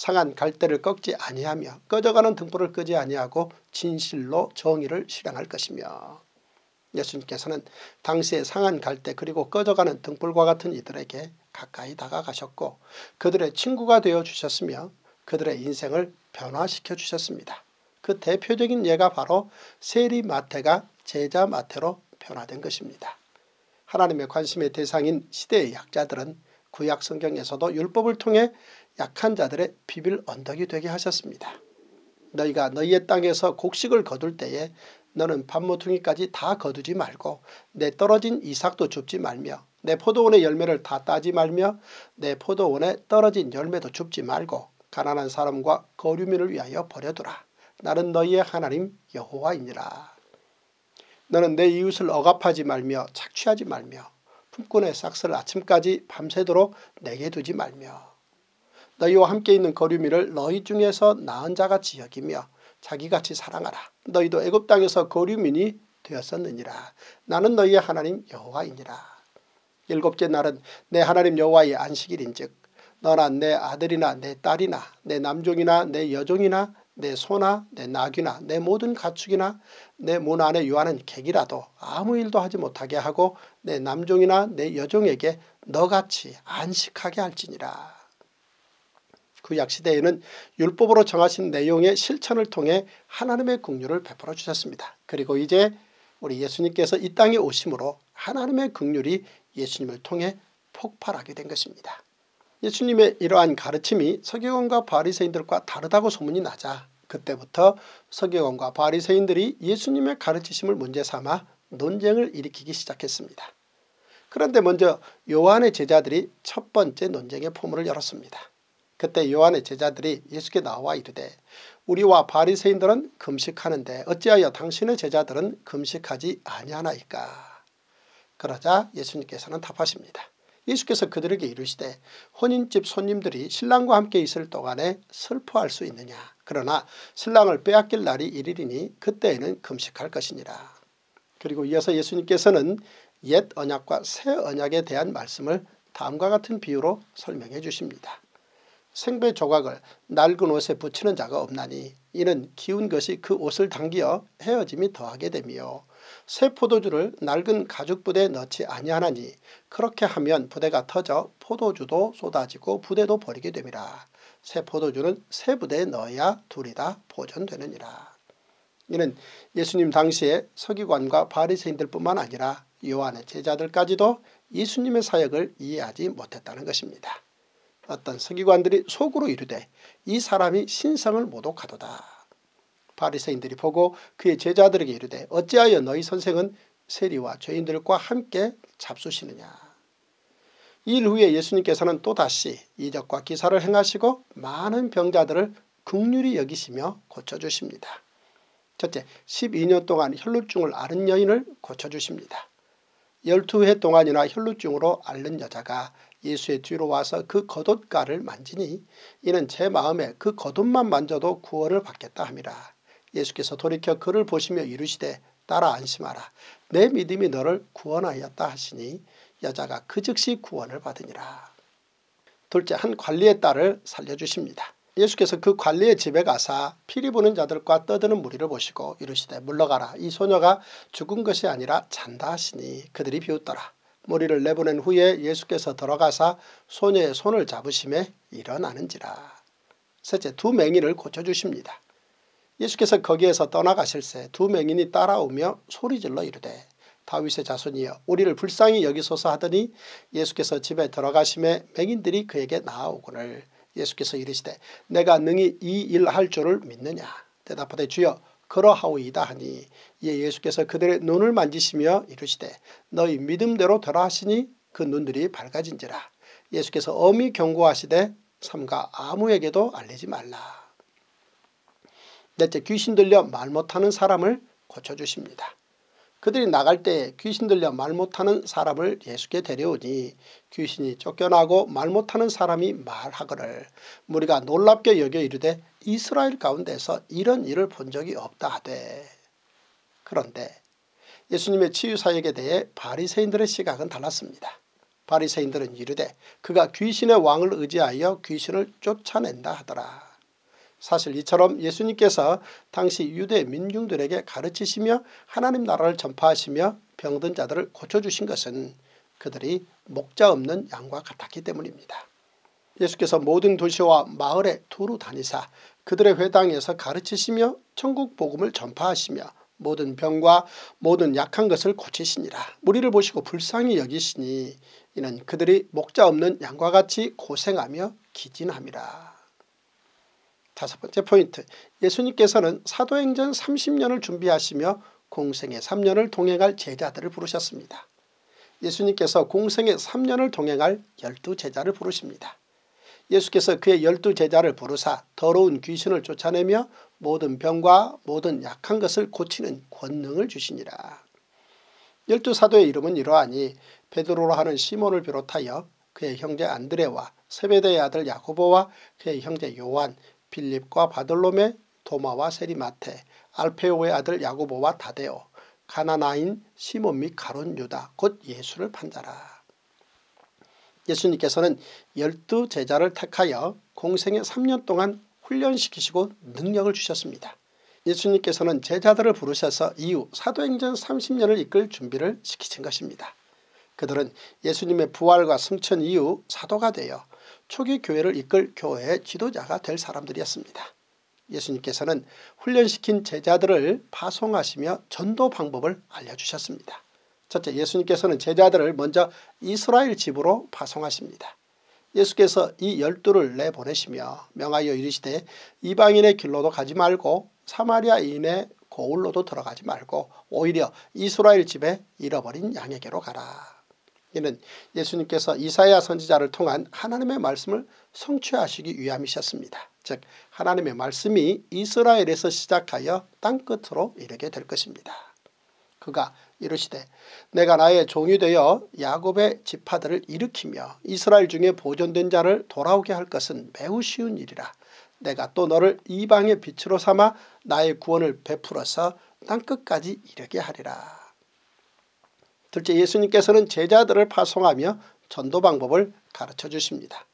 상한 갈대를 꺾지 아니하며 꺼져가는 등불을 끄지 아니하고 진실로 정의를 실행할 것이며 예수님께서는 당시의 상한 갈대 그리고 꺼져가는 등불과 같은 이들에게 가까이 다가가셨고 그들의 친구가 되어 주셨으며 그들의 인생을 변화시켜 주셨습니다. 그 대표적인 예가 바로 세리 마태가 제자 마태로 변화된 것입니다. 하나님의 관심의 대상인 시대의 약자들은 구약 성경에서도 율법을 통해 약한 자들의 비빌 언덕이 되게 하셨습니다. 너희가 너희의 땅에서 곡식을 거둘 때에 너는 반모퉁이까지 다 거두지 말고 내 떨어진 이삭도 줍지 말며 내 포도원의 열매를 다 따지 말며 내 포도원에 떨어진 열매도 줍지 말고 가난한 사람과 거류민을 위하여 버려두라. 나는 너희의 하나님 여호와이니라. 너는 내 이웃을 억압하지 말며 착취하지 말며 품꾼의 싹스를 아침까지 밤새도록 내게 두지 말며 너희와 함께 있는 거류민을 너희 중에서 나은 자같이 여기며 자기같이 사랑하라. 너희도 애굽 땅에서 거류민이 되었었느니라. 나는 너희의 하나님 여호와이니라. 일곱째 날은 내 하나님 여호와의 안식일인즉 너나 내 아들이나 내 딸이나 내 남종이나 내 여종이나 내 소나 내 나귀나 내 모든 가축이나 내 문 안에 유하는 객이라도 아무 일도 하지 못하게 하고 내 남종이나 내 여종에게 너같이 안식하게 할지니라. 구약 시대에는 율법으로 정하신 내용의 실천을 통해 하나님의 긍휼을 베풀어 주셨습니다. 그리고 이제 우리 예수님께서 이 땅에 오심으로 하나님의 긍휼이 예수님을 통해 폭발하게 된 것입니다. 예수님의 이러한 가르침이 서기관과 바리새인들과 다르다고 소문이 나자 그때부터 서기관과 바리새인들이 예수님의 가르치심을 문제 삼아 논쟁을 일으키기 시작했습니다. 그런데 먼저 요한의 제자들이 첫 번째 논쟁의 포문을 열었습니다. 그때 요한의 제자들이 예수께 나와 이르되 우리와 바리새인들은 금식하는데 어찌하여 당신의 제자들은 금식하지 아니하나이까. 그러자 예수님께서는 답하십니다. 예수께서 그들에게 이르시되 혼인집 손님들이 신랑과 함께 있을 동안에 슬퍼할 수 있느냐. 그러나 신랑을 빼앗길 날이 이르리니 그때에는 금식할 것이니라. 그리고 이어서 예수님께서는 옛 언약과 새 언약에 대한 말씀을 다음과 같은 비유로 설명해 주십니다. 생배 조각을 낡은 옷에 붙이는 자가 없나니 이는 기운 것이 그 옷을 당기어 헤어짐이 더하게 되며 새 포도주를 낡은 가죽 부대에 넣지 아니하나니 그렇게 하면 부대가 터져 포도주도 쏟아지고 부대도 버리게 됨이라. 새 포도주는 새 부대에 넣어야 둘이 다 보존되느니라. 이는 예수님 당시에 서기관과 바리새인들 뿐만 아니라 요한의 제자들까지도 예수님의 사역을 이해하지 못했다는 것입니다. 어떤 서기관들이 속으로 이르되 이 사람이 신성을 모독하도다. 바리새인들이 보고 그의 제자들에게 이르되 어찌하여 너희 선생은 세리와 죄인들과 함께 잡수시느냐. 일 후에 예수님께서는 또다시 이적과 기사를 행하시고 많은 병자들을 극률이 여기시며 고쳐주십니다. 첫째, 12년 동안 혈루증을 앓은 여인을 고쳐주십니다. 12회 동안이나 혈루증으로 앓는 여자가 예수의 뒤로 와서 그 겉옷가를 만지니 이는 제 마음에 그 겉옷만 만져도 구원을 받겠다 함이라. 예수께서 돌이켜 그를 보시며 이르시되 따라 안심하라. 내 믿음이 너를 구원하였다 하시니 여자가 그 즉시 구원을 받으니라. 둘째 한 관리의 딸을 살려주십니다. 예수께서 그 관리의 집에 가사 피리 부는 자들과 떠드는 무리를 보시고 이르시되 물러가라 이 소녀가 죽은 것이 아니라 잔다 하시니 그들이 비웃더라. 무리를 내보낸 후에 예수께서 들어가사 소녀의 손을 잡으심에 일어나는지라. 셋째 두 맹인을 고쳐주십니다. 예수께서 거기에서 떠나가실새 두 맹인이 따라오며 소리질러 이르되 다윗의 자손이여 우리를 불쌍히 여기소서 하더니 예수께서 집에 들어가심에 맹인들이 그에게 나아오거늘 예수께서 이르시되 내가 능히 이 일 할 줄을 믿느냐 대답하되 주여 그러하오이다 하니 이에 예수께서 그들의 눈을 만지시며 이르시되 너희 믿음대로 되라 하시니 그 눈들이 밝아진지라 예수께서 엄히 경고하시되 삼가 아무에게도 알리지 말라. 넷째 귀신 들려 말 못하는 사람을 고쳐주십니다. 그들이 나갈 때 귀신 들려 말 못하는 사람을 예수께 데려오니 귀신이 쫓겨나고 말 못하는 사람이 말하거늘 무리가 놀랍게 여겨 이르되 이스라엘 가운데서 이런 일을 본 적이 없다 하되 그런데 예수님의 치유사역에 대해 바리새인들의 시각은 달랐습니다. 바리새인들은 이르되 그가 귀신의 왕을 의지하여 귀신을 쫓아낸다 하더라. 사실 이처럼 예수님께서 당시 유대 민중들에게 가르치시며 하나님 나라를 전파하시며 병든 자들을 고쳐주신 것은 그들이 목자 없는 양과 같았기 때문입니다. 예수께서 모든 도시와 마을에 두루 다니사 그들의 회당에서 가르치시며 천국 복음을 전파하시며 모든 병과 모든 약한 것을 고치시니라. 무리를 보시고 불쌍히 여기시니 이는 그들이 목자 없는 양과 같이 고생하며 기진함이라. 다섯 번째 포인트 예수님께서는 사도행전 30년을 준비하시며 공생의 3년을 동행할 제자들을 부르셨습니다. 예수님께서 공생의 3년을 동행할 열두 제자를 부르십니다. 예수께서 그의 열두 제자를 부르사 더러운 귀신을 쫓아내며 모든 병과 모든 약한 것을 고치는 권능을 주시니라. 열두 사도의 이름은 이러하니 베드로로 하는 시몬을 비롯하여 그의 형제 안드레와 세베대의 아들 야고보와 그의 형제 요한 빌립과 바돌로메 도마와 세리마테 알페오의 아들 야고보와 다데오 가나나인 시몬 및 가론 유다 곧 예수를 판자라. 예수님께서는 열두 제자를 택하여 공생의 3년 동안 훈련시키시고 능력을 주셨습니다. 예수님께서는 제자들을 부르셔서 이후 사도행전 30년을 이끌 준비를 시키신 것입니다. 그들은 예수님의 부활과 승천 이후 사도가 되어 초기 교회를 이끌 교회의 지도자가 될 사람들이었습니다. 예수님께서는 훈련시킨 제자들을 파송하시며 전도 방법을 알려주셨습니다. 첫째 예수님께서는 제자들을 먼저 이스라엘 집으로 파송하십니다. 예수께서 이 열두를 내보내시며 명하여 이르시되 이방인의 길로도 가지 말고 사마리아인의 고을로도 들어가지 말고 오히려 이스라엘 집에 잃어버린 양에게로 가라. 이는 예수님께서 이사야 선지자를 통한 하나님의 말씀을 성취하시기 위함이셨습니다. 즉 하나님의 말씀이 이스라엘에서 시작하여 땅끝으로 이르게 될 것입니다. 그가 이르시되 내가 나의 종이 되어 야곱의 지파들을 일으키며 이스라엘 중에 보존된 자를 돌아오게 할 것은 매우 쉬운 일이라. 내가 또 너를 이방의 빛으로 삼아 나의 구원을 베풀어서 땅끝까지 이르게 하리라. 둘째 예수님께서는 제자들을 파송하며 전도 방법을 가르쳐 주십니다.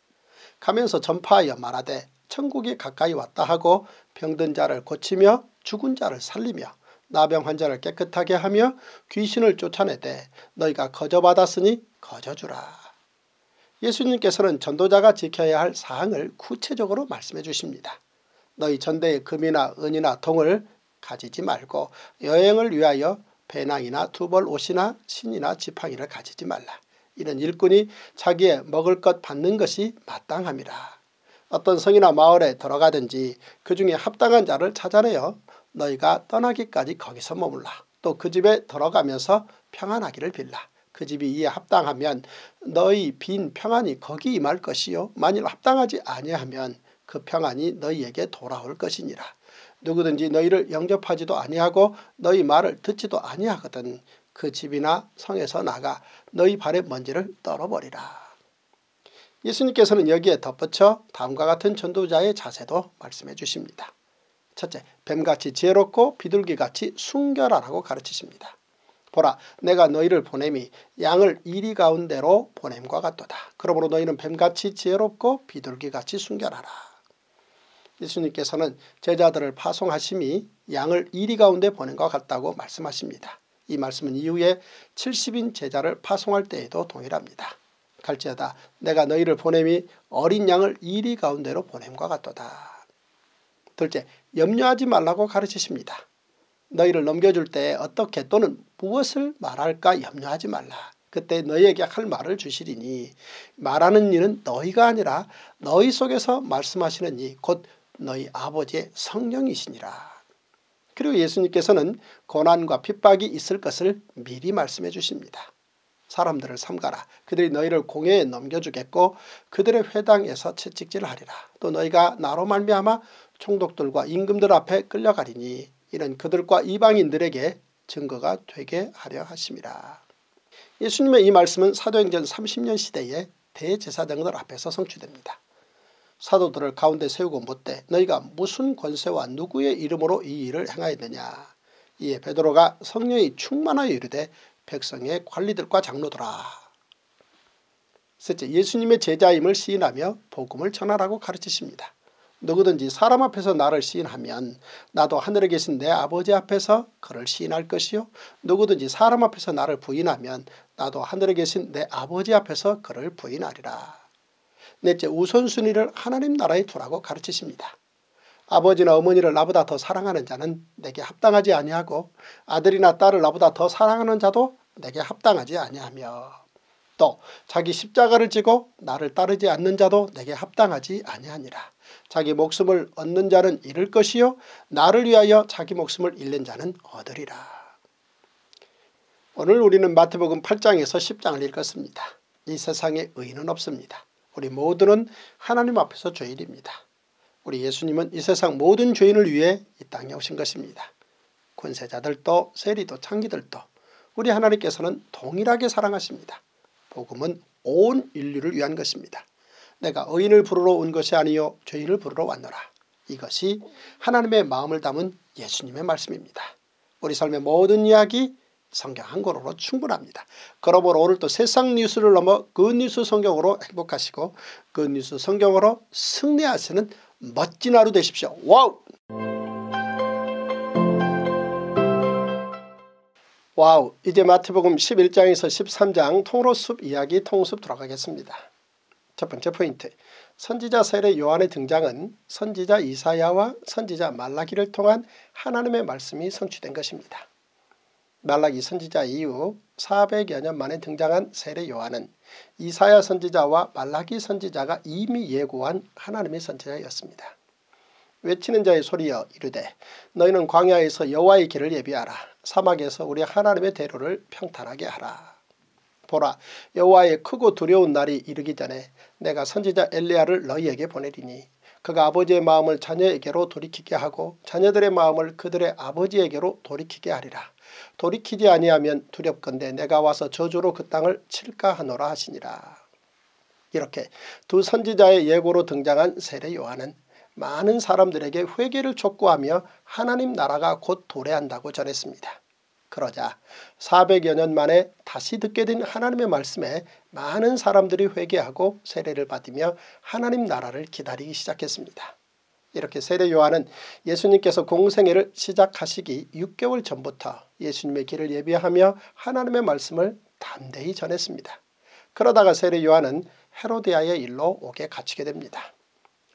가면서 전파하여 말하되 천국이 가까이 왔다 하고 병든 자를 고치며 죽은 자를 살리며 나병 환자를 깨끗하게 하며 귀신을 쫓아내되 너희가 거저 받았으니 거저 주라. 예수님께서는 전도자가 지켜야 할 사항을 구체적으로 말씀해 주십니다. 너희 전대의 금이나 은이나 동을 가지지 말고 여행을 위하여 배낭이나 두벌 옷이나 신이나 지팡이를 가지지 말라. 이런 일꾼이 자기의 먹을 것 받는 것이 마땅함이라. 어떤 성이나 마을에 들어가든지 그 중에 합당한 자를 찾아내어 너희가 떠나기까지 거기서 머물라. 또 그 집에 들어가면서 평안하기를 빌라. 그 집이 이에 합당하면 너희 빈 평안이 거기 임할 것이요 만일 합당하지 아니하면 그 평안이 너희에게 돌아올 것이니라. 누구든지 너희를 영접하지도 아니하고 너희 말을 듣지도 아니하거든 그 집이나 성에서 나가 너희 발의 먼지를 떨어버리라. 예수님께서는 여기에 덧붙여 다음과 같은 전도자의 자세도 말씀해 주십니다. 첫째, 뱀같이 지혜롭고 비둘기같이 순결하라고 가르치십니다. 보라 내가 너희를 보냄이 양을 이리 가운데로 보냄과 같도다. 그러므로 너희는 뱀같이 지혜롭고 비둘기같이 순결하라. 예수님께서는 제자들을 파송하심이 양을 이리 가운데 것 같다고 말씀하십니다. 이 말씀은 이후에 70인 제자를 파송할 때에도 동일합니다. 갈지어다 내가 너희를 보냄이 어린 양을 이리 가운데로 보냄과 같도다. 둘째 염려하지 말라고 가르치십니다. 너희를 넘겨줄 때 어떻게 또는 무엇을 말할까 염려하지 말라. 그때 너희에게 할 말을 주시리니 말하는 이는 너희가 아니라 너희 속에서 말씀하시는 이 곧 너희 아버지의 성령이시니라. 그리고 예수님께서는 고난과 핍박이 있을 것을 미리 말씀해 주십니다. 사람들을 삼가라. 그들이 너희를 공회에 넘겨주겠고 그들의 회당에서 채찍질을 하리라. 또 너희가 나로 말미암아 총독들과 임금들 앞에 끌려가리니 이는 그들과 이방인들에게 증거가 되게 하려 하심이라. 예수님의 이 말씀은 사도행전 30년 시대에 대제사장들 앞에서 성취됩니다. 사도들을 가운데 세우고 묻되 너희가 무슨 권세와 누구의 이름으로 이 일을 행하였느냐. 이에 베드로가 성령이 충만하여 이르되 백성의 관리들과 장로들아. 셋째 예수님의 제자임을 시인하며 복음을 전하라고 가르치십니다. 누구든지 사람 앞에서 나를 시인하면 나도 하늘에 계신 내 아버지 앞에서 그를 시인할 것이요 누구든지 사람 앞에서 나를 부인하면 나도 하늘에 계신 내 아버지 앞에서 그를 부인하리라. 넷째 우선순위를 하나님 나라에 두라고 가르치십니다. 아버지나 어머니를 나보다 더 사랑하는 자는 내게 합당하지 아니하고 아들이나 딸을 나보다 더 사랑하는 자도 내게 합당하지 아니하며 또 자기 십자가를 지고 나를 따르지 않는 자도 내게 합당하지 아니하니라. 자기 목숨을 얻는 자는 잃을 것이요 나를 위하여 자기 목숨을 잃는 자는 얻으리라. 오늘 우리는 마태복음 8장에서 10장을 읽었습니다. 이 세상에 의인은 없습니다. 우리 모두는 하나님 앞에서 죄인입니다. 우리 예수님은 이 세상 모든 죄인을 위해 이 땅에 오신 것입니다. 권세자들도 세리도 창기들도 우리 하나님께서는 동일하게 사랑하십니다. 복음은 온 인류를 위한 것입니다. 내가 의인을 부르러 온 것이 아니요 죄인을 부르러 왔노라. 이것이 하나님의 마음을 담은 예수님의 말씀입니다. 우리 삶의 모든 이야기 성경 한 권으로 충분합니다. 그러므로 오늘도 세상 뉴스를 넘어 그 뉴스 성경으로 행복하시고 그 뉴스 성경으로 승리하시는 멋진 하루 되십시오. 와우! 와우 이제 마태복음 11장에서 13장 통으로 숲 이야기 통숲 들어가겠습니다. 첫 번째 포인트 선지자 세례 요한의 등장은 선지자 이사야와 선지자 말라기를 통한 하나님의 말씀이 성취된 것입니다. 말라기 선지자 이후 400여 년 만에 등장한 세례 요한은 이사야 선지자와 말라기 선지자가 이미 예고한 하나님의 선지자였습니다. 외치는 자의 소리여 이르되 너희는 광야에서 여호와의 길을 예비하라. 사막에서 우리 하나님의 대로를 평탄하게 하라. 보라 여호와의 크고 두려운 날이 이르기 전에 내가 선지자 엘리야를 너희에게 보내리니 그가 아버지의 마음을 자녀에게로 돌이키게 하고 자녀들의 마음을 그들의 아버지에게로 돌이키게 하리라. 돌이키지 아니하면 두렵건대 내가 와서 저주로 그 땅을 칠까 하노라 하시니라. 이렇게 두 선지자의 예고로 등장한 세례 요한은 많은 사람들에게 회개를 촉구하며 하나님 나라가 곧 도래한다고 전했습니다. 그러자 400여 년 만에 다시 듣게 된 하나님의 말씀에 많은 사람들이 회개하고 세례를 받으며 하나님 나라를 기다리기 시작했습니다. 이렇게 세례 요한은 예수님께서 공생애를 시작하시기 6개월 전부터 예수님의 길을 예비하며 하나님의 말씀을 담대히 전했습니다. 그러다가 세례 요한은 헤로디아의 일로 옥에 갇히게 됩니다.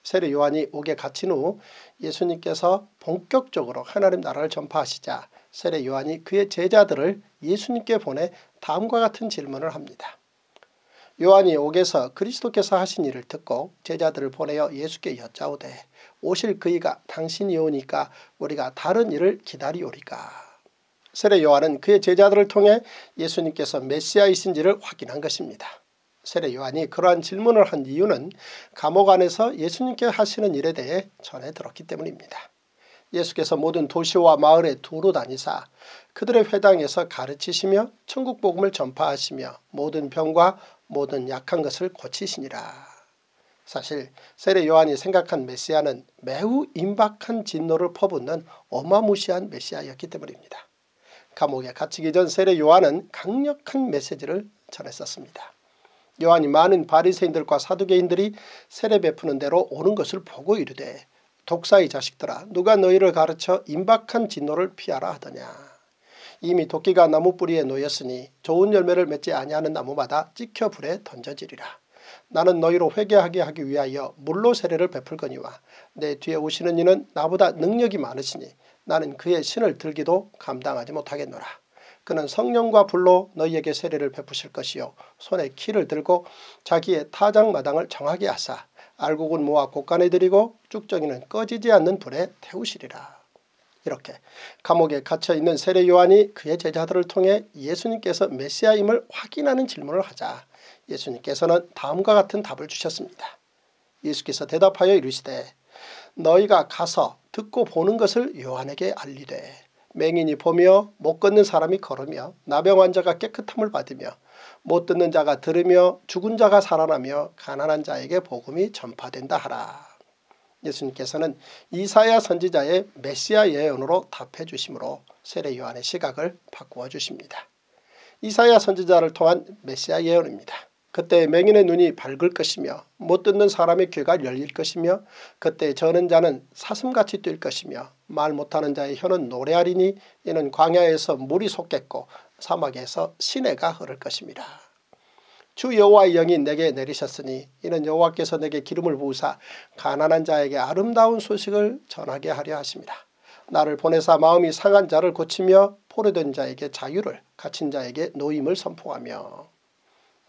세례 요한이 옥에 갇힌 후 예수님께서 본격적으로 하나님 나라를 전파하시자 세례 요한이 그의 제자들을 예수님께 보내 다음과 같은 질문을 합니다. 요한이 옥에서 그리스도께서 하신 일을 듣고 제자들을 보내어 예수께 여짜오되 오실 그이가 당신이 오니까 우리가 다른 일을 기다리오리까. 세례 요한은 그의 제자들을 통해 예수님께서 메시아이신지를 확인한 것입니다. 세례 요한이 그러한 질문을 한 이유는 감옥 안에서 예수님께 하시는 일에 대해 전해 들었기 때문입니다. 예수께서 모든 도시와 마을에 두루 다니사 그들의 회당에서 가르치시며 천국 복음을 전파하시며 모든 병과 모든 약한 것을 고치시니라. 사실 세례 요한이 생각한 메시아는 매우 임박한 진노를 퍼붓는 어마무시한 메시아였기 때문입니다. 감옥에 갇히기 전 세례 요한은 강력한 메시지를 전했었습니다. 요한이 많은 바리새인들과 사두개인들이 세례 베푸는 대로 오는 것을 보고 이르되 독사의 자식들아 누가 너희를 가르쳐 임박한 진노를 피하라 하더냐. 이미 도끼가 나무 뿌리에 놓였으니 좋은 열매를 맺지 아니하는 나무마다 찍혀 불에 던져지리라. 나는 너희로 회개하게 하기 위하여 물로 세례를 베풀거니와 내 뒤에 오시는 이는 나보다 능력이 많으시니 나는 그의 신을 들기도 감당하지 못하겠노라. 그는 성령과 불로 너희에게 세례를 베푸실 것이요 손에 키를 들고 자기의 타작마당을 정하게 하사 알곡은 모아 곳간에 들이고 쭉정이는 꺼지지 않는 불에 태우시리라. 이렇게 감옥에 갇혀있는 세례 요한이 그의 제자들을 통해 예수님께서 메시아임을 확인하는 질문을 하자 예수님께서는 다음과 같은 답을 주셨습니다. 예수께서 대답하여 이르시되 너희가 가서 듣고 보는 것을 요한에게 알리되 맹인이 보며 못 걷는 사람이 걸으며 나병 환자가 깨끗함을 받으며 못 듣는 자가 들으며 죽은 자가 살아나며 가난한 자에게 복음이 전파된다 하라. 예수님께서는 이사야 선지자의 메시아 예언으로 답해 주심으로 세례 요한의 시각을 바꾸어 주십니다. 이사야 선지자를 통한 메시아 예언입니다. 그때 맹인의 눈이 밝을 것이며 못 듣는 사람의 귀가 열릴 것이며 그때 저는 자는 사슴같이 뛸 것이며 말 못하는 자의 혀는 노래하리니 이는 광야에서 물이 솟겠고 사막에서 시내가 흐를 것입니다. 주 여호와의 영이 내게 내리셨으니 이는 여호와께서 내게 기름을 부으사 가난한 자에게 아름다운 소식을 전하게 하려 하십니다. 나를 보내사 마음이 상한 자를 고치며 포로된 자에게 자유를 갇힌 자에게 노임을 선포하며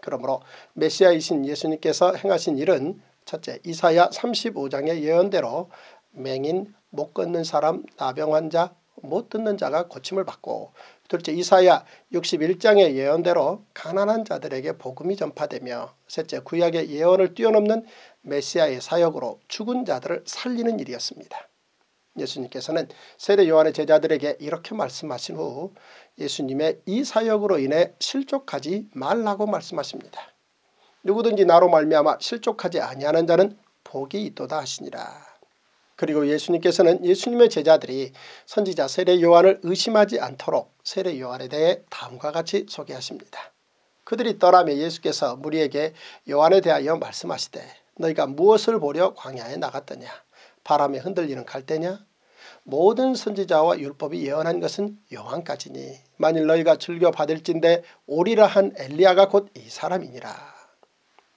그러므로 메시아이신 예수님께서 행하신 일은 첫째 이사야 35장의 예언대로 맹인, 못 걷는 사람, 나병 환자, 못 듣는 자가 고침을 받고 둘째 이사야 61장의 예언대로 가난한 자들에게 복음이 전파되며 셋째 구약의 예언을 뛰어넘는 메시아의 사역으로 죽은 자들을 살리는 일이었습니다. 예수님께서는 세례 요한의 제자들에게 이렇게 말씀하신 후 예수님의 이 사역으로 인해 실족하지 말라고 말씀하십니다. 누구든지 나로 말미암아 실족하지 아니하는 자는 복이 있도다 하시니라. 그리고 예수님께서는 예수님의 제자들이 선지자 세례 요한을 의심하지 않도록 세례 요한에 대해 다음과 같이 소개하십니다. 그들이 떠나며 예수께서 무리에게 요한에 대하여 말씀하시되 너희가 무엇을 보려 광야에 나갔더냐 바람에 흔들리는 갈대냐 모든 선지자와 율법이 예언한 것은 요한까지니 만일 너희가 즐겨 받을진대 오리라 한 엘리야가 곧 이 사람이니라.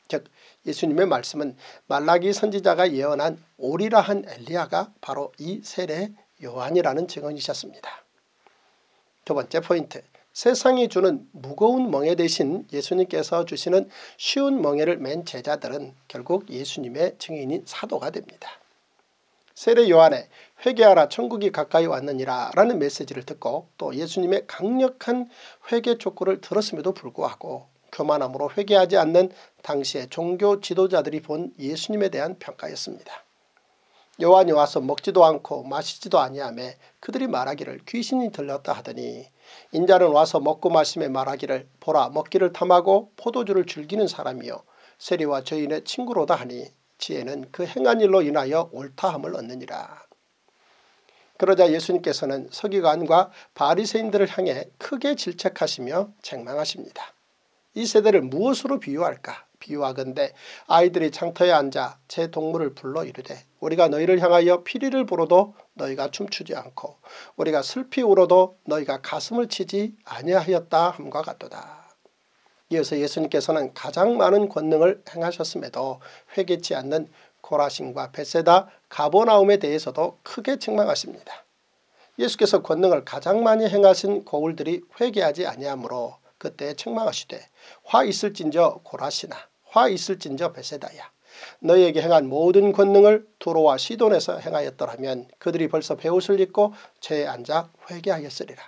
즉 예수님의 말씀은 말라기 선지자가 예언한 오리라 한 엘리야가 바로 이 세례 요한이라는 증언이셨습니다. 두 번째 포인트 세상이 주는 무거운 멍에 대신 예수님께서 주시는 쉬운 멍에를 맨 제자들은 결국 예수님의 증인인 사도가 됩니다. 세례 요한의 회개하라 천국이 가까이 왔느니라 라는 메시지를 듣고 또 예수님의 강력한 회개 촉구를 들었음에도 불구하고 교만함으로 회개하지 않는 당시의 종교 지도자들이 본 예수님에 대한 평가였습니다. 요한이 와서 먹지도 않고 마시지도 아니하며 그들이 말하기를 귀신이 들렸다 하더니 인자는 와서 먹고 마심에 말하기를 보라 먹기를 탐하고 포도주를 즐기는 사람이요 세리와 저인의 친구로다 하니 지혜는 그 행한 일로 인하여 옳다함을 얻느니라. 그러자 예수님께서는 서기관과 바리새인들을 향해 크게 질책하시며 책망하십니다. 이 세대를 무엇으로 비유할까? 비유하건대 아이들이 장터에 앉아 제 동물을 불러 이르되 우리가 너희를 향하여 피리를 불어도 너희가 춤추지 않고 우리가 슬피 울어도 너희가 가슴을 치지 아니하였다 함과 같도다. 이어서 예수님께서는 가장 많은 권능을 행하셨음에도 회개치 않는 코라신과 베세다 가보나움에 대해서도 크게 책망하십니다. 예수께서 권능을 가장 많이 행하신 고울들이 회개하지 아니하므로 그때 책망하시되 화 있을진저 고라시나 화 있을진저 베세다야 너희에게 행한 모든 권능을 두로와 시돈에서 행하였더라면 그들이 벌써 배옷을 입고 죄에 앉아 회개하였으리라.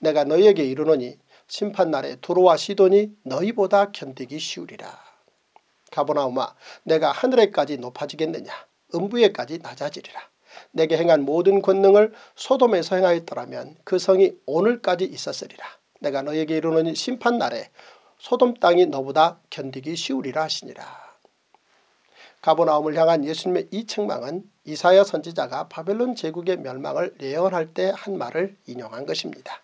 내가 너희에게 이르노니 심판날에 두로와 시돈이 너희보다 견디기 쉬우리라. 가보나우마 내가 하늘에까지 높아지겠느냐 음부에까지 낮아지리라. 내게 행한 모든 권능을 소돔에서 행하였더라면 그 성이 오늘까지 있었으리라. 내가 너에게 이르노니 심판날에 소돔 땅이 너보다 견디기 쉬우리라 하시니라. 가보나움을 향한 예수님의 이 책망은 이사야 선지자가 바벨론 제국의 멸망을 예언할 때 한 말을 인용한 것입니다.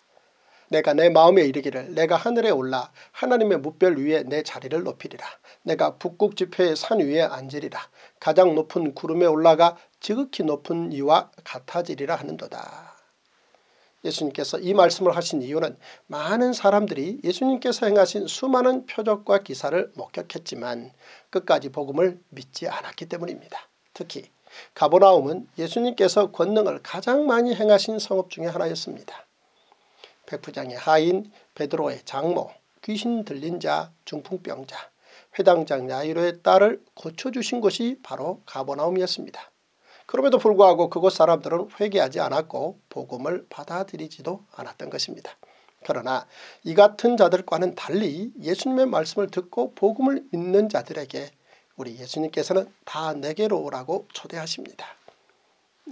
내가 내 마음에 이르기를 내가 하늘에 올라 하나님의 무별 위에 내 자리를 높이리라. 내가 북극 지표의 산 위에 앉으리라. 가장 높은 구름에 올라가 지극히 높은 이와 같아지리라 하는도다. 예수님께서 이 말씀을 하신 이유는 많은 사람들이 예수님께서 행하신 수많은 표적과 기사를 목격했지만 끝까지 복음을 믿지 않았기 때문입니다. 특히 가보나움은 예수님께서 권능을 가장 많이 행하신 성읍 중의 하나였습니다. 백부장의 하인, 베드로의 장모, 귀신 들린 자, 중풍병자, 회당장 야이로의 딸을 고쳐주신 곳이 바로 가보나움이었습니다. 그럼에도 불구하고 그곳 사람들은 회개하지 않았고 복음을 받아들이지도 않았던 것입니다. 그러나 이 같은 자들과는 달리 예수님의 말씀을 듣고 복음을 믿는 자들에게 우리 예수님께서는 다 내게로 오라고 초대하십니다.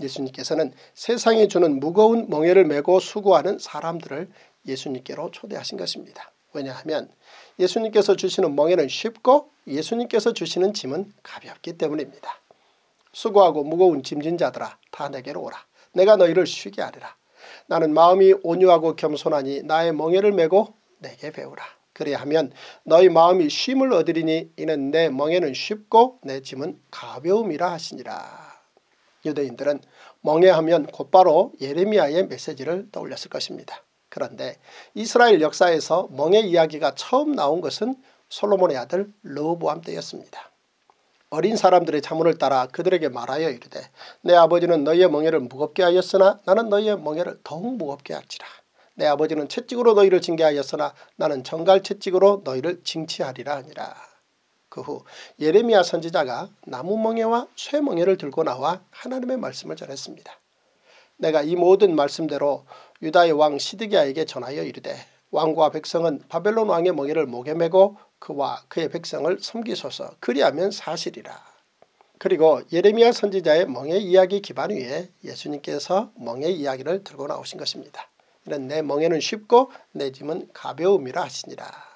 예수님께서는 세상이 주는 무거운 멍에를 메고 수고하는 사람들을 예수님께로 초대하신 것입니다. 왜냐하면 예수님께서 주시는 멍에는 쉽고 예수님께서 주시는 짐은 가볍기 때문입니다. 수고하고 무거운 짐진 자들아 다 내게로 오라. 내가 너희를 쉬게 하리라. 나는 마음이 온유하고 겸손하니 나의 멍에를 메고 내게 배우라. 그리하면 너희 마음이 쉼을 얻으리니 이는 내 멍에는 쉽고 내 짐은 가벼움이라 하시니라. 유대인들은 멍에하면 곧바로 예레미야의 메시지를 떠올렸을 것입니다. 그런데 이스라엘 역사에서 멍에 이야기가 처음 나온 것은 솔로몬의 아들 르보암 때였습니다. 어린 사람들의 자문을 따라 그들에게 말하여 이르되 내 아버지는 너희의 멍에를 무겁게 하였으나 나는 너희의 멍에를 더욱 무겁게 할지라. 내 아버지는 채찍으로 너희를 징계하였으나 나는 정갈 채찍으로 너희를 징치하리라 하니라. 그 후 예레미야 선지자가 나무멍에와 쇠멍에를 들고 나와 하나님의 말씀을 전했습니다. 내가 이 모든 말씀대로 유다의 왕 시드기야에게 전하여 이르되 왕과 백성은 바벨론 왕의 멍에를 목에 메고 그와 그의 백성을 섬기소서 그리하면 사실이라. 그리고 예레미야 선지자의 멍의 이야기 기반 위에 예수님께서 멍의 이야기를 들고 나오신 것입니다. 이는 내 멍에는 쉽고 내 짐은 가벼움이라 하시니라.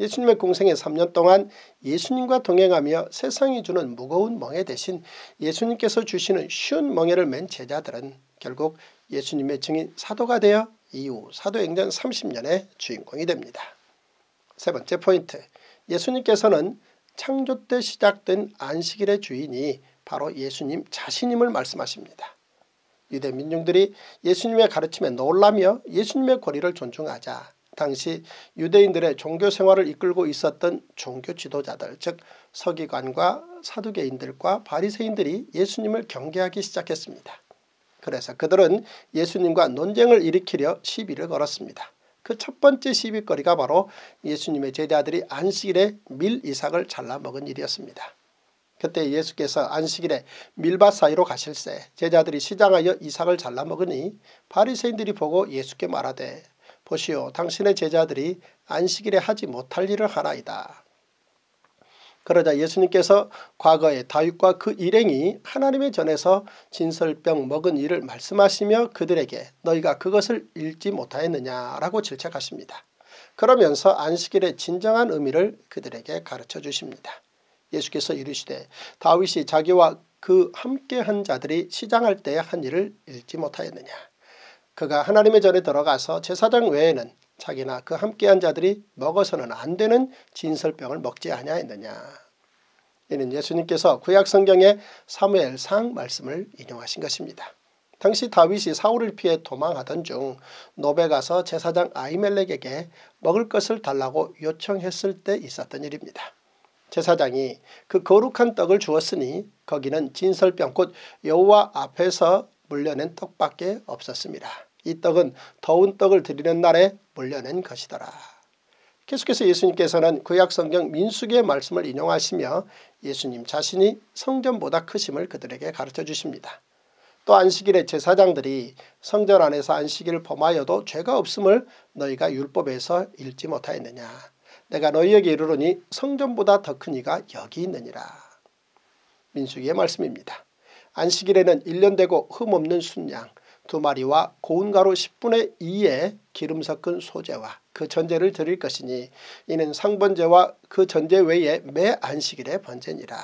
예수님의 공생의 3년 동안 예수님과 동행하며 세상이 주는 무거운 멍에 대신 예수님께서 주시는 쉬운 멍에를 맨 제자들은 결국 예수님의 증인 사도가 되어 이후 사도행전 30년의 주인공이 됩니다. 세 번째 포인트 예수님께서는 창조 때 시작된 안식일의 주인이 바로 예수님 자신임을 말씀하십니다. 유대 민중들이 예수님의 가르침에 놀라며 예수님의 권위를 존중하자 당시 유대인들의 종교 생활을 이끌고 있었던 종교 지도자들 즉 서기관과 사두개인들과 바리새인들이 예수님을 경계하기 시작했습니다. 그래서 그들은 예수님과 논쟁을 일으키려 시비를 걸었습니다. 그 첫 번째 시비거리가 바로 예수님의 제자들이 안식일에 밀 이삭을 잘라 먹은 일이었습니다. 그때 예수께서 안식일에 밀밭 사이로 가실새 제자들이 시장하여 이삭을 잘라 먹으니 바리새인들이 보고 예수께 말하되 보시오 당신의 제자들이 안식일에 하지 못할 일을 하나이다. 그러자 예수님께서 과거에 다윗과 그 일행이 하나님의 전에서 진설병 먹은 일을 말씀하시며 그들에게 너희가 그것을 읽지 못하였느냐라고 질책하십니다. 그러면서 안식일의 진정한 의미를 그들에게 가르쳐 주십니다. 예수께서 이르시되 다윗이 자기와 그 함께한 자들이 시장할 때 한 일을 읽지 못하였느냐. 그가 하나님의 전에 들어가서 제사장 외에는 자기나 그 함께한 자들이 먹어서는 안 되는 진설병을 먹지 아니하였느냐. 이는 예수님께서 구약성경의 사무엘상 말씀을 인용하신 것입니다. 당시 다윗이 사울을 피해 도망하던 중 노베 가서 제사장 아이멜렉에게 먹을 것을 달라고 요청했을 때 있었던 일입니다. 제사장이 그 거룩한 떡을 주었으니 거기는 진설병 곧 여호와 앞에서 물려낸 떡밖에 없었습니다. 이 떡은 더운 떡을 드리는 날에 물려낸 것이더라. 계속해서 예수님께서는 구약성경 민수기의 말씀을 인용하시며 예수님 자신이 성전보다 크심을 그들에게 가르쳐 주십니다. 또 안식일에 제사장들이 성전 안에서 안식일을 범하여도 죄가 없음을 너희가 율법에서 읽지 못하였느냐. 내가 너희에게 이르노니 성전보다 더 큰 이가 여기 있느니라. 민수기의 말씀입니다. 안식일에는 1년 되고 흠없는 순양 두 마리와 고운 가루 10분의 2의 기름 섞은 소재와 그 전제를 드릴 것이니 이는 상번제와 그 전제 외에 매 안식일의 번제니라.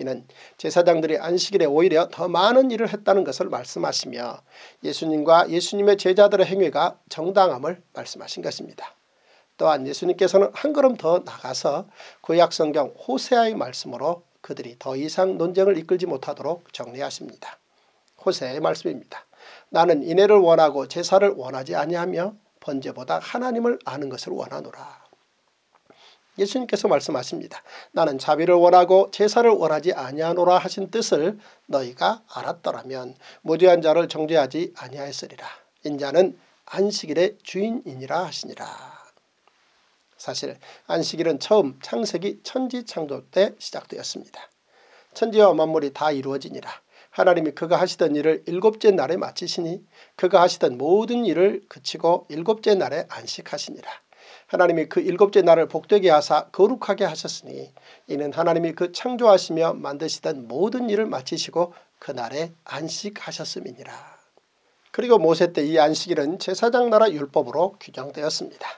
이는 제사장들이 안식일에 오히려 더 많은 일을 했다는 것을 말씀하시며 예수님과 예수님의 제자들의 행위가 정당함을 말씀하신 것입니다. 또한 예수님께서는 한 걸음 더 나가서 구약성경 호세아의 말씀으로 그들이 더 이상 논쟁을 이끌지 못하도록 정리하십니다. 호세의 말씀입니다. 나는 인애를 원하고 제사를 원하지 아니하며 번제보다 하나님을 아는 것을 원하노라. 예수님께서 말씀하십니다. 나는 자비를 원하고 제사를 원하지 아니하노라 하신 뜻을 너희가 알았더라면 무죄한 자를 정죄하지 아니하였으리라. 인자는 안식일의 주인이니라 하시니라. 사실 안식일은 처음 창세기 천지창조 때 시작되었습니다. 천지와 만물이 다 이루어지니라. 하나님이 그가 하시던 일을 일곱째 날에 마치시니 그가 하시던 모든 일을 그치고 일곱째 날에 안식하시니라. 하나님이 그 일곱째 날을 복되게 하사 거룩하게 하셨으니 이는 하나님이 그 창조하시며 만드시던 모든 일을 마치시고 그날에 안식하셨음이니라. 그리고 모세 때 이 안식일은 제사장 나라 율법으로 규정되었습니다.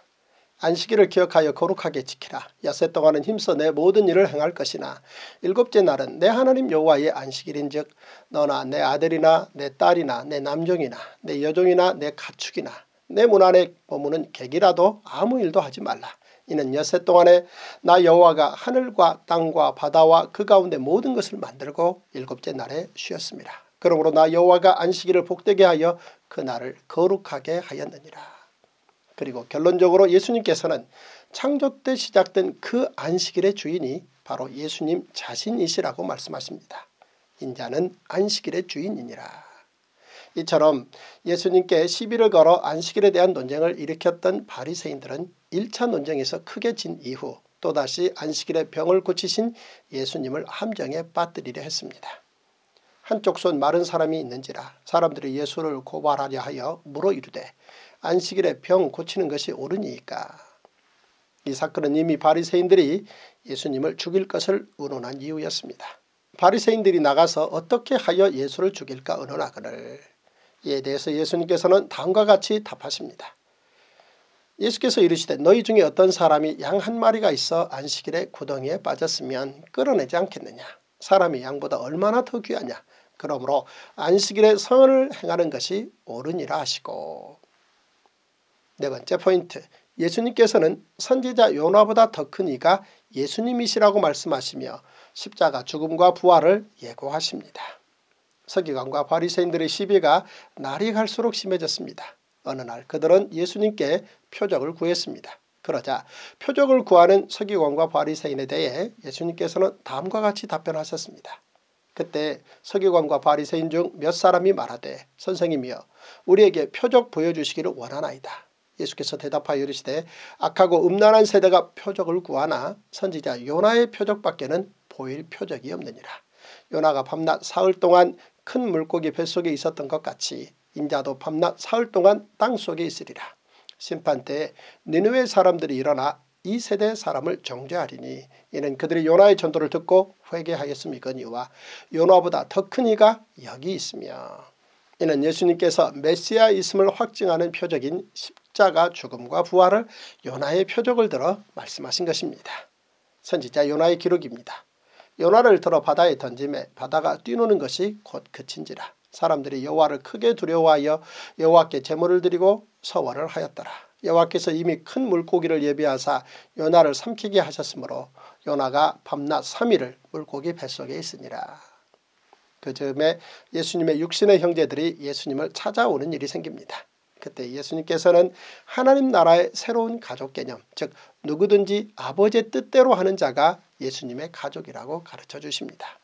안식일을 기억하여 거룩하게 지키라. 야세 동안은 힘써 내 모든 일을 행할 것이나 일곱째 날은 내 하나님 여호와의 안식일인즉 너나 내 아들이나 내 딸이나 내 남종이나 내 여종이나 내 가축이나 내 문 안에 머무는 객이라도 아무 일도 하지 말라. 이는 여세 동안에 나 여호와가 하늘과 땅과 바다와 그 가운데 모든 것을 만들고 일곱째 날에 쉬었습니다. 그러므로 나 여호와가 안식일을 복되게 하여 그 날을 거룩하게 하였느니라. 그리고 결론적으로 예수님께서는 창조 때 시작된 그 안식일의 주인이 바로 예수님 자신이시라고 말씀하십니다. 인자는 안식일의 주인이니라. 이처럼 예수님께 시비를 걸어 안식일에 대한 논쟁을 일으켰던 바리새인들은 1차 논쟁에서 크게 진 이후 또다시 안식일에 병을 고치신 예수님을 함정에 빠뜨리려 했습니다. 한쪽 손 마른 사람이 있는지라 사람들이 예수를 고발하려 하여 물어 이르되 안식일에 병 고치는 것이 옳으니까. 이 사건은 이미 바리새인들이 예수님을 죽일 것을 의논한 이유였습니다. 바리새인들이 나가서 어떻게 하여 예수를 죽일까 의논하거늘 이에 대해서 예수님께서는 다음과 같이 답하십니다. 예수께서 이르시되 너희 중에 어떤 사람이 양 한 마리가 있어 안식일에 구덩이에 빠졌으면 끌어내지 않겠느냐. 사람이 양보다 얼마나 더 귀하냐. 그러므로 안식일에 선을 행하는 것이 옳으니라 하시고 네 번째 포인트 예수님께서는 선지자 요나보다 더 큰 이가 예수님이시라고 말씀하시며 십자가 죽음과 부활을 예고하십니다. 서기관과 바리새인들의 시비가 날이 갈수록 심해졌습니다. 어느 날 그들은 예수님께 표적을 구했습니다. 그러자 표적을 구하는 서기관과 바리새인에 대해 예수님께서는 다음과 같이 답변하셨습니다. 그때 서기관과 바리새인 중 몇 사람이 말하되 선생님이여 우리에게 표적 보여주시기를 원하나이다. 예수께서 대답하여 이르시되 악하고 음란한 세대가 표적을 구하나 선지자 요나의 표적밖에는 보일 표적이 없느니라. 요나가 밤낮 사흘 동안 큰 물고기 뱃속에 있었던 것 같이 인자도 밤낮 사흘 동안 땅속에 있으리라. 심판 때에 니누의 사람들이 일어나 이 세대 사람을 정죄하리니 이는 그들이 요나의 전도를 듣고 회개하였음이거니와 요나보다 더 큰 이가 여기 있으며 이는 예수님께서 메시아 있음을 확증하는 표적인 십자가 죽음과 부활을 요나의 표적을 들어 말씀하신 것입니다. 선지자 요나의 기록입니다. 연화를 들어 바다에 던짐에 바다가 뛰노는 것이 곧 그친지라. 사람들이 여호와를 크게 두려워하여 여호와께 제물을 드리고 서원을 하였더라. 여호와께서 이미 큰 물고기를 예비하사 요나를 삼키게 하셨으므로 요나가 밤낮 3일을 물고기 뱃속에 있으니라. 그 즈음에 예수님의 육신의 형제들이 예수님을 찾아오는 일이 생깁니다. 그때 예수님께서는 하나님 나라의 새로운 가족 개념 즉 누구든지 아버지의 뜻대로 하는 자가 예수님의 가족이라고 가르쳐 주십니다.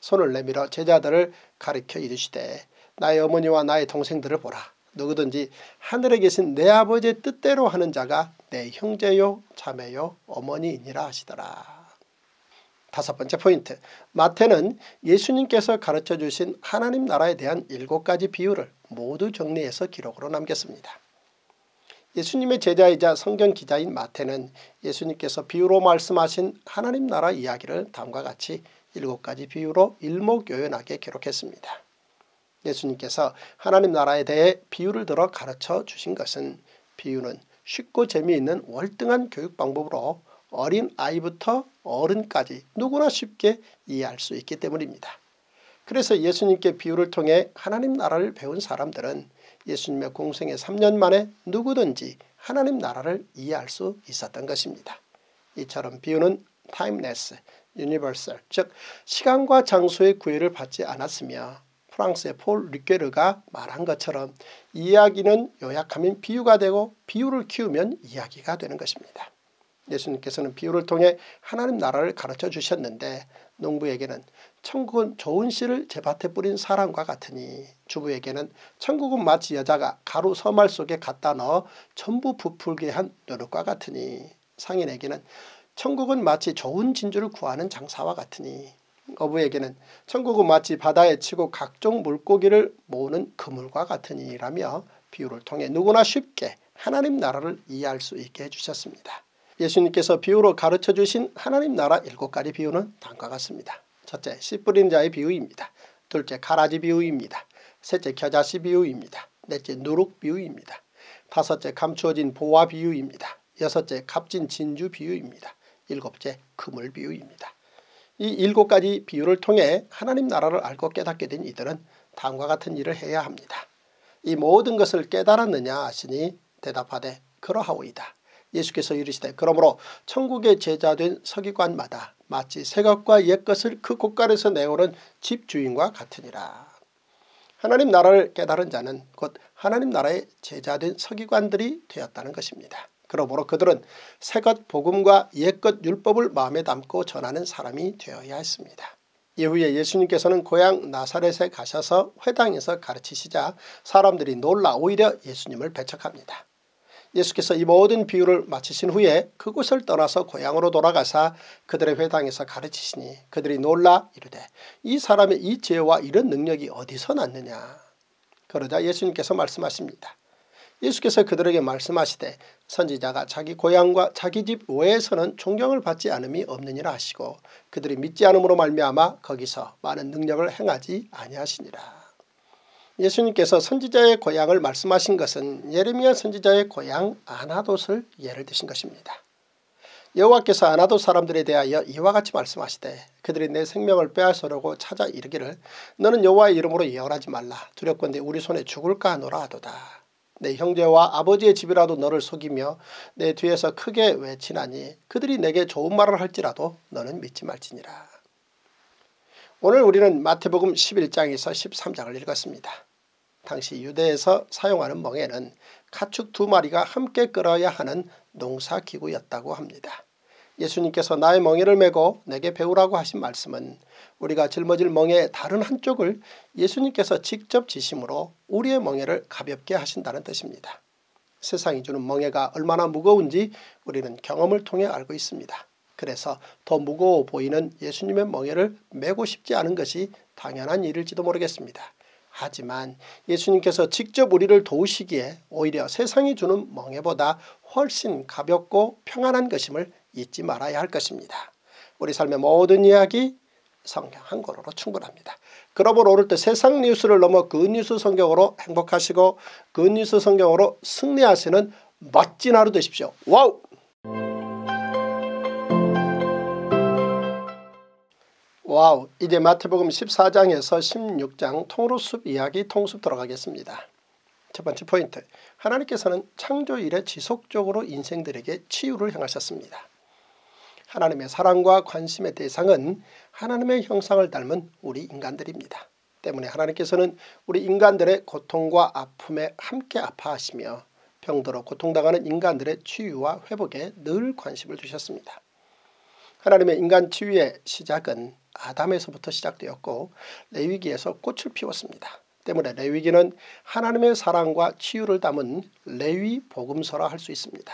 손을 내밀어 제자들을 가르쳐 이르시되 나의 어머니와 나의 동생들을 보라. 누구든지 하늘에 계신 내 아버지의 뜻대로 하는 자가 내 형제요 자매요 어머니이니라 하시더라. 다섯 번째 포인트 마태는 예수님께서 가르쳐 주신 하나님 나라에 대한 일곱 가지 비유를 모두 정리해서 기록으로 남겼습니다. 예수님의 제자이자 성경 기자인 마태는 예수님께서 비유로 말씀하신 하나님 나라 이야기를 다음과 같이 일곱 가지 비유로 일목요연하게 기록했습니다. 예수님께서 하나님 나라에 대해 비유를 들어 가르쳐 주신 것은 비유는 쉽고 재미있는 월등한 교육 방법으로 어린 아이부터 어른까지 누구나 쉽게 이해할 수 있기 때문입니다. 그래서 예수님께 비유를 통해 하나님 나라를 배운 사람들은 예수님의 공생의 3년 만에 누구든지 하나님 나라를 이해할 수 있었던 것입니다. 이처럼 비유는 timeless, universal, 즉 시간과 장소의 구애를 받지 않았으며 프랑스의 폴 리쾨르가 말한 것처럼 이야기는 요약하면 비유가 되고 비유를 키우면 이야기가 되는 것입니다. 예수님께서는 비유를 통해 하나님 나라를 가르쳐 주셨는데 농부에게는 천국은 좋은 씨를 제 밭에 뿌린 사람과 같으니 주부에게는 천국은 마치 여자가 가루 서말 속에 갖다 넣어 전부 부풀게 한 노릇과 같으니 상인에게는 천국은 마치 좋은 진주를 구하는 장사와 같으니 어부에게는 천국은 마치 바다에 치고 각종 물고기를 모으는 그물과 같으니라며 비유를 통해 누구나 쉽게 하나님 나라를 이해할 수 있게 해주셨습니다. 예수님께서 비유로 가르쳐 주신 하나님 나라 일곱 가지 비유는 다음과 같습니다. 첫째, 씨 뿌린 자의 비유입니다. 둘째, 가라지 비유입니다. 셋째, 겨자씨 비유입니다. 넷째, 누룩 비유입니다. 다섯째, 감추어진 보화 비유입니다. 여섯째, 값진 진주 비유입니다. 일곱째, 그물 비유입니다. 이 일곱 가지 비유를 통해 하나님 나라를 알고 깨닫게 된 이들은 다음과 같은 일을 해야 합니다. 이 모든 것을 깨달았느냐 하시니 대답하되 그러하오이다. 예수께서 이르시되 그러므로 천국의 제자된 서기관마다 마치 새 것과 옛 것을 그 곳간에서 내오는 집주인과 같으니라. 하나님 나라를 깨달은 자는 곧 하나님 나라의 제자된 서기관들이 되었다는 것입니다. 그러므로 그들은 새것 복음과 옛것 율법을 마음에 담고 전하는 사람이 되어야 했습니다. 이후에 예수님께서는 고향 나사렛에 가셔서 회당에서 가르치시자 사람들이 놀라 오히려 예수님을 배척합니다. 예수께서 이 모든 비유를 마치신 후에 그곳을 떠나서 고향으로 돌아가사 그들의 회당에서 가르치시니 그들이 놀라 이르되 이 사람의 이 지혜와 이런 능력이 어디서 났느냐. 그러자 예수님께서 말씀하십니다. 예수께서 그들에게 말씀하시되 선지자가 자기 고향과 자기 집 외에서는 존경을 받지 않음이 없느니라 하시고 그들이 믿지 않음으로 말미암아 거기서 많은 능력을 행하지 아니하시니라. 예수님께서 선지자의 고향을 말씀하신 것은 예레미야 선지자의 고향 아나돗을 예를 드신 것입니다. 여호와께서 아나돗 사람들에 대하여 이와 같이 말씀하시되 그들이 내 생명을 빼앗으려고 찾아 이르기를 너는 여호와의 이름으로 예언하지 말라 두렵건대 우리 손에 죽을까 하노라 하도다. 내 형제와 아버지의 집이라도 너를 속이며 내 뒤에서 크게 외치나니 그들이 내게 좋은 말을 할지라도 너는 믿지 말지니라. 오늘 우리는 마태복음 11장에서 13장을 읽었습니다. 당시 유대에서 사용하는 멍에는 가축 두 마리가 함께 끌어야 하는 농사기구였다고 합니다. 예수님께서 나의 멍에를 메고 내게 배우라고 하신 말씀은 우리가 짊어질 멍의 다른 한쪽을 예수님께서 직접 지심으로 우리의 멍에를 가볍게 하신다는 뜻입니다. 세상이 주는 멍에가 얼마나 무거운지 우리는 경험을 통해 알고 있습니다. 그래서 더 무거워 보이는 예수님의 멍에를 메고 싶지 않은 것이 당연한 일일지도 모르겠습니다. 하지만 예수님께서 직접 우리를 도우시기에 오히려 세상이 주는 멍에보다 훨씬 가볍고 평안한 것임을 잊지 말아야 할 것입니다. 우리 삶의 모든 이야기 성경 한 권으로 충분합니다. 그러므로 오늘도 세상 뉴스를 넘어 good news 성경으로 행복하시고 good news 성경으로 승리하시는 멋진 하루 되십시오. wow! wow 이제 마태복음 14장에서 16장 통으로 숲 이야기 통숲 들어가겠습니다. 첫 번째 포인트 하나님께서는 창조 이래 지속적으로 인생들에게 치유를 행하셨습니다. 하나님의 사랑과 관심의 대상은 하나님의 형상을 닮은 우리 인간들입니다. 때문에 하나님께서는 우리 인간들의 고통과 아픔에 함께 아파하시며 병들어 고통당하는 인간들의 치유와 회복에 늘 관심을 두셨습니다. 하나님의 인간 치유의 시작은 아담에서부터 시작되었고 레위기에서 꽃을 피웠습니다. 때문에 레위기는 하나님의 사랑과 치유를 담은 레위 복음서라 할 수 있습니다.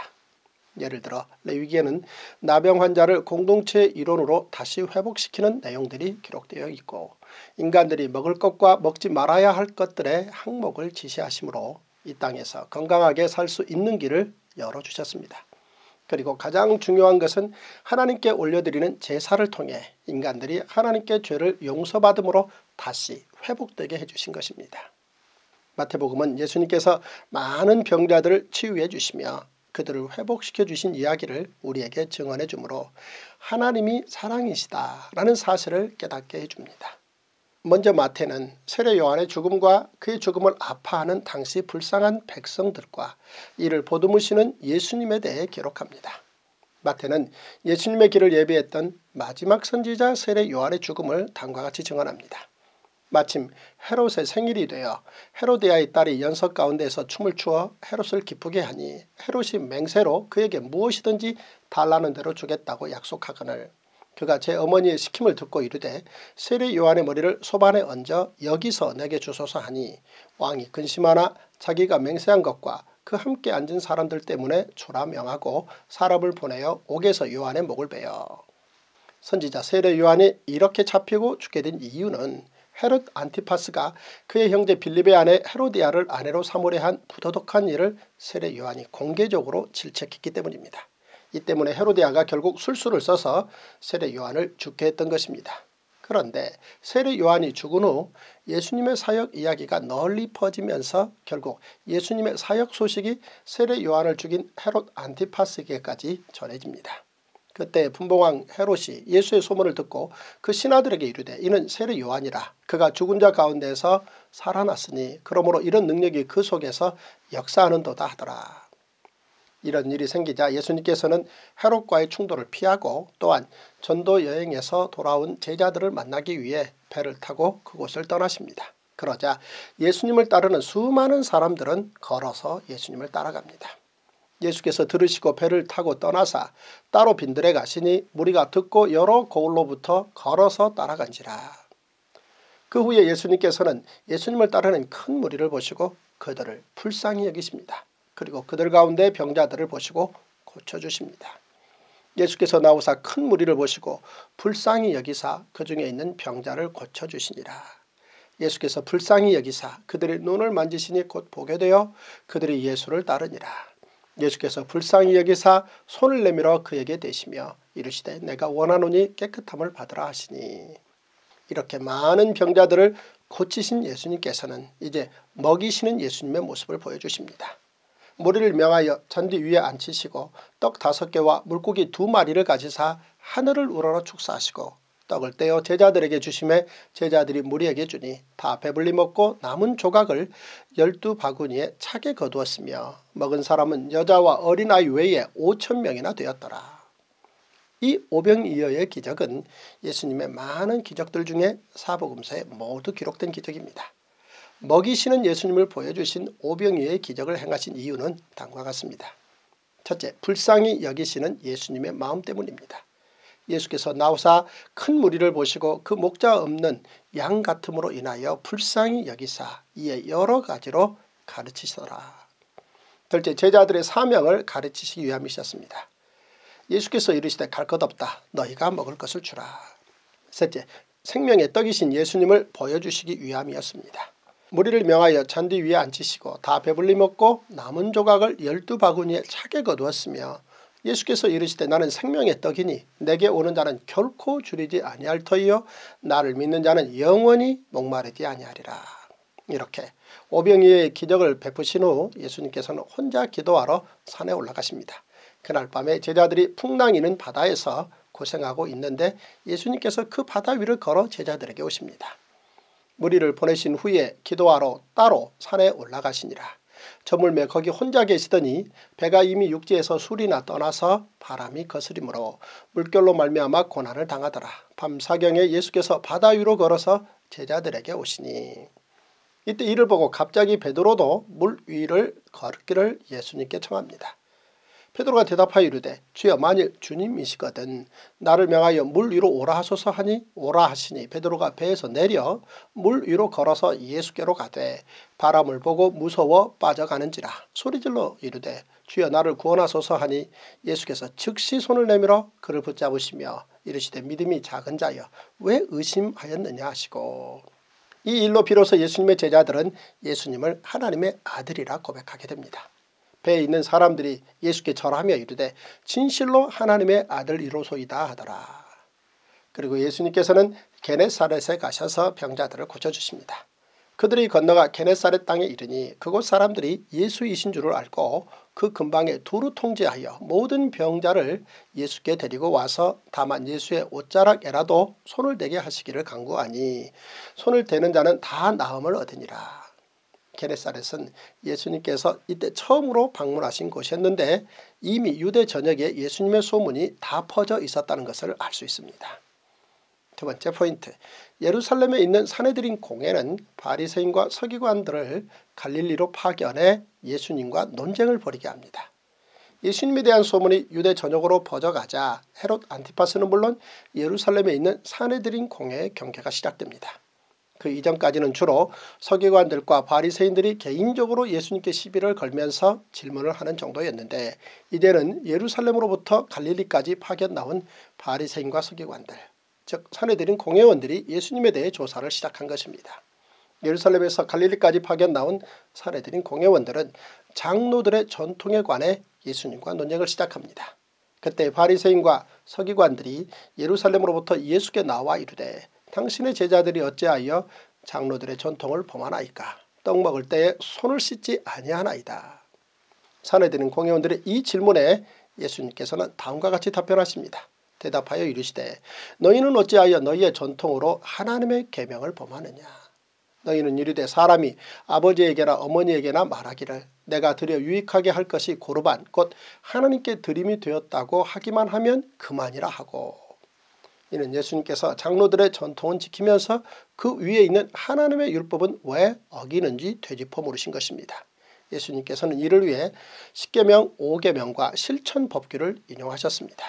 예를 들어 레위기에는 나병 환자를 공동체 이론으로 다시 회복시키는 내용들이 기록되어 있고 인간들이 먹을 것과 먹지 말아야 할 것들의 항목을 지시하시므로 이 땅에서 건강하게 살 수 있는 길을 열어주셨습니다. 그리고 가장 중요한 것은 하나님께 올려드리는 제사를 통해 인간들이 하나님께 죄를 용서받음으로 다시 회복되게 해주신 것입니다. 마태복음은 예수님께서 많은 병자들을 치유해 주시며 그들을 회복시켜 주신 이야기를 우리에게 증언해 주므로 하나님이 사랑이시다라는 사실을 깨닫게 해줍니다. 먼저 마태는 세례 요한의 죽음과 그의 죽음을 아파하는 당시 불쌍한 백성들과 이를 보듬으시는 예수님에 대해 기록합니다. 마태는 예수님의 길을 예비했던 마지막 선지자 세례 요한의 죽음을 다음과 같이 증언합니다. 마침 헤롯의 생일이 되어 헤로디아의 딸이 연석 가운데서 춤을 추어 헤롯을 기쁘게 하니 헤롯이 맹세로 그에게 무엇이든지 달라는 대로 주겠다고 약속하거늘 그가 제 어머니의 시킴을 듣고 이르되 세례 요한의 머리를 소반에 얹어 여기서 내게 주소서 하니 왕이 근심하나 자기가 맹세한 것과 그 함께 앉은 사람들 때문에 초라 명하고 사람을 보내어 옥에서 요한의 목을 베어 선지자 세례 요한이 이렇게 잡히고 죽게 된 이유는 헤롯 안티파스가 그의 형제 빌립의 아내 헤로디아를 아내로 삼으려 한 부도덕한 일을 세례 요한이 공개적으로 질책했기 때문입니다. 이 때문에 헤로디아가 결국 술수를 써서 세례 요한을 죽게 했던 것입니다. 그런데 세례 요한이 죽은 후 예수님의 사역 이야기가 널리 퍼지면서 결국 예수님의 사역 소식이 세례 요한을 죽인 헤롯 안티파스에게까지 전해집니다. 그때 분봉왕 헤롯이 예수의 소문을 듣고 그 신하들에게 이르되 이는 세례 요한이라 그가 죽은 자 가운데서 살아났으니 그러므로 이런 능력이 그 속에서 역사하는 도다 하더라. 이런 일이 생기자 예수님께서는 헤롯과의 충돌을 피하고 또한 전도 여행에서 돌아온 제자들을 만나기 위해 배를 타고 그곳을 떠나십니다. 그러자 예수님을 따르는 수많은 사람들은 걸어서 예수님을 따라갑니다. 예수께서 들으시고 배를 타고 떠나사 따로 빈들에 가시니 무리가 듣고 여러 고을로부터 걸어서 따라간지라. 그 후에 예수님께서는 예수님을 따르는 큰 무리를 보시고 그들을 불쌍히 여기십니다. 그리고 그들 가운데 병자들을 보시고 고쳐주십니다. 예수께서 나오사 큰 무리를 보시고 불쌍히 여기사 그 중에 있는 병자를 고쳐주시니라. 예수께서 불쌍히 여기사 그들의 눈을 만지시니 곧 보게 되어 그들이 예수를 따르니라. 예수께서 불쌍히 여기사 손을 내밀어 그에게 대시며 이르시되 내가 원하노니 깨끗함을 받으라 하시니 이렇게 많은 병자들을 고치신 예수님께서는 이제 먹이시는 예수님의 모습을 보여주십니다. 머리를 명하여 잔디 위에 앉히시고 떡 다섯 개와 물고기 두 마리를 가지사 하늘을 우러러 축사하시고 떡을 떼어 제자들에게 주심에 제자들이 무리에게 주니 다 배불리 먹고 남은 조각을 열두 바구니에 차게 거두었으며 먹은 사람은 여자와 어린아이 외에 오천 명이나 되었더라. 이 오병이어의 기적은 예수님의 많은 기적들 중에 사복음서에 모두 기록된 기적입니다. 먹이시는 예수님을 보여주신 오병이어의 기적을 행하신 이유는 다음과 같습니다. 첫째, 불쌍히 여기시는 예수님의 마음 때문입니다. 예수께서 나오사 큰 무리를 보시고 그 목자 없는 양 같음으로 인하여 불쌍히 여기사 이에 여러 가지로 가르치시더라. 둘째 제자들의 사명을 가르치시기 위함이셨습니다. 예수께서 이르시되 갈 것 없다. 너희가 먹을 것을 주라. 셋째 생명의 떡이신 예수님을 보여주시기 위함이었습니다. 무리를 명하여 잔디 위에 앉히시고 다 배불리 먹고 남은 조각을 열두 바구니에 차게 거두었으며 예수께서 이르시되 나는 생명의 떡이니 내게 오는 자는 결코 줄이지 아니할 터이요 나를 믿는 자는 영원히 목마르지 아니하리라. 이렇게 오병이의 기적을 베푸신 후 예수님께서는 혼자 기도하러 산에 올라가십니다. 그날 밤에 제자들이 풍랑이는 바다에서 고생하고 있는데 예수님께서 그 바다 위를 걸어 제자들에게 오십니다. 무리를 보내신 후에 기도하러 따로 산에 올라가시니라. 저물매 거기 혼자 계시더니 배가 이미 육지에서 술이나 떠나서 바람이 거스림으로 물결로 말미암아 고난을 당하더라. 밤 사경에 예수께서 바다 위로 걸어서 제자들에게 오시니 이때 이를 보고 갑자기 베드로도 물 위를 걷기를 예수님께 청합니다. 베드로가 대답하여 이르되 주여 만일 주님이시거든 나를 명하여 물 위로 오라 하소서 하니 오라 하시니 베드로가 배에서 내려 물 위로 걸어서 예수께로 가되 바람을 보고 무서워 빠져가는지라 소리질러 이르되 주여 나를 구원하소서 하니 예수께서 즉시 손을 내밀어 그를 붙잡으시며 이르시되 믿음이 작은 자여 왜 의심하였느냐 하시고 이 일로 비로소 예수님의 제자들은 예수님을 하나님의 아들이라 고백하게 됩니다. 배에 있는 사람들이 예수께 절하며 이르되 진실로 하나님의 아들이로소이다 하더라. 그리고 예수님께서는 게네사렛에 가셔서 병자들을 고쳐주십니다. 그들이 건너가 게네사렛 땅에 이르니 그곳 사람들이 예수이신 줄을 알고 그 근방에 두루 통제하여 모든 병자를 예수께 데리고 와서 다만 예수의 옷자락에라도 손을 대게 하시기를 강구하니 손을 대는 자는 다 나음을 얻으니라. 게네사렛은 예수님께서 이때 처음으로 방문하신 곳이었는데 이미 유대 전역에 예수님의 소문이 다 퍼져 있었다는 것을 알 수 있습니다. 두 번째 포인트 예루살렘에 있는 사내들인 공회는 바리새인과 서기관들을 갈릴리로 파견해 예수님과 논쟁을 벌이게 합니다. 예수님에 대한 소문이 유대 전역으로 퍼져가자 헤롯 안티파스는 물론 예루살렘에 있는 사내들인 공회의 경계가 시작됩니다. 그 이전까지는 주로 서기관들과 바리새인들이 개인적으로 예수님께 시비를 걸면서 질문을 하는 정도였는데 이제는 예루살렘으로부터 갈릴리까지 파견 나온 바리새인과 서기관들 즉 사내들인 공회원들이 예수님에 대해 조사를 시작한 것입니다. 예루살렘에서 갈릴리까지 파견 나온 사내들인 공회원들은 장로들의 전통에 관해 예수님과 논쟁을 시작합니다. 그때 바리새인과 서기관들이 예루살렘으로부터 예수께 나와 이르되 당신의 제자들이 어찌하여 장로들의 전통을 범하나이까 떡 먹을 때에 손을 씻지 아니하나이다. 사내들인 공회원들의 이 질문에 예수님께서는 다음과 같이 답변하십니다. 대답하여 이르시되 너희는 어찌하여 너희의 전통으로 하나님의 계명을 범하느냐. 너희는 이르되 사람이 아버지에게나 어머니에게나 말하기를 내가 드려 유익하게 할 것이 고르반 곧 하나님께 드림이 되었다고 하기만 하면 그만이라 하고 이는 예수님께서 장로들의 전통은 지키면서 그 위에 있는 하나님의 율법은 왜 어기는지 되짚어 물으신 것입니다. 예수님께서는 이를 위해 10계명 5계명과 실천 법규를 인용하셨습니다.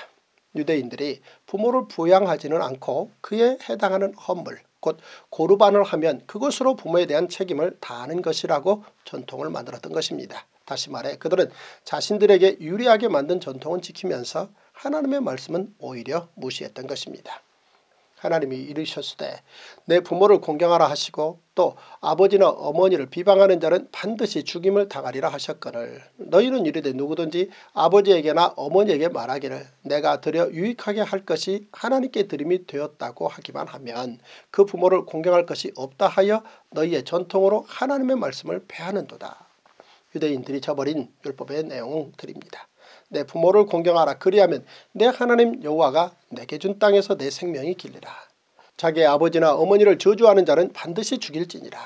유대인들이 부모를 부양하지는 않고 그에 해당하는 헌물 곧 고르반을 하면 그것으로 부모에 대한 책임을 다하는 것이라고 전통을 만들었던 것입니다. 다시 말해 그들은 자신들에게 유리하게 만든 전통은 지키면서 하나님의 말씀은 오히려 무시했던 것입니다. 하나님이 이르셨을 때 내 부모를 공경하라 하시고 또 아버지나 어머니를 비방하는 자는 반드시 죽임을 당하리라 하셨거늘 너희는 이르되 누구든지 아버지에게나 어머니에게 말하기를 내가 드려 유익하게 할 것이 하나님께 드림이 되었다고 하기만 하면 그 부모를 공경할 것이 없다 하여 너희의 전통으로 하나님의 말씀을 패하는도다. 유대인들이 저버린 율법의 내용을 드립니다. 내 부모를 공경하라 그리하면 내 하나님 여호와가 내게 준 땅에서 내 생명이 길리라. 자기의 아버지나 어머니를 저주하는 자는 반드시 죽일지니라.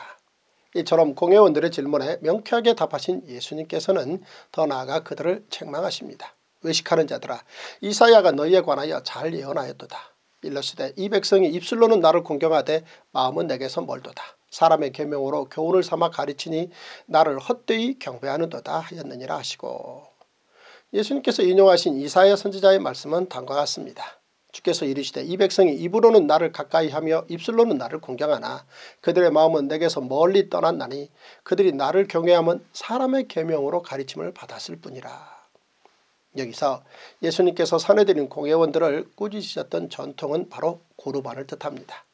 이처럼 공회원들의 질문에 명쾌하게 답하신 예수님께서는 더 나아가 그들을 책망하십니다. 외식하는 자들아 이사야가 너희에 관하여 잘 예언하였도다. 일러시되 이 백성이 입술로는 나를 공경하되 마음은 내게서 멀도다. 사람의 계명으로 교훈을 삼아 가르치니 나를 헛되이 경배하는도다 하였느니라 하시고 예수님께서 인용하신 이사야 선지자의 말씀은 다음과 같습니다. 주께서 이르시되 이 백성이 입으로는 나를 가까이 하며 입술로는 나를 공경하나 그들의 마음은 내게서 멀리 떠났나니 그들이 나를 경외함은 사람의 계명으로 가르침을 받았을 뿐이라. 여기서 예수님께서 사내들인 공회원들을 꾸짖으셨던 전통은 바로 고르반을 뜻합니다.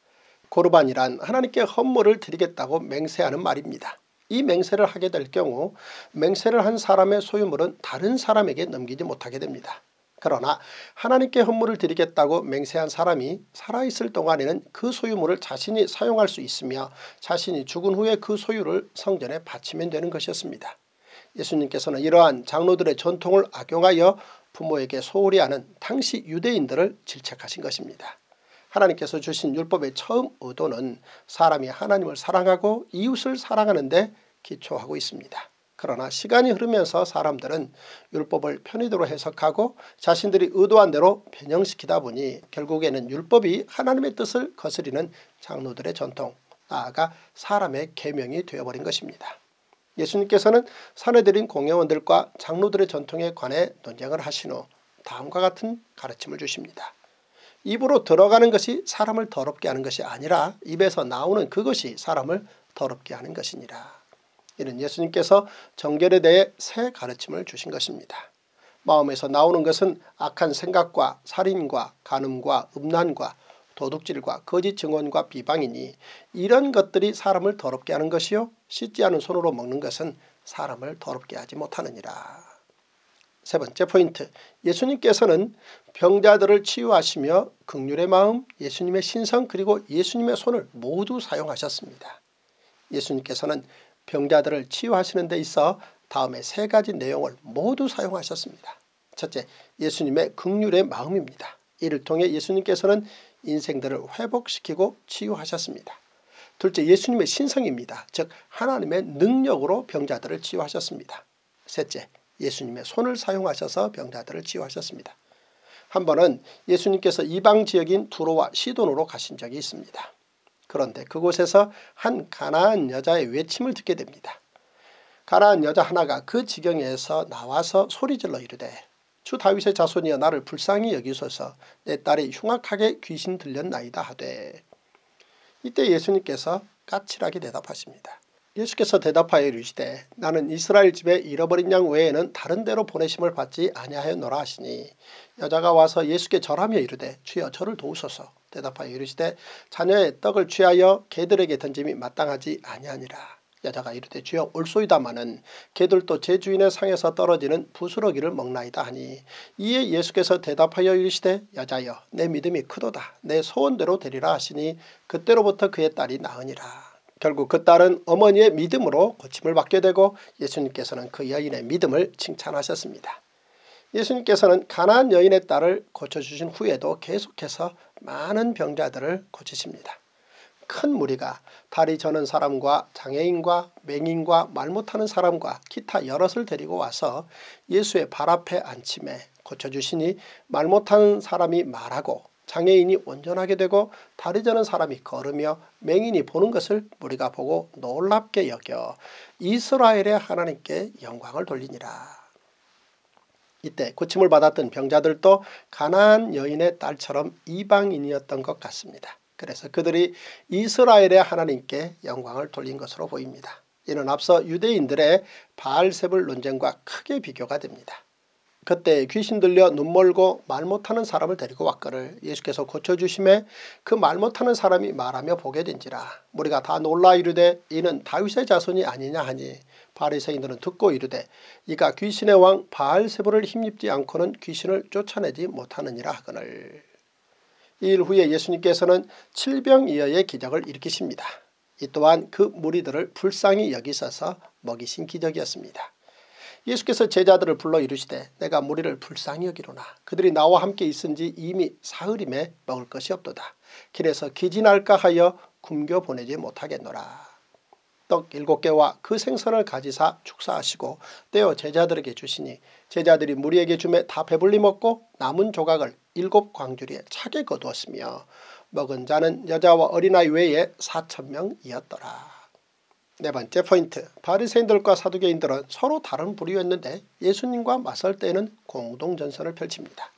고르반이란 하나님께 헌물을 드리겠다고 맹세하는 말입니다. 이 맹세를 하게 될 경우 맹세를 한 사람의 소유물은 다른 사람에게 넘기지 못하게 됩니다. 그러나 하나님께 헌물을 드리겠다고 맹세한 사람이 살아있을 동안에는 그 소유물을 자신이 사용할 수 있으며 자신이 죽은 후에 그 소유를 성전에 바치면 되는 것이었습니다. 예수님께서는 이러한 장로들의 전통을 악용하여 부모에게 소홀히 하는 당시 유대인들을 질책하신 것입니다. 하나님께서 주신 율법의 처음 의도는 사람이 하나님을 사랑하고 이웃을 사랑하는 데 기초하고 있습니다. 그러나 시간이 흐르면서 사람들은 율법을 편의대로 해석하고 자신들이 의도한 대로 변형시키다 보니 결국에는 율법이 하나님의 뜻을 거스리는 장로들의 전통 나아가 사람의 계명이 되어버린 것입니다. 예수님께서는 사내들인 공회원들과 장로들의 전통에 관해 논쟁을 하신 후 다음과 같은 가르침을 주십니다. 입으로 들어가는 것이 사람을 더럽게 하는 것이 아니라 입에서 나오는 그것이 사람을 더럽게 하는 것이니라. 이는 예수님께서 정결에 대해 새 가르침을 주신 것입니다. 마음에서 나오는 것은 악한 생각과 살인과 간음과 음란과 도둑질과 거짓 증언과 비방이니 이런 것들이 사람을 더럽게 하는 것이요 씻지 않은 손으로 먹는 것은 사람을 더럽게 하지 못하느니라. 세 번째 포인트 예수님께서는 병자들을 치유하시며 극률의 마음 예수님의 신성 그리고 예수님의 손을 모두 사용하셨습니다. 예수님께서는 병자들을 치유하시는 데 있어 다음에 세 가지 내용을 모두 사용하셨습니다. 첫째, 예수님의 극률의 마음입니다. 이를 통해 예수님께서는 인생들을 회복시키고 치유하셨습니다. 둘째, 예수님의 신성입니다. 즉 하나님의 능력으로 병자들을 치유하셨습니다. 셋째, 예수님의 손을 사용하셔서 병자들을 치유하셨습니다. 한 번은 예수님께서 이방 지역인 두로와 시돈으로 가신 적이 있습니다. 그런데 그곳에서 한 가나안 여자의 외침을 듣게 됩니다. 가나안 여자 하나가 그 지경에서 나와서 소리질러 이르되 주 다윗의 자손이여 나를 불쌍히 여기소서 내 딸이 흉악하게 귀신 들렸나이다 하되 이때 예수님께서 까칠하게 대답하십니다. 예수께서 대답하여 이르시되 나는 이스라엘 집에 잃어버린 양 외에는 다른 데로 보내심을 받지 아니하였노라 하시니 여자가 와서 예수께 절하며 이르되 주여 저를 도우소서 대답하여 이르시되 자녀의 떡을 취하여 개들에게 던짐이 마땅하지 아니하니라. 여자가 이르되 주여 올소이다마는 개들도 제 주인의 상에서 떨어지는 부스러기를 먹나이다 하니 이에 예수께서 대답하여 이르시되 여자여 내 믿음이 크도다 내 소원대로 되리라 하시니 그때로부터 그의 딸이 나으니라. 결국 그 딸은 어머니의 믿음으로 고침을 받게 되고 예수님께서는 그 여인의 믿음을 칭찬하셨습니다. 예수님께서는 가난안 여인의 딸을 고쳐주신 후에도 계속해서 많은 병자들을 고치십니다. 큰 무리가 다리 저는 사람과 장애인과 맹인과 말 못하는 사람과 기타 여럿을 데리고 와서 예수의 발 앞에 앉힘에 고쳐주시니 말 못하는 사람이 말하고 장애인이 온전하게 되고 다리 저는 사람이 걸으며 맹인이 보는 것을 우리가 보고 놀랍게 여겨 이스라엘의 하나님께 영광을 돌리니라. 이때 고침을 받았던 병자들도 가나안 여인의 딸처럼 이방인이었던 것 같습니다. 그래서 그들이 이스라엘의 하나님께 영광을 돌린 것으로 보입니다. 이는 앞서 유대인들의 바알세불 논쟁과 크게 비교가 됩니다. 그때 귀신 들려 눈 멀고 말 못하는 사람을 데리고 왔거를 예수께서 고쳐주심에 그 말 못하는 사람이 말하며 보게 된지라 우리가 다 놀라 이르되 이는 다윗의 자손이 아니냐 하니 바리새인들은 듣고 이르되 이가 귀신의 왕 바알세불을 힘입지 않고는 귀신을 쫓아내지 못하느니라 하거늘 이일 후에 예수님께서는 칠병이어의 기적을 일으키십니다. 이 또한 그 무리들을 불쌍히 여기셔서 먹이신 기적이었습니다. 예수께서 제자들을 불러 이르시되 내가 무리를 불쌍히 여기로나 그들이 나와 함께 있은지 이미 사흘임에 먹을 것이 없도다. 길에서 기진할까 하여 굶겨 보내지 못하겠노라. 떡 일곱 개와 그 생선을 가지사 축사하시고 떼어 제자들에게 주시니 제자들이 무리에게 주매 다 배불리 먹고 남은 조각을 일곱 광주리에 차게 거두었으며 먹은 자는 여자와 어린아이 외에 4천명이었더라. 네 번째 포인트 바리새인들과 사두개인들은 서로 다른 부류였는데 예수님과 맞설 때에는 공동전선을 펼칩니다.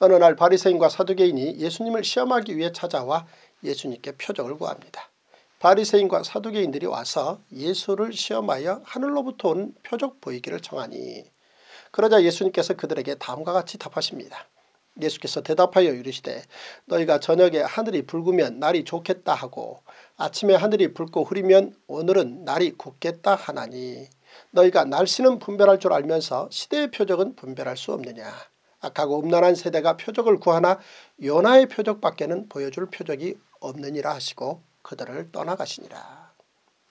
어느 날 바리새인과 사두개인이 예수님을 시험하기 위해 찾아와 예수님께 표적을 구합니다. 바리새인과 사두개인들이 와서 예수를 시험하여 하늘로부터 온 표적 보이기를 청하니 그러자 예수님께서 그들에게 다음과 같이 답하십니다. 예수께서 대답하여 이르시되 너희가 저녁에 하늘이 붉으면 날이 좋겠다 하고 아침에 하늘이 붉고 흐리면 오늘은 날이 굳겠다 하나니 너희가 날씨는 분별할 줄 알면서 시대의 표적은 분별할 수 없느냐. 악하고 음란한 세대가 표적을 구하나 요나의 표적밖에는 보여줄 표적이 없느니라 하시고 그들을 떠나가시니라.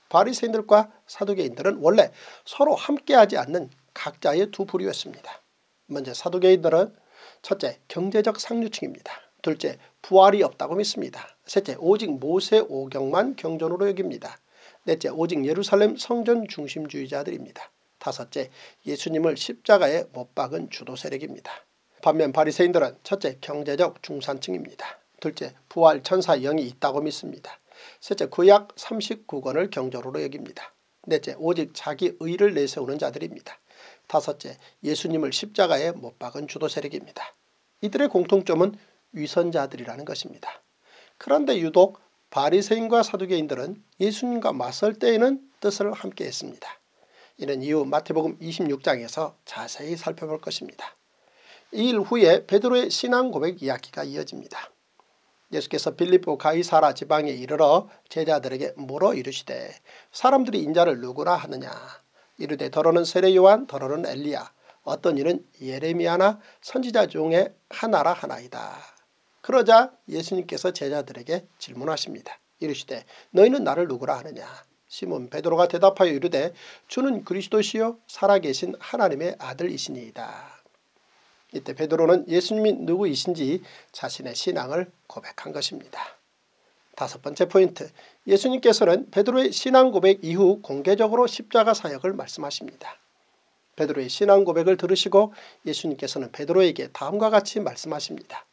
바리새인들과 사두개인들은 원래 서로 함께하지 않는 각자의 두 부류였습니다. 먼저 사두개인들은 첫째 경제적 상류층입니다. 둘째 부활이 없다고 믿습니다. 셋째 오직 모세 오경만 경전으로 여깁니다. 넷째 오직 예루살렘 성전 중심주의자들입니다. 다섯째 예수님을 십자가에 못 박은 주도 세력입니다. 반면 바리새인들은 첫째 경제적 중산층입니다. 둘째 부활 천사 영이 있다고 믿습니다. 셋째 구약 39권을 경전으로 여깁니다. 넷째 오직 자기 의를 내세우는 자들입니다. 다섯째 예수님을 십자가에 못 박은 주도 세력입니다. 이들의 공통점은 위선자들이라는 것입니다. 그런데 유독 바리새인과 사두개인들은 예수님과 맞설 때에는 뜻을 함께 했습니다. 이는 이후 마태복음 26장에서 자세히 살펴볼 것입니다. 이일 후에 베드로의 신앙 고백 이야기가 이어집니다. 예수께서 빌립보 가이사라 지방에 이르러 제자들에게 물어 이르시되 사람들이 인자를 누구라 하느냐 이르되 더러는 세례 요한 더러는 엘리야 어떤 이는 예레미야나 선지자 중에 하나라 하나이다. 그러자 예수님께서 제자들에게 질문하십니다. 이르시되 너희는 나를 누구라 하느냐 시몬 베드로가 대답하여 이르되 주는 그리스도시요 살아계신 하나님의 아들이시니이다. 이때 베드로는 예수님이 누구이신지 자신의 신앙을 고백한 것입니다. 다섯 번째 포인트 예수님께서는 베드로의 신앙 고백 이후 공개적으로 십자가 사역을 말씀하십니다. 베드로의 신앙 고백을 들으시고 예수님께서는 베드로에게 다음과 같이 말씀하십니다.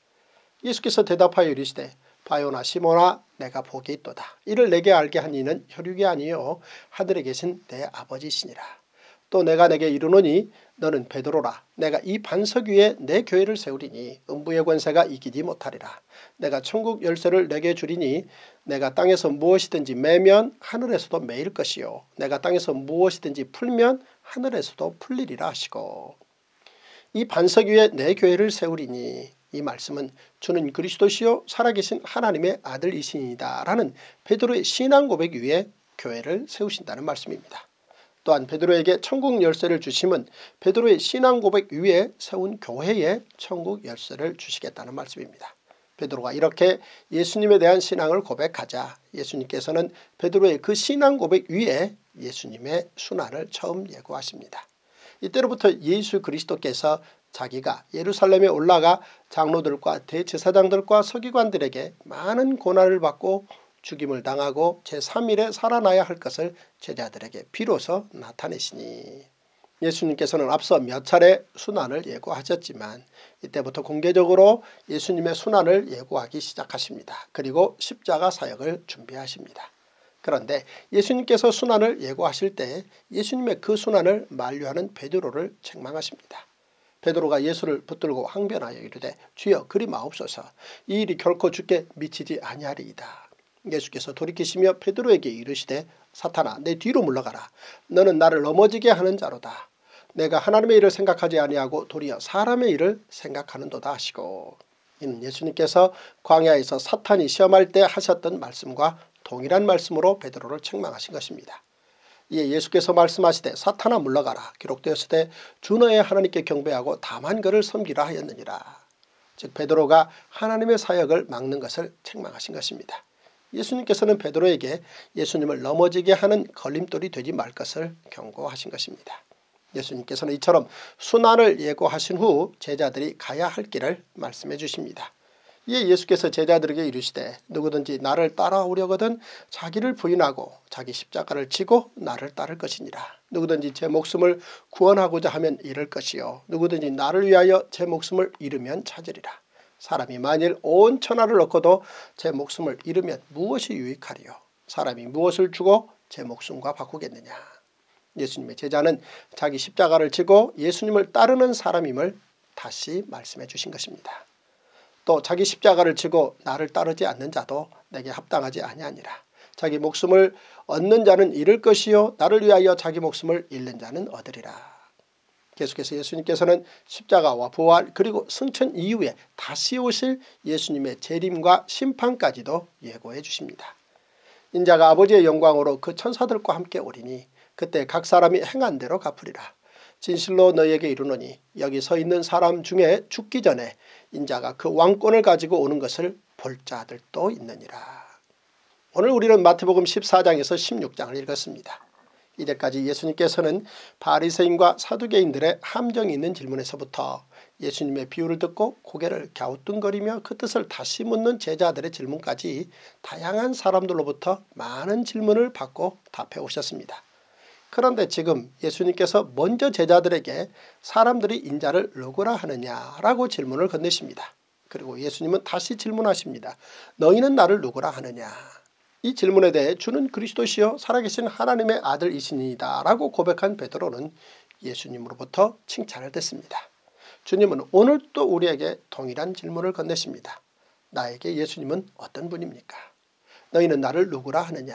예수께서 대답하여 이르시되 바요나 시모나 내가 복이 있도다. 이를 내게 알게 한 이는 혈육이 아니요 하늘에 계신 내 아버지시니라. 또 내가 내게 이르노니 너는 베드로라. 내가 이 반석 위에 내 교회를 세우리니 음부의 권세가 이기지 못하리라. 내가 천국 열쇠를 내게 주리니 내가 땅에서 무엇이든지 매면 하늘에서도 매일 것이요. 내가 땅에서 무엇이든지 풀면 하늘에서도 풀리리라 하시고 이 반석 위에 내 교회를 세우리니 이 말씀은 주는 그리스도시요 살아계신 하나님의 아들이시니다 라는 베드로의 신앙 고백 위에 교회를 세우신다는 말씀입니다. 또한 베드로에게 천국 열쇠를 주심은 베드로의 신앙 고백 위에 세운 교회에 천국 열쇠를 주시겠다는 말씀입니다. 베드로가 이렇게 예수님에 대한 신앙을 고백하자 예수님께서는 베드로의 그 신앙 고백 위에 예수님의 순환을 처음 예고하십니다. 이때로부터 예수 그리스도께서 자기가 예루살렘에 올라가 장로들과 대제사장들과 서기관들에게 많은 고난을 받고 죽임을 당하고 제3일에 살아나야 할 것을 제자들에게 비로소 나타내시니 예수님께서는 앞서 몇 차례 순환을 예고하셨지만 이때부터 공개적으로 예수님의 순환을 예고하기 시작하십니다. 그리고 십자가 사역을 준비하십니다. 그런데 예수님께서 순환을 예고하실 때 예수님의 그 순환을 만류하는 베드로를 책망하십니다. 베드로가 예수를 붙들고 항변하여 이르되 주여 그리 마옵소서 이 일이 결코 주께 미치지 아니하리이다. 예수께서 돌이키시며 베드로에게 이르시되 사탄아 내 뒤로 물러가라. 너는 나를 넘어지게 하는 자로다. 내가 하나님의 일을 생각하지 아니하고 도리어 사람의 일을 생각하는도다 하시고 이는 예수님께서 광야에서 사탄이 시험할 때 하셨던 말씀과 동일한 말씀으로 베드로를 책망하신 것입니다. 이에 예수께서 말씀하시되 사탄아 물러가라 기록되었을 때 주너의 하나님께 경배하고 다만 그를 섬기라 하였느니라. 즉 베드로가 하나님의 사역을 막는 것을 책망하신 것입니다. 예수님께서는 베드로에게 예수님을 넘어지게 하는 걸림돌이 되지 말 것을 경고하신 것입니다. 예수님께서는 이처럼 순환을 예고하신 후 제자들이 가야 할 길을 말씀해 주십니다. 이에 예수께서 제자들에게 이르시되 누구든지 나를 따라오려거든 자기를 부인하고 자기 십자가를 지고 나를 따를 것이니라. 누구든지 제 목숨을 구원하고자 하면 잃을 것이요 누구든지 나를 위하여 제 목숨을 잃으면 찾으리라. 사람이 만일 온 천하를 얻고도 제 목숨을 잃으면 무엇이 유익하리요 사람이 무엇을 주고 제 목숨과 바꾸겠느냐. 예수님의 제자는 자기 십자가를 지고 예수님을 따르는 사람임을 다시 말씀해 주신 것입니다. 또 자기 십자가를 지고 나를 따르지 않는 자도 내게 합당하지 아니하니라. 자기 목숨을 얻는 자는 잃을 것이요 나를 위하여 자기 목숨을 잃는 자는 얻으리라. 계속해서 예수님께서는 십자가와 부활 그리고 승천 이후에 다시 오실 예수님의 재림과 심판까지도 예고해 주십니다. 인자가 아버지의 영광으로 그 천사들과 함께 오리니 그때 각 사람이 행한 대로 갚으리라. 진실로 너에게 이르노니 여기 서 있는 사람 중에 죽기 전에 인자가 그 왕권을 가지고 오는 것을 볼 자들도 있느니라. 오늘 우리는 마태복음 14장에서 16장을 읽었습니다. 이때까지 예수님께서는 바리새인과 사두개인들의 함정이 있는 질문에서부터 예수님의 비유를 듣고 고개를 갸우뚱거리며 그 뜻을 다시 묻는 제자들의 질문까지 다양한 사람들로부터 많은 질문을 받고 답해 오셨습니다. 그런데 지금 예수님께서 먼저 제자들에게 사람들이 인자를 누구라 하느냐라고 질문을 건네십니다. 그리고 예수님은 다시 질문하십니다. 너희는 나를 누구라 하느냐. 이 질문에 대해 주는 그리스도시여 살아계신 하나님의 아들이시니이다 라고 고백한 베드로는 예수님으로부터 칭찬을 듣습니다. 주님은 오늘 또 우리에게 동일한 질문을 건네십니다. 나에게 예수님은 어떤 분입니까? 너희는 나를 누구라 하느냐.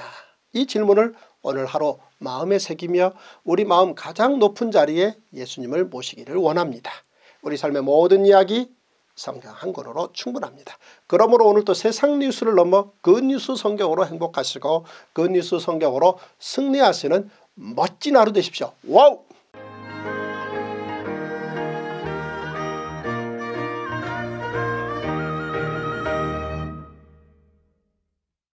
이 질문을 오늘 하루 마음에 새기며 우리 마음 가장 높은 자리에 예수님을 모시기를 원합니다. 우리 삶의 모든 이야기 성경 한 권으로 충분합니다. 그러므로 오늘도 세상 뉴스를 넘어 good news 성경으로 행복하시고 good news 성경으로 승리하시는 멋진 하루 되십시오. wow!